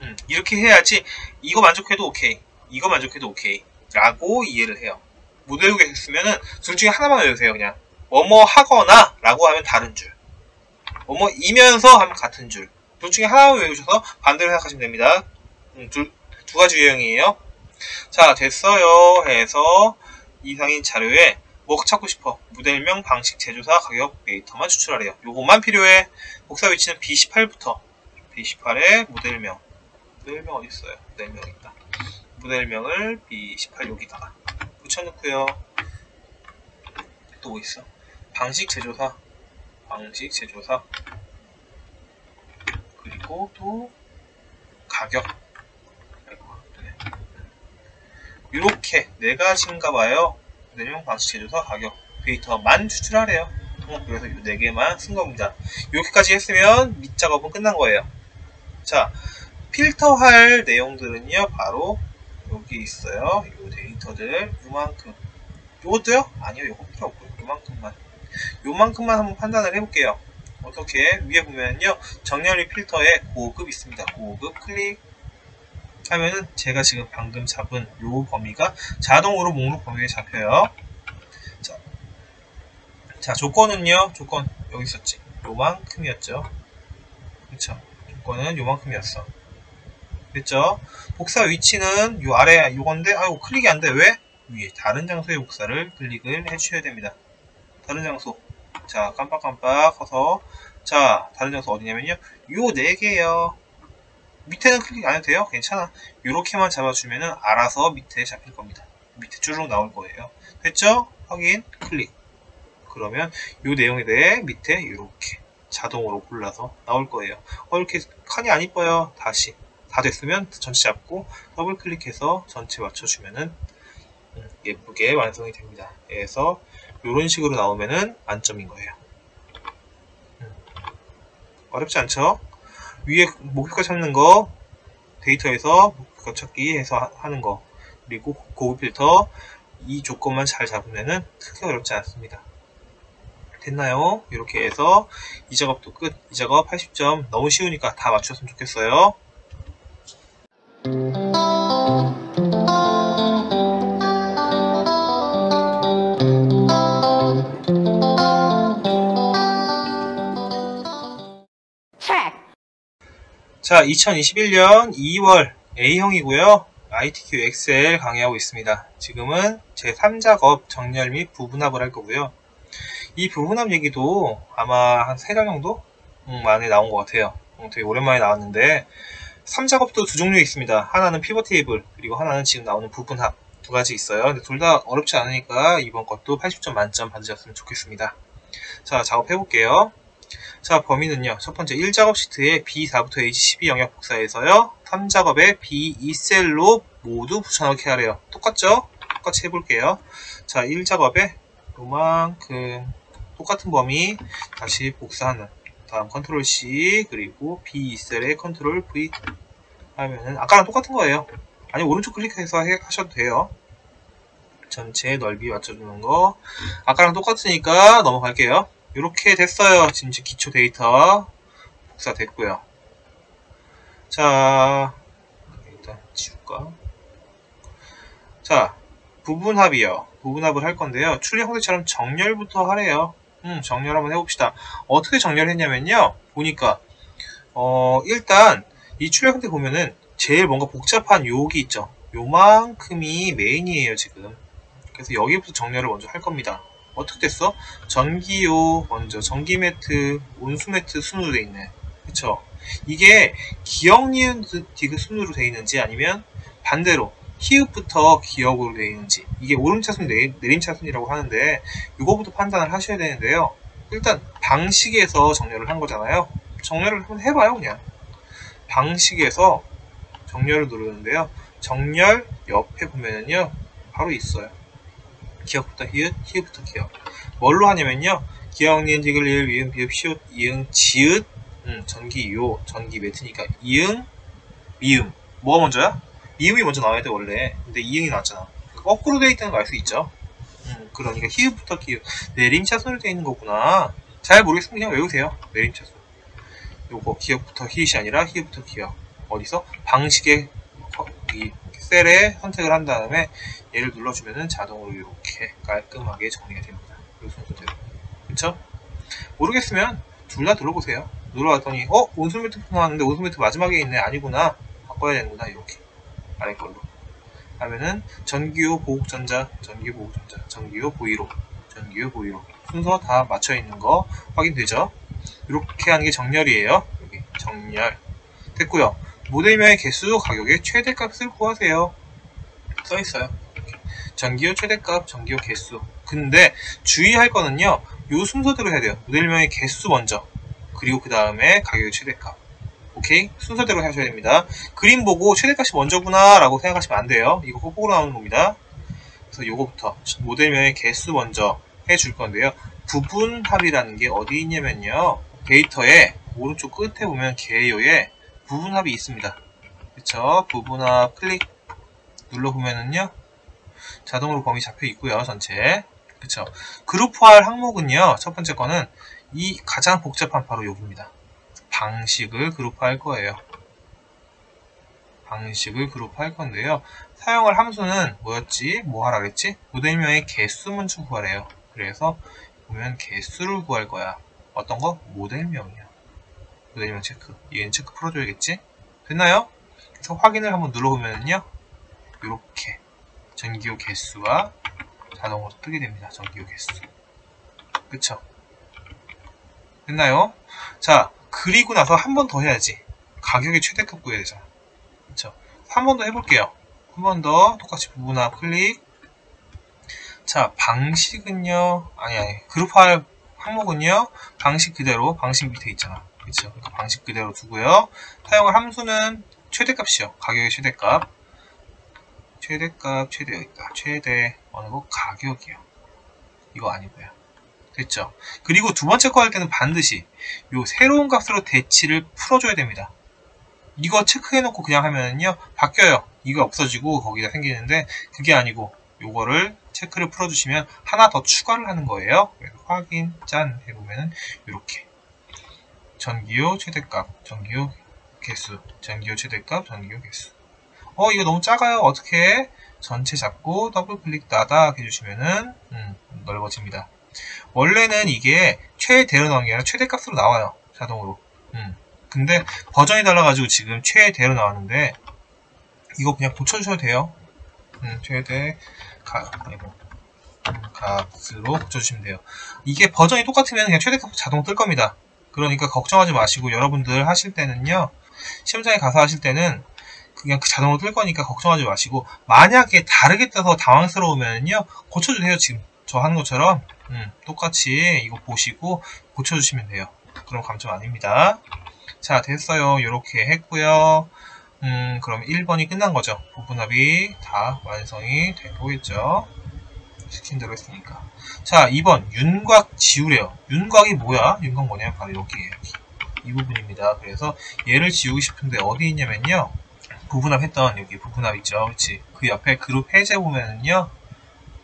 음, 이렇게 해야지 이거 만족해도 오케이. 이거 만족해도 오케이. 라고 이해를 해요. 못 외우게 했으면은 둘 중에 하나만 외우세요. 그냥 뭐뭐 하거나 라고 하면 다른 줄. 뭐뭐 이면서 하면 같은 줄. 둘 중에 하나만 외우셔서 반대로 생각하시면 됩니다. 음, 두, 두 가지 유형이에요. 자, 됐어요. 해서 이상인 자료에 뭐 찾고 싶어? 모델명, 방식, 제조사, 가격, 데이터만 추출하래요. 요것만 필요해. 복사 위치는 B18부터 B18에 모델명 모델명 어디 있어요? 모델명 있다. 모델명을 B18 여기다가 붙여놓고요. 또 뭐 있어? 방식 제조사 방식 제조사 그리고 또 가격 이렇게 네 가지인가 봐요. 내용 방식 제조사 가격 데이터만 추출하래요. 어, 그래서 이 네 개만 쓴 겁니다. 이렇게까지 했으면 밑 작업은 끝난 거예요. 자, 필터할 내용들은요, 바로 여기 있어요. 이 데이터들 요만큼. 요것도요? 아니요, 요거 필요 없고요. 요만큼만. 요만큼만 한번 판단을 해볼게요. 어떻게 위에 보면요 정렬리 필터에 고급 있습니다. 고급 클릭 하면은 제가 지금 방금 잡은 요 범위가 자동으로 목록 범위에 잡혀요. 자, 자, 조건은요. 조건 여기 있었지. 요만큼이었죠. 그쵸. 조건은 요만큼이었어. 됐죠? 복사 위치는 요 아래 요건데 아이고 클릭이 안 돼. 왜? 위에 다른 장소의 복사를 클릭을 해주셔야 됩니다. 다른 장소. 자, 깜빡깜빡 커서 자, 다른 장소 어디냐면요. 요 네 개요. 밑에는 클릭 안 해도 돼요. 괜찮아. 요렇게만 잡아주면은 알아서 밑에 잡힐 겁니다. 밑에 쭈룩 나올 거예요. 됐죠? 확인, 클릭. 그러면 요 내용에 대해 밑에 이렇게 자동으로 골라서 나올 거예요. 어, 이렇게 칸이 안 이뻐요. 다시. 다 됐으면 전체 잡고 더블 클릭해서 전체 맞춰주면은 음, 예쁘게 완성이 됩니다. 그래서 이런 식으로 나오면은 만점인 거예요. 음, 어렵지 않죠? 위에 목표가 찾는 거 데이터에서 목표가 찾기 해서 하는 거 그리고 고급 필터 이 조건만 잘 잡으면은 크게 어렵지 않습니다. 됐나요? 이렇게 해서 이 작업도 끝. 이 작업 80점 너무 쉬우니까 다 맞췄으면 좋겠어요. 자, 2021년 2월 A형이고요. ITQ Excel 강의하고 있습니다. 지금은 제 3작업 정렬 및 부분합을 할 거고요. 이 부분합 얘기도 아마 한 3장 정도 음, 만에 나온 것 같아요. 음, 되게 오랜만에 나왔는데 3작업도 두 종류 있습니다. 하나는 피벗 테이블 그리고 하나는 지금 나오는 부분합 두 가지 있어요. 근데 둘 다 어렵지 않으니까 이번 것도 80점 만점 받으셨으면 좋겠습니다. 자 작업해 볼게요. 자 범위는요. 첫 번째 1작업 시트에 B4부터 H12 영역 복사해서요. 3작업에 B2셀로 모두 붙여넣기 하래요. 똑같죠? 똑같이 해볼게요. 자 1작업에 요만큼 똑같은 범위 다시 복사한 다음 컨트롤 C 그리고 B2셀에 컨트롤 V 하면은 아까랑 똑같은 거예요. 아니 오른쪽 클릭해서 해, 하셔도 돼요. 전체 넓이 맞춰주는 거 아까랑 똑같으니까 넘어갈게요. 이렇게 됐어요. 지금 기초 데이터 복사 됐고요. 자 일단 지울까? 자 부분합이요. 부분합을 할 건데요. 출력 형태처럼 정렬부터 하래요. 음, 정렬 한번 해봅시다. 어떻게 정렬했냐면요. 보니까 어, 일단 이 출력 형태 보면은 제일 뭔가 복잡한 요기 있죠. 요만큼이 메인이에요, 지금. 그래서 여기부터 정렬을 먼저 할 겁니다. 어떻게 됐어? 전기요 먼저 전기 매트, 온수 매트 순으로 돼 있네. 그쵸? 이게 기억 니은 디귿 순으로 돼 있는지 아니면 반대로 히읗부터 기억으로 되어 있는지 이게 오름차순, 내림차순이라고 하는데 이거부터 판단을 하셔야 되는데요. 일단 방식에서 정렬을 한 거잖아요. 정렬을 한번 해봐요 그냥. 방식에서 정렬을 누르는데요. 정렬 옆에 보면은요. 바로 있어요. 기억부터 히읗, 히읗부터 기억. 뭘로 하냐면요. 기억, 니은, 디귿, 리을, 위은, 비읍, 시옷, 이응, 지읒, 음, 전기, 요, 전기 매트니까 이응, 미음. 뭐가 먼저야? 이응이 먼저 나와야 돼 원래 근데 이응이 나왔잖아 거꾸로 되어 있다는 거 알 수 있죠 음, 그러니까 히읗부터 기읍 내림차순으로 되어 있는 거구나 잘 모르겠으면 그냥 외우세요 내림차순 요거 기억부터 히읗이 아니라 히읗부터 기억 어디서? 방식의 이 셀에 선택을 한 다음에 얘를 눌러주면은 자동으로 이렇게 깔끔하게 정리가 됩니다. 이 순서대로 그쵸? 모르겠으면 둘 다 눌러보세요. 눌러봤더니 어? 온수 매트 나왔는데 온수 매트 마지막에 있네. 아니구나. 바꿔야 되는구나. 이렇게. 아래 걸로. 하면은 전기요 보국전자 전기요 보국전자 전기요 보이로 전기요 보이로. 순서 다 맞춰 있는 거 확인되죠? 이렇게 하는 게 정렬이에요. 여기 정렬. 됐고요 모델명의 개수 가격의 최대값을 구하세요. 써 있어요. 전기요 최대값 전기요 개수. 근데 주의할 거는요 요 순서대로 해야 돼요. 모델명의 개수 먼저. 그리고 그 다음에 가격의 최대값. 오케이? 순서대로 하셔야 됩니다. 그림 보고 최대값이 먼저구나 라고 생각하시면 안 돼요. 이거 뽀뽀로 나오는 겁니다. 그래서 요거부터 모델명의 개수 먼저 해줄 건데요. 부분 합이라는 게 어디 있냐면요. 데이터의 오른쪽 끝에 보면 개요에 부분합이 있습니다 그쵸 부분합 클릭 눌러보면은요 자동으로 범위 잡혀 있고요 전체 그쵸 그룹화할 항목은요 첫 번째 거는 이 가장 복잡한 바로 여기입니다 방식을 그룹화할 거예요. 방식을 그룹화할 건데요. 사용할 함수는 뭐였지? 뭐 하라 그랬지? 모델명의 개수 먼저 구하래요. 그래서 보면 개수를 구할 거야. 어떤 거? 모델명이야. 모델명 체크. 얘는 체크 풀어줘야겠지? 됐나요? 그래서 확인을 한번 눌러보면요. 이렇게 전기요 개수가 자동으로 뜨게 됩니다. 전기요 개수. 그쵸? 됐나요? 자, 그리고 나서 한 번 더 해야지. 가격의 최대값 구해야 되잖아. 그쵸? 한 번 더 해볼게요. 한 번 더 똑같이 부분합 클릭. 자, 방식은요. 아니, 아니. 그룹할 항목은요. 방식 그대로, 방식 밑에 있잖아. 그쵸? 그러니까 방식 그대로 두고요. 사용할 함수는 최대값이요. 가격의 최대값. 최대값, 최대 여기 있다. 최대 어느 거 가격이요. 이거 아니고요. 됐죠? 그리고 두 번째 거 할 때는 반드시 요 새로운 값으로 대치를 풀어줘야 됩니다. 이거 체크해놓고 그냥 하면요 바뀌어요. 이거 없어지고 거기다 생기는데 그게 아니고 요거를 체크를 풀어주시면 하나 더 추가를 하는 거예요. 확인 짠 해보면은 이렇게 전기요 최대값, 전기요 개수, 전기요 최대값, 전기요 개수. 어 이거 너무 작아요. 어떻게 전체 잡고 더블 클릭 따닥 해주시면은 음, 넓어집니다. 원래는 이게 최대로 나오는 게 아니라 최대값으로 나와요. 자동으로. 음. 근데 버전이 달라가지고 지금 최대로 나왔는데 이거 그냥 고쳐주셔도 돼요. 음, 최대 가, 아니고 음, 값으로 고쳐주시면 돼요. 이게 버전이 똑같으면 그냥 최대값 자동 뜰 겁니다. 그러니까 걱정하지 마시고 여러분들 하실 때는요. 시험장에 가서 하실 때는 그냥 그 자동으로 뜰 거니까 걱정하지 마시고 만약에 다르게 떠서 당황스러우면요 고쳐주세요 지금. 저 하는 것처럼. 음, 똑같이 이거 보시고 고쳐주시면 돼요. 그럼 감점 아닙니다. 자 됐어요. 이렇게 했고요. 음 그럼 1번이 끝난 거죠. 부분합이 다 완성이 되고있죠? 시킨 대로 했으니까 자 2번 윤곽 지우래요. 윤곽이 뭐야? 윤곽 뭐냐면 바로 여기에요 이 부분입니다. 그래서 얘를 지우고 싶은데 어디 있냐면요. 부분합 했던 여기 부분합 있죠? 그렇지. 그 옆에 그룹 해제 보면은요.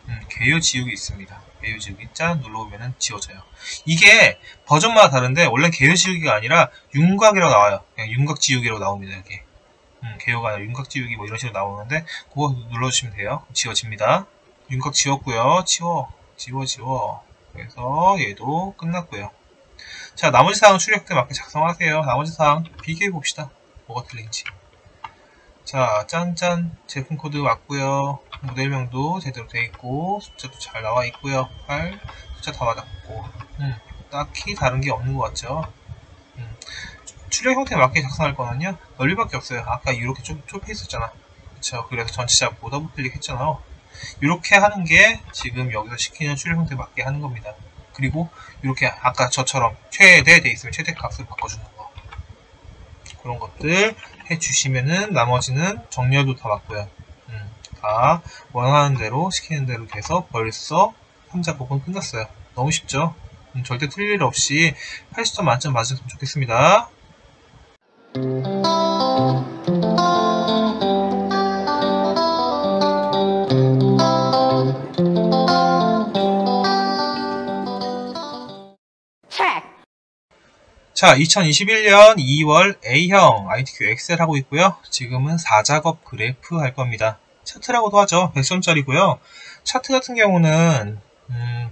음, 개요 지우기 있습니다. 개요 지우기 짠! 눌러보면은 지워져요. 이게 버전마다 다른데 원래 개요 지우기가 아니라 윤곽이라고 나와요. 그냥 윤곽 지우기로 나옵니다 이게. 음, 개요가 아니라 윤곽 지우기 뭐 이런 식으로 나오는데 그거 눌러주시면 돼요. 지워집니다. 윤곽 지웠고요. 지워 지워 지워 그래서 얘도 끝났고요 자 나머지 사항 출력 형태 맞게 작성하세요 나머지 사항 비교해 봅시다 뭐가 틀린지 자, 짠짠 제품 코드 맞고요. 모델명도 제대로 돼 있고 숫자도 잘 나와 있고요. 8 숫자 다 맞았고 음, 딱히 다른 게 없는 것 같죠. 음, 출력 형태에 맞게 작성할 거는요. 너비밖에 없어요. 아까 이렇게 좀 좁혀 있었잖아. 그쵸 그래서 전체 잡고 더블 클릭했잖아요. 이렇게 하는 게 지금 여기서 시키는 출력 형태에 맞게 하는 겁니다. 그리고 이렇게 아까 저처럼 최대 돼 있으면 최대 값을 바꿔주는 거. 그런 것들 해주시면은 나머지는 정렬도 다 맞고요. 음, 다 원하는 대로 시키는 대로 돼서 벌써 3작업은 끝났어요. 너무 쉽죠? 음, 절대 틀릴 일 없이 80점 만점 맞으셨으면 좋겠습니다. 자, 2021년 2월 A형 ITQ 엑셀 하고 있고요. 지금은 4작업 그래프 할 겁니다. 차트라고도 하죠. 100점짜리고요. 차트 같은 경우는 음,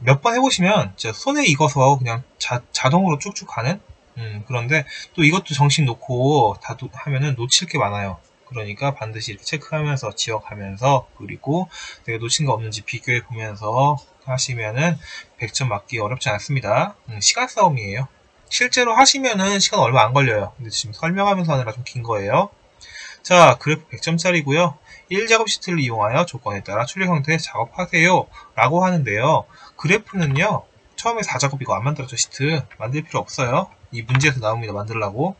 몇 번 해보시면 손에 익어서 그냥 자, 동으로 쭉쭉 가는 음, 그런데 또 이것도 정신 놓고 다 하면은 놓칠 게 많아요. 그러니까 반드시 체크하면서 지역하면서 그리고 내가 놓친 거 없는지 비교해 보면서 하시면은 100점 맞기 어렵지 않습니다. 음, 시간 싸움이에요. 실제로 하시면은 시간 얼마 안 걸려요. 근데 지금 설명하면서 하느라 좀 긴 거예요. 자, 그래프 100점짜리고요. 1작업 시트를 이용하여 조건에 따라 출력 형태 작업하세요. 라고 하는데요. 그래프는요. 처음에 4작업 이거 안 만들었죠, 시트. 만들 필요 없어요. 이 문제에서 나옵니다, 만들라고.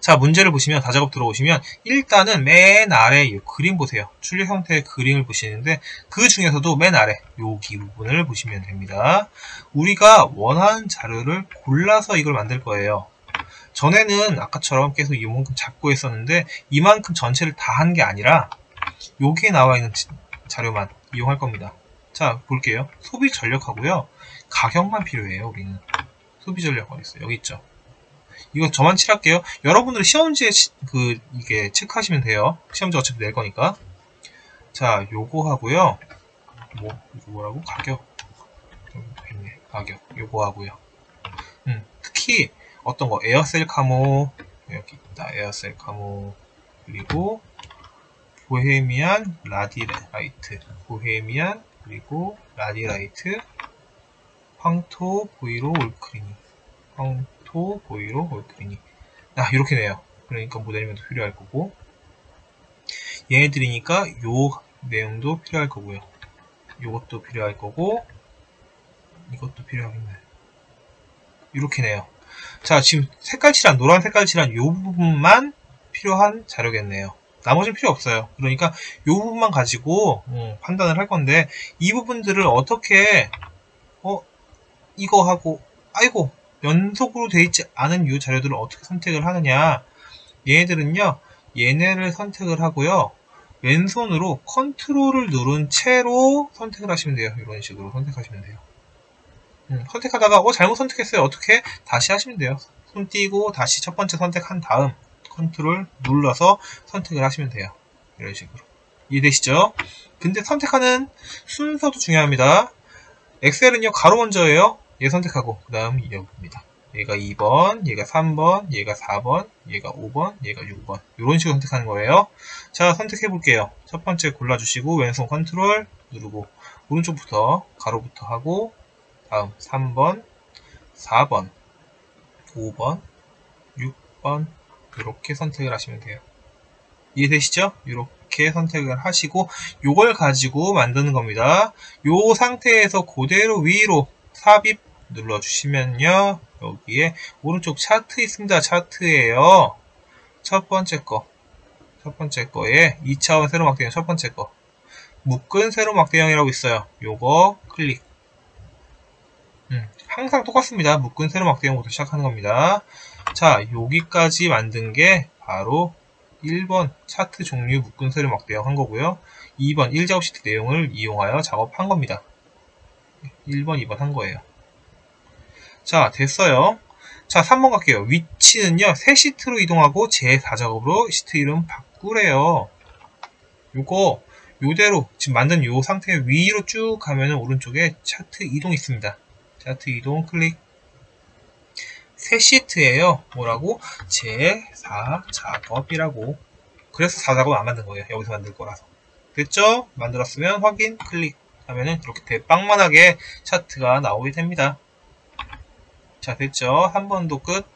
자 문제를 보시면 다작업 들어오시면 일단은 맨 아래 이 그림 보세요. 출력 형태의 그림을 보시는데 그 중에서도 맨 아래 여기 부분을 보시면 됩니다. 우리가 원하는 자료를 골라서 이걸 만들 거예요. 전에는 아까처럼 계속 이만큼 잡고 했었는데 이만큼 전체를 다 한 게 아니라 여기에 나와 있는 자료만 이용할 겁니다. 자 볼게요. 소비 전력하고요. 가격만 필요해요. 우리는 소비 전력 어디 있어요? 여기 있죠. 이거 저만 칠할게요. 여러분들 시험지에 그 이게 체크하시면 돼요. 시험지 어차피 낼 거니까. 자, 요거 하고요. 뭐 이거 뭐라고? 가격. 있네. 가격. 요거 하고요. 음, 특히 어떤 거 에어셀 카모 여기 있다. 에어셀 카모 그리고 보헤미안 라디라이트 보헤미안 그리고 라디라이트 황토 보이로 올크리니 황 토 보이로 올크리니. 아 이렇게 네요. 그러니까 모델이면 필요할 거고. 얘네들이니까 요 내용도 필요할 거고요. 요것도 필요할 거고 이것도 필요하겠네. 이렇게 네요. 자 지금 색깔 칠한 노란 색깔 칠한 요 부분만 필요한 자료겠네요. 나머지는 필요 없어요. 그러니까 요 부분만 가지고 음, 판단을 할 건데 이 부분들을 어떻게 어 이거 하고 아이고 연속으로 되어 있지 않은 이 자료들을 어떻게 선택을 하느냐. 얘네들은요 얘네를 선택을 하고요. 왼손으로 컨트롤을 누른 채로 선택을 하시면 돼요. 이런 식으로 선택하시면 돼요. 음, 선택하다가 어 잘못 선택했어요. 어떻게 다시 하시면 돼요. 손 띄고 다시 첫 번째 선택한 다음 컨트롤 눌러서 선택을 하시면 돼요. 이런 식으로. 이해되시죠? 근데 선택하는 순서도 중요합니다. 엑셀은요 가로 먼저예요 얘 선택하고 그 다음 여기입니다 얘가 2번, 얘가 3번, 얘가 4번, 얘가 5번, 얘가 6번 이런 식으로 선택하는 거예요 자 선택해 볼게요 첫 번째 골라주시고 왼손 컨트롤 누르고 오른쪽부터 가로부터 하고 다음 3번, 4번, 5번, 6번 이렇게 선택을 하시면 돼요. 이해되시죠? 이렇게 선택을 하시고 이걸 가지고 만드는 겁니다. 이 상태에서 그대로 위로 삽입 눌러주시면요. 여기에 오른쪽 차트 있습니다. 차트에요. 첫 번째 거. 첫 번째 거에 2차원 세로 막 대형 첫 번째 거. 묶은 세로 막 대형이라고 있어요. 요거 클릭. 음, 항상 똑같습니다. 묶은 세로 막 대형부터 시작하는 겁니다. 자, 여기까지 만든 게 바로 1번 차트 종류 묶은 세로 막 대형 한 거고요. 2번 1작업 시트 내용을 이용하여 작업한 겁니다. 1번, 2번 한 거예요. 자, 됐어요. 자, 3번 갈게요. 위치는요, 새 시트로 이동하고 제4작업으로 시트 이름 바꾸래요. 요거, 요대로 지금 만든 요 상태 위로 쭉 가면은 오른쪽에 차트 이동 있습니다. 차트 이동 클릭. 새 시트예요. 뭐라고? 제4작업이라고. 그래서 4작업 안 만든 거예요. 여기서 만들 거라서. 됐죠? 만들었으면 확인 클릭 하면은 이렇게 대빵만하게 차트가 나오게 됩니다. 자, 됐죠? 3번도 끝.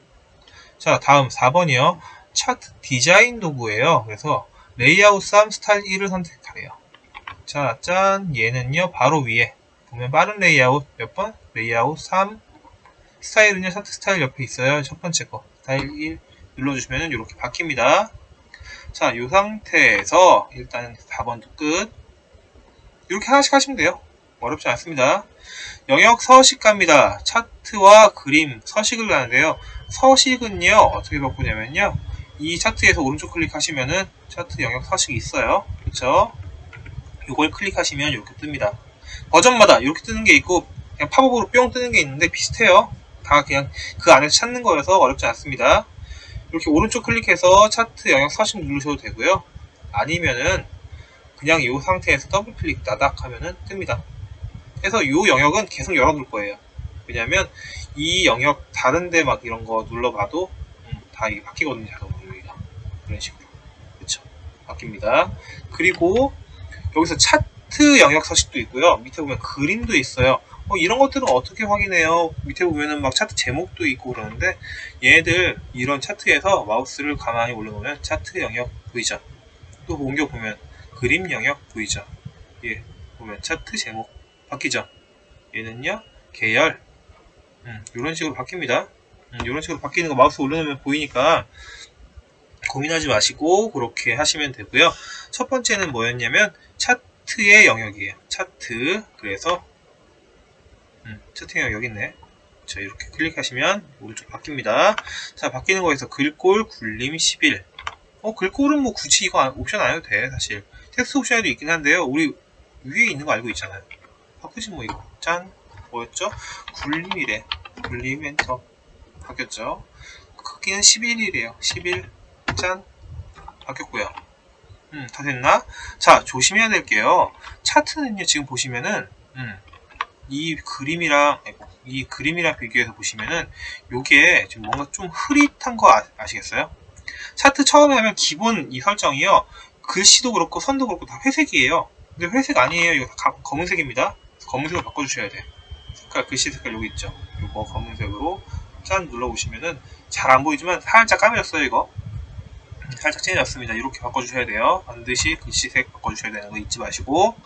자, 다음 4번이요. 차트 디자인 도구예요. 그래서 레이아웃 3 스타일 1을 선택하래요. 자, 짠. 얘는요, 바로 위에. 보면 빠른 레이아웃 몇 번? 레이아웃 3 스타일은요 차트 스타일 옆에 있어요 첫 번째 거 스타일 1 눌러주시면 이렇게 바뀝니다 자 이 상태에서 일단 4번도 끝 이렇게 하나씩 하시면 돼요 어렵지 않습니다 영역 서식 갑니다 차트와 그림 서식을 가는데요 서식은요 어떻게 바꾸냐면요 이 차트에서 오른쪽 클릭하시면은 차트 영역 서식이 있어요 그쵸 이걸 클릭하시면 이렇게 뜹니다 버전마다 이렇게 뜨는 게 있고 그냥 팝업으로 뿅 뜨는 게 있는데 비슷해요. 다 그냥 그 안에서 찾는 거여서 어렵지 않습니다. 이렇게 오른쪽 클릭해서 차트 영역 서식 누르셔도 되고요. 아니면은 그냥 이 상태에서 더블 클릭 나닥 하면은 뜹니다. 그래서 이 영역은 계속 열어둘 거예요. 왜냐면 이 영역 다른데 막 이런 거 눌러봐도 음, 다 이게 바뀌거든요. 자동으로 여기가 이런 식으로 그렇죠. 바뀝니다. 그리고 여기서 차 차트 영역 서식도 있고요. 밑에 보면 그림도 있어요. 어, 이런 것들은 어떻게 확인해요? 밑에 보면은 막 차트 제목도 있고 그러는데 얘들 이런 차트에서 마우스를 가만히 올려놓으면 차트 영역 보이죠? 또 옮겨 보면 그림 영역 보이죠? 예, 보면 차트 제목 바뀌죠? 얘는요 계열 음, 이런 식으로 바뀝니다. 음, 이런 식으로 바뀌는 거 마우스 올려놓으면 보이니까 고민하지 마시고 그렇게 하시면 되고요. 첫 번째는 뭐였냐면 차트 차트의 영역이에요. 차트. 그래서 음, 차트 영역 여기 있네. 자, 이렇게 클릭하시면 오른쪽 바뀝니다. 자, 바뀌는 거에서 글꼴 굴림 11. 어, 글꼴은 뭐 굳이 이거 옵션 안 해도 돼, 사실. 텍스트 옵션에도 있긴 한데요. 우리 위에 있는 거 알고 있잖아요. 뭐 이거. 짠. 뭐였죠? 굴림이래. 굴림 엔터. 바뀌었죠? 크기는 11이래요. 11. 짠. 바뀌었고요. 음, 다 됐나? 자, 조심해야 될게요. 차트는요, 지금 보시면은, 음, 이 그림이랑 이 그림이랑 비교해서 보시면은 요게 지금 뭔가 좀 흐릿한 거 아, 아시겠어요? 차트 처음에 하면 기본 이 설정이요. 글씨도 그렇고 선도 그렇고 다 회색이에요. 근데 회색 아니에요. 이거 다 검은색입니다. 검은색으로 바꿔주셔야 돼. 색깔, 글씨 색깔 여기 있죠. 이거 검은색으로 짠 눌러보시면은 잘 안 보이지만 살짝 까매졌어요, 이거. 살짝 진해졌습니다. 이렇게 바꿔주셔야 돼요. 반드시 글씨색 바꿔주셔야 되는 거 잊지 마시고.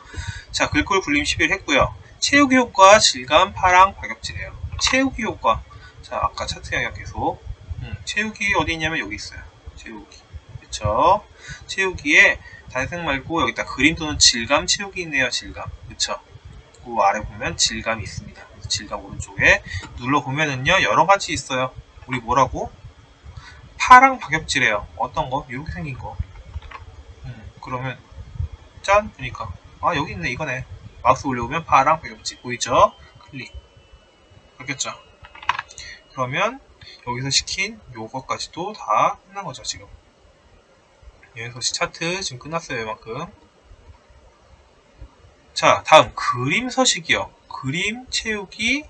자, 글꼴 굴림 11 했고요. 채우기 효과, 질감, 파랑, 박엽지래요. 채우기 효과. 자, 아까 차트 영역 계속. 음, 채우기 어디 있냐면 여기 있어요. 채우기. 그쵸? 채우기에 단색 말고 여기다 그림 또는 질감 채우기 있네요. 질감. 그쵸? 그 아래 보면 질감이 있습니다. 질감 오른쪽에 눌러보면은요, 여러 가지 있어요. 우리 뭐라고? 파랑 박엽지래요. 어떤 거? 이렇게 생긴 거. 음, 그러면 짠 보니까 아 여기 있네 이거네. 마우스 올려보면 파랑 박엽지 보이죠? 클릭. 바뀌었죠? 그러면 여기서 시킨 요거까지도 다 끝난 거죠 지금. 여기서 차트 지금 끝났어요 이만큼. 자 다음 그림 서식이요. 그림 채우기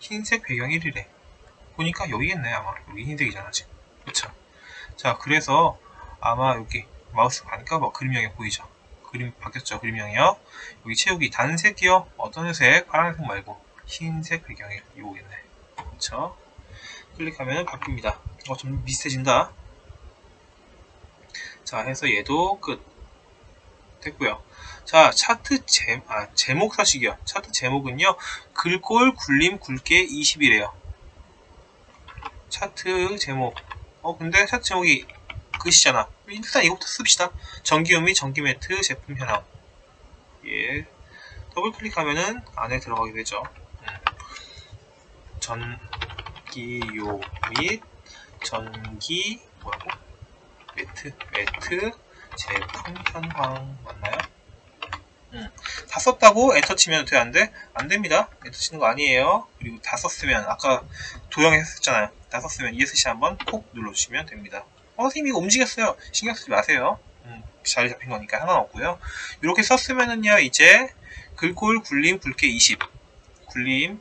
흰색 배경 1이래. 보니까 여기겠네 아마 여기 흰색이잖아 지금. 그쵸? 자, 그래서 아마 여기 마우스 가니까 뭐 그림형이 보이죠? 그림 바뀌었죠? 그림형이요. 여기 채우기 단색이요. 어떤 색? 파란색 말고 흰색 배경이 이거겠네. 그쵸? 클릭하면 바뀝니다. 어, 좀 비슷해진다. 자, 해서 얘도 끝. 됐고요. 자, 차트 제, 아, 제목 사식이요. 차트 제목은요. 글꼴 굴림 굵게 20이래요. 차트 제목 어 근데 차트 제목이 글씨잖아 일단 이거부터 씁시다 전기요 및 전기 매트 제품 현황 예 더블 클릭하면은 안에 들어가게 되죠 음. 전기요 및 전기 뭐라고 매트 매트 제품 현황 맞나요? 음. 다 썼다고 엔터 치면 돼? 안 돼? 안 됩니다. 엔터 치는 거 아니에요. 그리고 다 썼으면, 아까 도형에 했었잖아요. 다 썼으면 ESC 한번 콕 눌러주시면 됩니다. 어, 선생님 이거 움직였어요. 신경 쓰지 마세요. 음, 자리 잡힌 거니까 상관없고요. 이렇게 썼으면은요, 이제 글꼴 굴림 굵게 20. 굴림,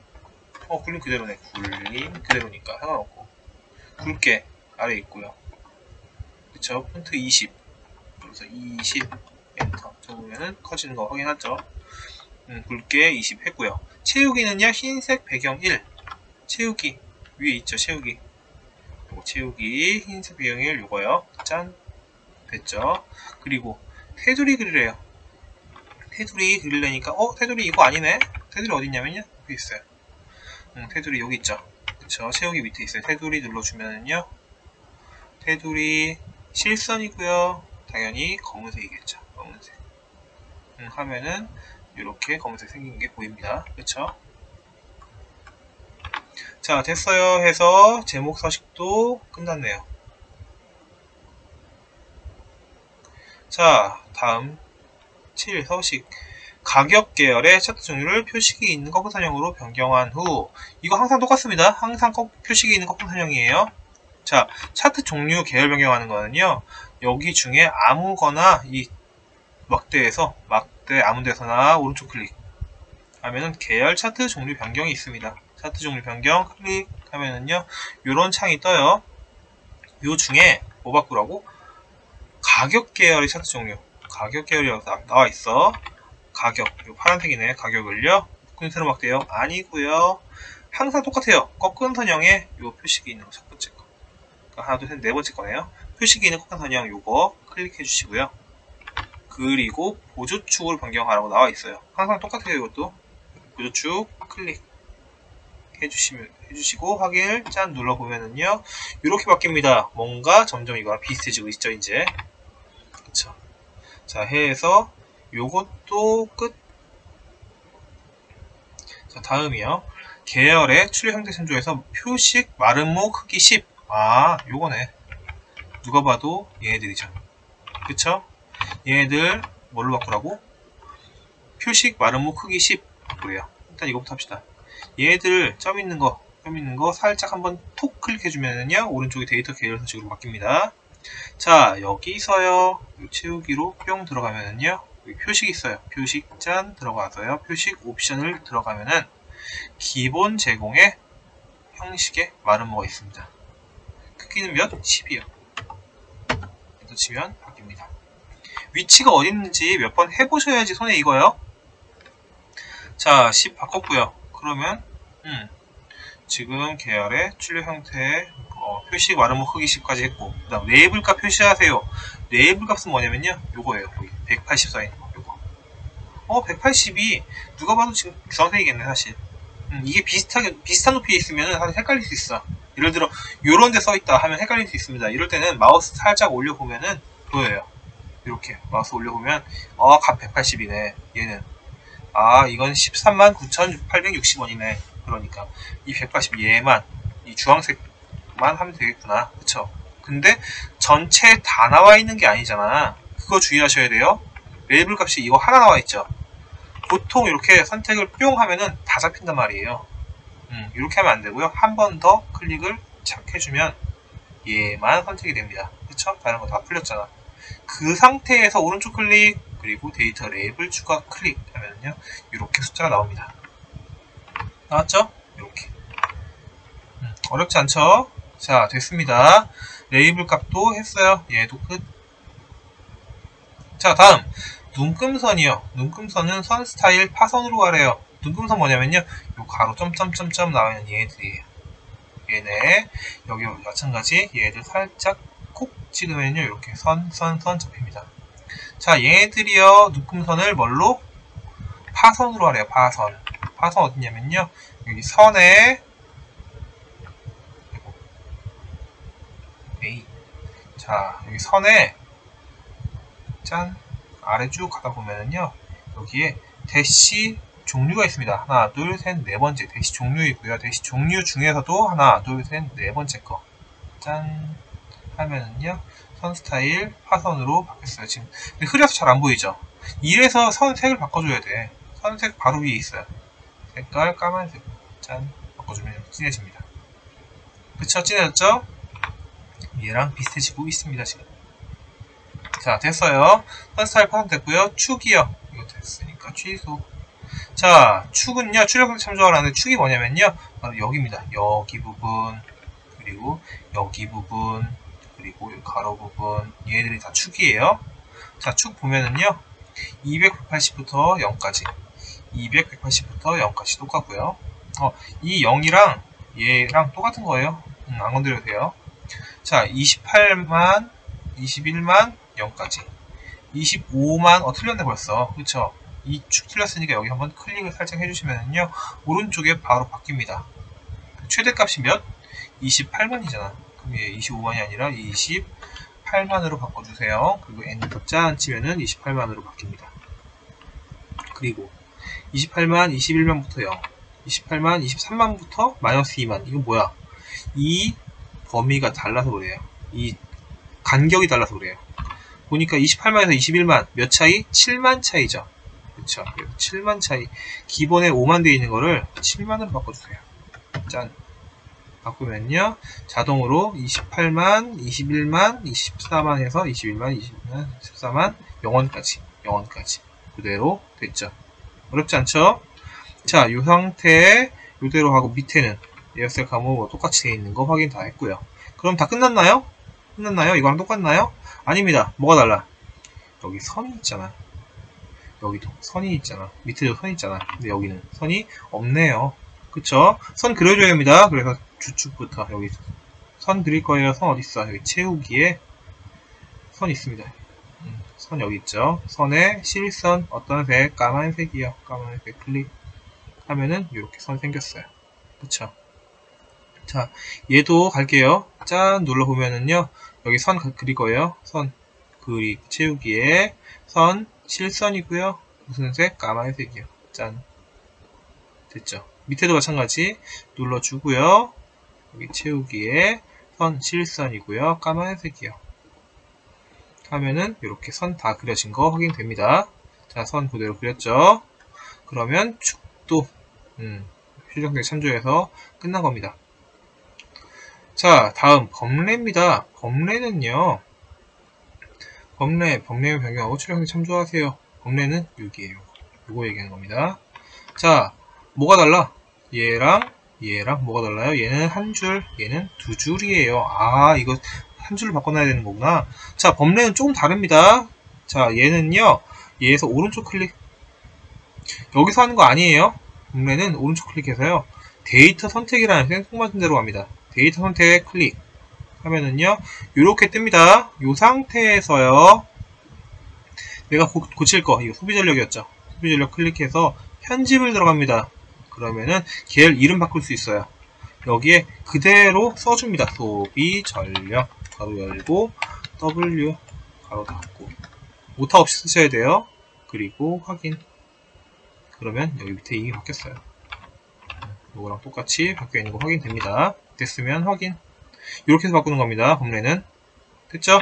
어, 굴림 그대로네. 굴림 그대로니까 상관없고. 굵게 아래 있고요. 그쵸? 폰트 20. 그래서 20. 엔터 적으면은 커지는 거 확인하죠. 음, 굵게 20 했고요. 채우기는요, 흰색 배경 1. 채우기. 위에 있죠, 채우기. 채우기, 흰색 배경 1 요거요. 짠. 됐죠. 그리고 테두리 그리래요. 테두리 그리려니까, 어, 테두리 이거 아니네? 테두리 어딨냐면요? 여기 있어요. 음, 테두리 여기 있죠. 그쵸. 채우기 밑에 있어요. 테두리 눌러주면은요. 테두리 실선이고요. 당연히 검은색이겠죠. 검은색. 음, 하면은 이렇게 검은색 생긴 게 보입니다. 그쵸? 자, 됐어요 해서 제목 서식도 끝났네요. 자, 다음 7 서식. 가격 계열의 차트 종류를 표식이 있는 거꾸선형으로 변경한 후 이거 항상 똑같습니다. 항상 표식이 있는 거꾸선형이에요. 자, 차트 종류 계열 변경하는 거는요. 여기 중에 아무거나 이 막대에서 막대 아무 데서나 오른쪽 클릭 하면은 계열 차트 종류 변경이 있습니다. 차트 종류 변경 클릭하면은요 이런 창이 떠요. 요 중에 뭐 바꾸라고? 가격 계열의 차트 종류 가격 계열이라고 나와 있어. 가격 요 파란색이네. 가격을요. 콘센트로 막대요. 아니고요. 항상 똑같아요. 꺾은 선형에 요 표식이 있는 거첫 번째 거. 그러니까 하나, 둘, 셋, 네 번째 거네요. 표식이 있는 꺾은 선형 요거 클릭해 주시고요. 그리고 보조축을 변경하라고 나와 있어요. 항상 똑같아요, 이것도. 보조축 클릭 해주시면, 해주시고, 확인을 짠 눌러보면은요, 이렇게 바뀝니다. 뭔가 점점 이거랑 비슷해지고 있죠, 이제. 그쵸. 자, 해서, 요것도 끝. 자, 다음이요. 계열의 출력 형태 선조에서 표식 마름모 크기 10. 아, 요거네. 누가 봐도 얘네들이죠. 그쵸? 얘네들 뭘로 바꾸라고? 표식 마름모 크기 10 바꾸래요. 일단 이거부터 합시다. 얘네들 점 있는 거, 점 있는 거 살짝 한번 톡 클릭해주면은요, 오른쪽에 데이터 계열 서식으로 바뀝니다. 자, 여기서요, 채우기로 뿅 들어가면은요, 여기 표식 있어요. 표식 짠 들어가서요, 표식 옵션을 들어가면은 기본 제공의 형식의 마름모가 있습니다. 크기는 몇? 10이요. 엔터 치면 바뀝니다. 위치가 어디 있는지 몇 번 해보셔야지 손에 익어요. 자, 10 바꿨고요. 그러면 음, 지금 계열의 출력 형태 어, 표시 마름모 크기 10까지 했고 그 다음 레이블 값 표시하세요. 레이블 값은 뭐냐면요. 요거예요. 여기 180 써있는 거. 요거. 어, 180이 누가 봐도 지금 주황색이겠네 사실. 음, 이게 비슷하게 비슷한 높이에 있으면 사실 헷갈릴 수 있어. 예를 들어 요런 데 써있다 하면 헷갈릴 수 있습니다. 이럴 때는 마우스 살짝 올려보면은 보여요. 이렇게 마우스 올려보면 어, 값 180이네. 얘는 아 이건 13만 9,860원이네. 그러니까 이 180 얘만 이 주황색만 하면 되겠구나. 그쵸? 근데 전체 다 나와 있는 게 아니잖아. 그거 주의하셔야 돼요. 레이블 값이 이거 하나 나와 있죠. 보통 이렇게 선택을 뿅 하면은 다 잡힌단 말이에요. 음, 이렇게 하면 안 되고요. 한 번 더 클릭을 착 해주면 얘만 선택이 됩니다. 그쵸? 다른 거 다 풀렸잖아. 그 상태에서 오른쪽 클릭 그리고 데이터 레이블 추가 클릭 하면요 이렇게 숫자가 나옵니다. 나왔죠? 이렇게 음, 어렵지 않죠? 자 됐습니다. 레이블 값도 했어요. 얘도 끝. 자 다음 눈금선이요. 눈금선은 선 스타일 파선으로 가래요. 눈금선 뭐냐면요. 요 가로 점점점점 나와있는 얘들이에요. 얘네 여기 마찬가지 얘들 살짝 콕 찍으면요 이렇게 선 선선 잡힙니다. 자 얘네들이요 눈금선을 뭘로 파선으로 하래요. 파선 파선 어디냐면요 여기 선에 자 여기 선에 짠 아래 쭉 가다 보면은요 여기에 대시 종류가 있습니다. 하나, 둘, 셋, 네 번째 대시 종류 있고요. 대시 종류 중에서도 하나, 둘, 셋, 네 번째 거. 짠 하면은요 선 스타일 파선으로 바뀌었어요. 지금 흐려서 잘 안 보이죠? 이래서 선색을 바꿔줘야 돼. 선색 바로 위에 있어요. 색깔 까만색 짠 바꿔주면 진해집니다. 그쵸? 진해졌죠? 얘랑 비슷해지고 있습니다. 지금. 자 됐어요. 선 스타일 파선 됐고요. 축이요. 이거 됐으니까 취소. 자, 축은요, 출력을 참조하라는 축이 뭐냐면요, 바로 여기입니다. 여기 부분, 그리고 여기 부분, 그리고 가로 부분, 얘들이 다 축이에요. 자, 축 보면은요, 280부터 0까지, 200, 180부터 0까지 똑같고요. 어, 이 0이랑 얘랑 똑같은 거예요. 음, 안 건드려도 돼요. 자, 28만, 21만, 0까지. 25만, 어, 틀렸네 벌써. 그쵸? 이 축 틀렸으니까 여기 한번 클릭을 살짝 해주시면요 오른쪽에 바로 바뀝니다 최대값이 몇? 28만이잖아 얘 25만이 아니라 28만으로 바꿔주세요 그리고 엔터 짠 치면은 28만으로 바뀝니다 그리고 28만 21만부터 0 28만 23만부터 마이너스 2만 이건 뭐야 이 범위가 달라서 그래요 이 간격이 달라서 그래요 보니까 28만에서 21만 몇 차이? 7만 차이죠 그쵸. 7만 차이. 기본에 5만 되어 있는 거를 7만으로 바꿔주세요. 짠. 바꾸면요. 자동으로 28만, 21만, 24만에서 21만, 22만, 14만, 0원까지. 0원까지. 그대로 됐죠. 어렵지 않죠? 자, 이 상태에 이대로 하고 밑에는 감호 뭐 똑같이 되어 있는 거 확인 다 했고요. 그럼 다 끝났나요? 끝났나요? 이거랑 똑같나요? 아닙니다. 뭐가 달라? 여기 선이 있잖아. 여기도 선이 있잖아. 밑에도 선 있잖아. 근데 여기는 선이 없네요. 그쵸? 선 그려줘야 합니다. 그래서 주축부터 여기 선 그릴 거예요. 선 어딨어? 여기 채우기에 선 있습니다. 음, 선 여기 있죠. 선에 실선 어떤 색? 까만색이요. 까만색 클릭 하면은 이렇게 선 생겼어요. 그쵸? 자, 얘도 갈게요. 짠 눌러보면은요. 여기 선 그릴 거예요. 선 그리 채우기에 선 실선이고요. 무슨 색? 까만색이요. 짠. 됐죠. 밑에도 마찬가지 눌러주고요. 채우기에 선 실선이고요. 까만색이요. 하면은 이렇게 선 다 그려진 거 확인됩니다. 자, 선 그대로 그렸죠. 그러면 축도 음, 필정색 참조해서 끝난 겁니다. 자, 다음 범례입니다. 범례는요. 범례, 범례의 변경하고 출력에 참조하세요. 범례는 6이에요. 이거 얘기하는 겁니다. 자, 뭐가 달라? 얘랑 얘랑 뭐가 달라요? 얘는 한 줄, 얘는 두 줄이에요. 아, 이거 한 줄로 바꿔놔야 되는 거구나. 자, 범례는 조금 다릅니다. 자, 얘는요, 얘에서 오른쪽 클릭. 여기서 하는 거 아니에요. 범례는 오른쪽 클릭해서요. 데이터 선택이라는 생뚱맞은 데로 갑니다. 데이터 선택 클릭. 하면은요, 이렇게 뜹니다. 이 상태에서요, 내가 고, 고칠 거, 이거 소비 전력이었죠. 소비 전력 클릭해서 편집을 들어갑니다. 그러면은 계열 이름 바꿀 수 있어요. 여기에 그대로 써줍니다. 소비 전력 가로 열고 W 가로 닫고 오타 없이 쓰셔야 돼요. 그리고 확인 그러면 여기 밑에 이게 바뀌었어요. 이거랑 똑같이 바뀌어 있는 거 확인됩니다. 됐으면 확인 이렇게 해서 바꾸는 겁니다. 범례는 됐죠?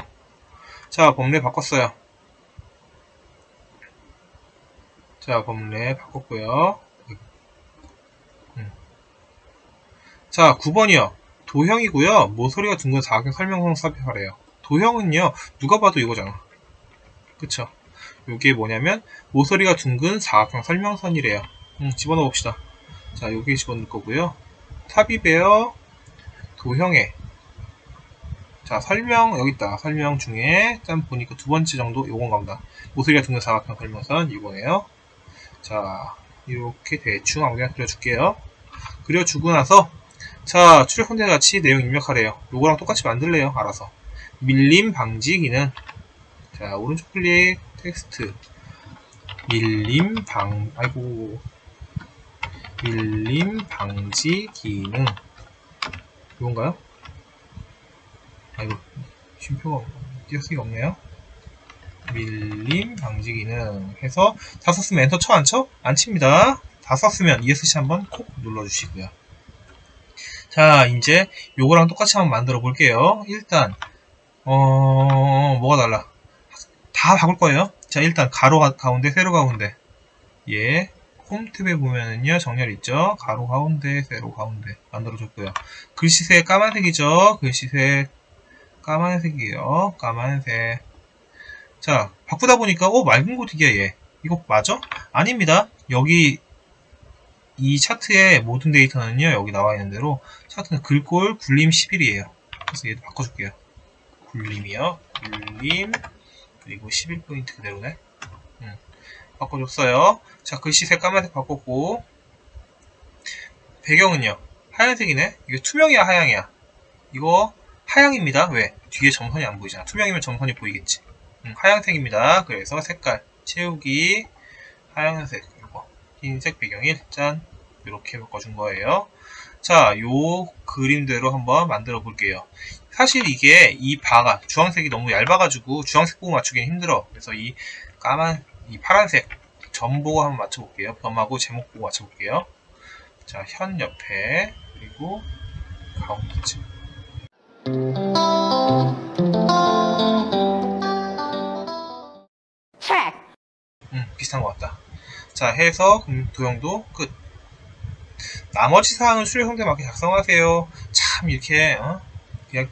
자 범례 바꿨어요. 자 범례 바꿨고요. 자, 9번이요. 도형이고요. 모서리가 둥근 사각형 설명성 삽입하래요. 도형은요. 누가 봐도 이거잖아. 그쵸? 요게 뭐냐면 모서리가 둥근 사각형 설명선이래요. 음, 집어넣어 봅시다. 자, 여기 집어넣을 거고요. 삽입에요. 도형에 자, 설명 여기 있다. 설명 중에 짠 보니까 두 번째 정도 요건가 보다. 모서리가 둥근 사각형 설명선 이거네요. 자, 이렇게 대충 아무데나 그려줄게요. 그려주고 나서 자, 출력 선택 같이 내용 입력하래요. 요거랑 똑같이 만들래요. 알아서. 밀림 방지 기능. 자, 오른쪽 클릭 텍스트. 밀림 방, 아이고. 밀림 방지 기능. 이건가요? 아이고, 쉼표가 띄어쓰기가 없네요. 밀림 방지 기능 해서 다 썼으면 엔터 쳐 안 쳐? 안 칩니다. 다 썼으면 ESC 한번 콕 눌러주시고요. 자, 이제 요거랑 똑같이 한번 만들어 볼게요. 일단 어, 뭐가 달라? 다 바꿀 거예요. 자, 일단 가로 가운데, 세로 가운데. 예. 홈 탭에 보면은요, 정렬 있죠? 가로 가운데, 세로 가운데. 만들어줬고요. 글씨색 까만색이죠? 글씨색 까만색이에요. 까만색. 자, 바꾸다 보니까, 오, 맑은 고딕이야, 얘. 이거 맞아? 아닙니다. 여기 이 차트의 모든 데이터는요 여기 나와 있는 대로 차트는 글꼴 굴림 11이에요. 그래서 얘도 바꿔줄게요. 굴림이요. 굴림. 그리고 11포인트 그대로네. 음, 바꿔줬어요. 자 글씨색 까만색 바꿨고. 배경은요. 하얀색이네. 이거 투명이야 하양이야? 이거 하양입니다. 왜? 뒤에 점선이 안 보이잖아. 투명이면 점선이 보이겠지. 음, 하양색입니다. 그래서 색깔. 채우기. 하양색 흰색 배경이 짠 이렇게 바꿔준 거예요. 자, 요 그림대로 한번 만들어 볼게요. 사실 이게 이 바가 주황색이 너무 얇아가지고 주황색 보고 맞추기는 힘들어. 그래서 이 까만 이 파란색 점 보고 한번 맞춰볼게요. 범하고 제목 보고 맞춰볼게요. 자, 현 옆에 그리고 가운데쯤. 음, 비슷한 것 같다. 자, 해서 도형도 끝. 나머지 사항은 수료 형태 맞게 작성하세요. 참 이렇게 어? 그냥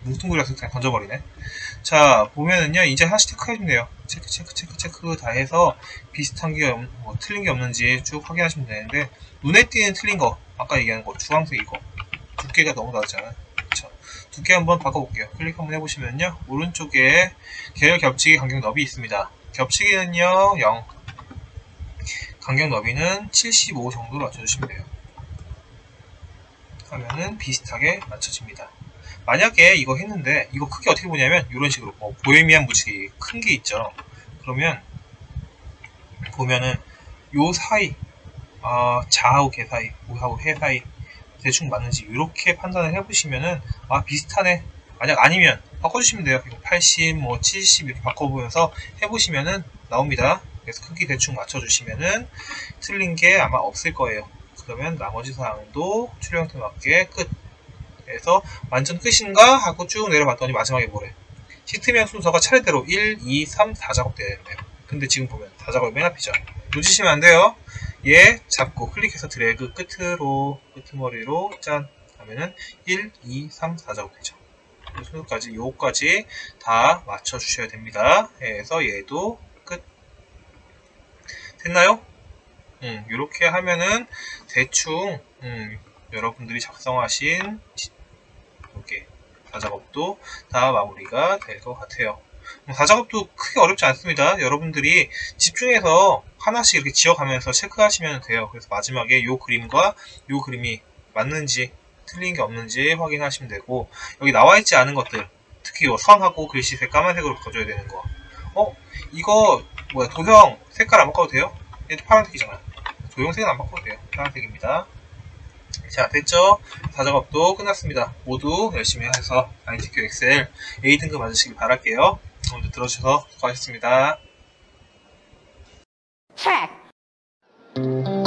뭉뚱그려서 그냥 던져버리네. 자 보면은요 이제 하나씩 체크해주면 돼요. 체크 체크 체크 체크 다 해서 비슷한 게 없, 뭐, 틀린 게 없는지 쭉 확인하시면 되는데 눈에 띄는 틀린 거 아까 얘기한 거 주황색 이거 두께가 너무 다르잖아요. 그쵸? 두께 한번 바꿔볼게요. 클릭 한번 해보시면요 오른쪽에 계열 겹치기 간격 너비 있습니다. 겹치기는요 0 간격 너비는 75 정도로 맞춰주시면 돼요. 하면은 비슷하게 맞춰집니다. 만약에 이거 했는데 이거 크기 어떻게 보냐면 이런 식으로 뭐 보헤미안 무지개 큰 게 있죠. 그러면 보면은 요 사이 어, 좌하고 개 사이, 우하고 해 사이 대충 맞는지 이렇게 판단을 해보시면은 아 비슷하네. 만약 아니면 바꿔주시면 돼요. 80, 뭐 70 이렇게 바꿔보면서 해보시면은 나옵니다. 그래서 크기 대충 맞춰주시면은 틀린 게 아마 없을 거예요. 그러면 나머지 사항도 출력 형태 맞게 끝. 그래서 완전 끝인가 하고 쭉 내려봤더니 마지막에 뭐래. 시트면 순서가 차례대로 1, 2, 3, 4 작업돼야 된대요. 근데 지금 보면 4 작업이 맨 앞이죠. 놓치시면 안 돼요. 얘 잡고 클릭해서 드래그 끝으로, 끄트머리로 짠 하면은 1, 2, 3, 4 작업 되죠. 순서까지 요까지 다 맞춰주셔야 됩니다. 그래서 얘도 됐나요? 음, 이렇게 하면은 대충 음, 여러분들이 작성하신 이렇게 다작업도 다 마무리가 될 것 같아요. 뭐 다작업도 크게 어렵지 않습니다. 여러분들이 집중해서 하나씩 이렇게 지어가면서 체크하시면 돼요. 그래서 마지막에 이 그림과 이 그림이 맞는지 틀린 게 없는지 확인하시면 되고 여기 나와 있지 않은 것들 특히 요 선하고 글씨색 까만색으로 바꿔줘야 되는 거. 어? 이거 뭐야 도형 색깔 안 바꿔도 돼요? 얘도 파란색이잖아. 도형색은 안 바꿔도 돼요. 파란색입니다. 자 됐죠? 다작업도 끝났습니다. 모두 열심히 해서 ITQ 엑셀 A등급 맞으시길 바랄게요. 오늘도 들어주셔서 수고하셨습니다. check.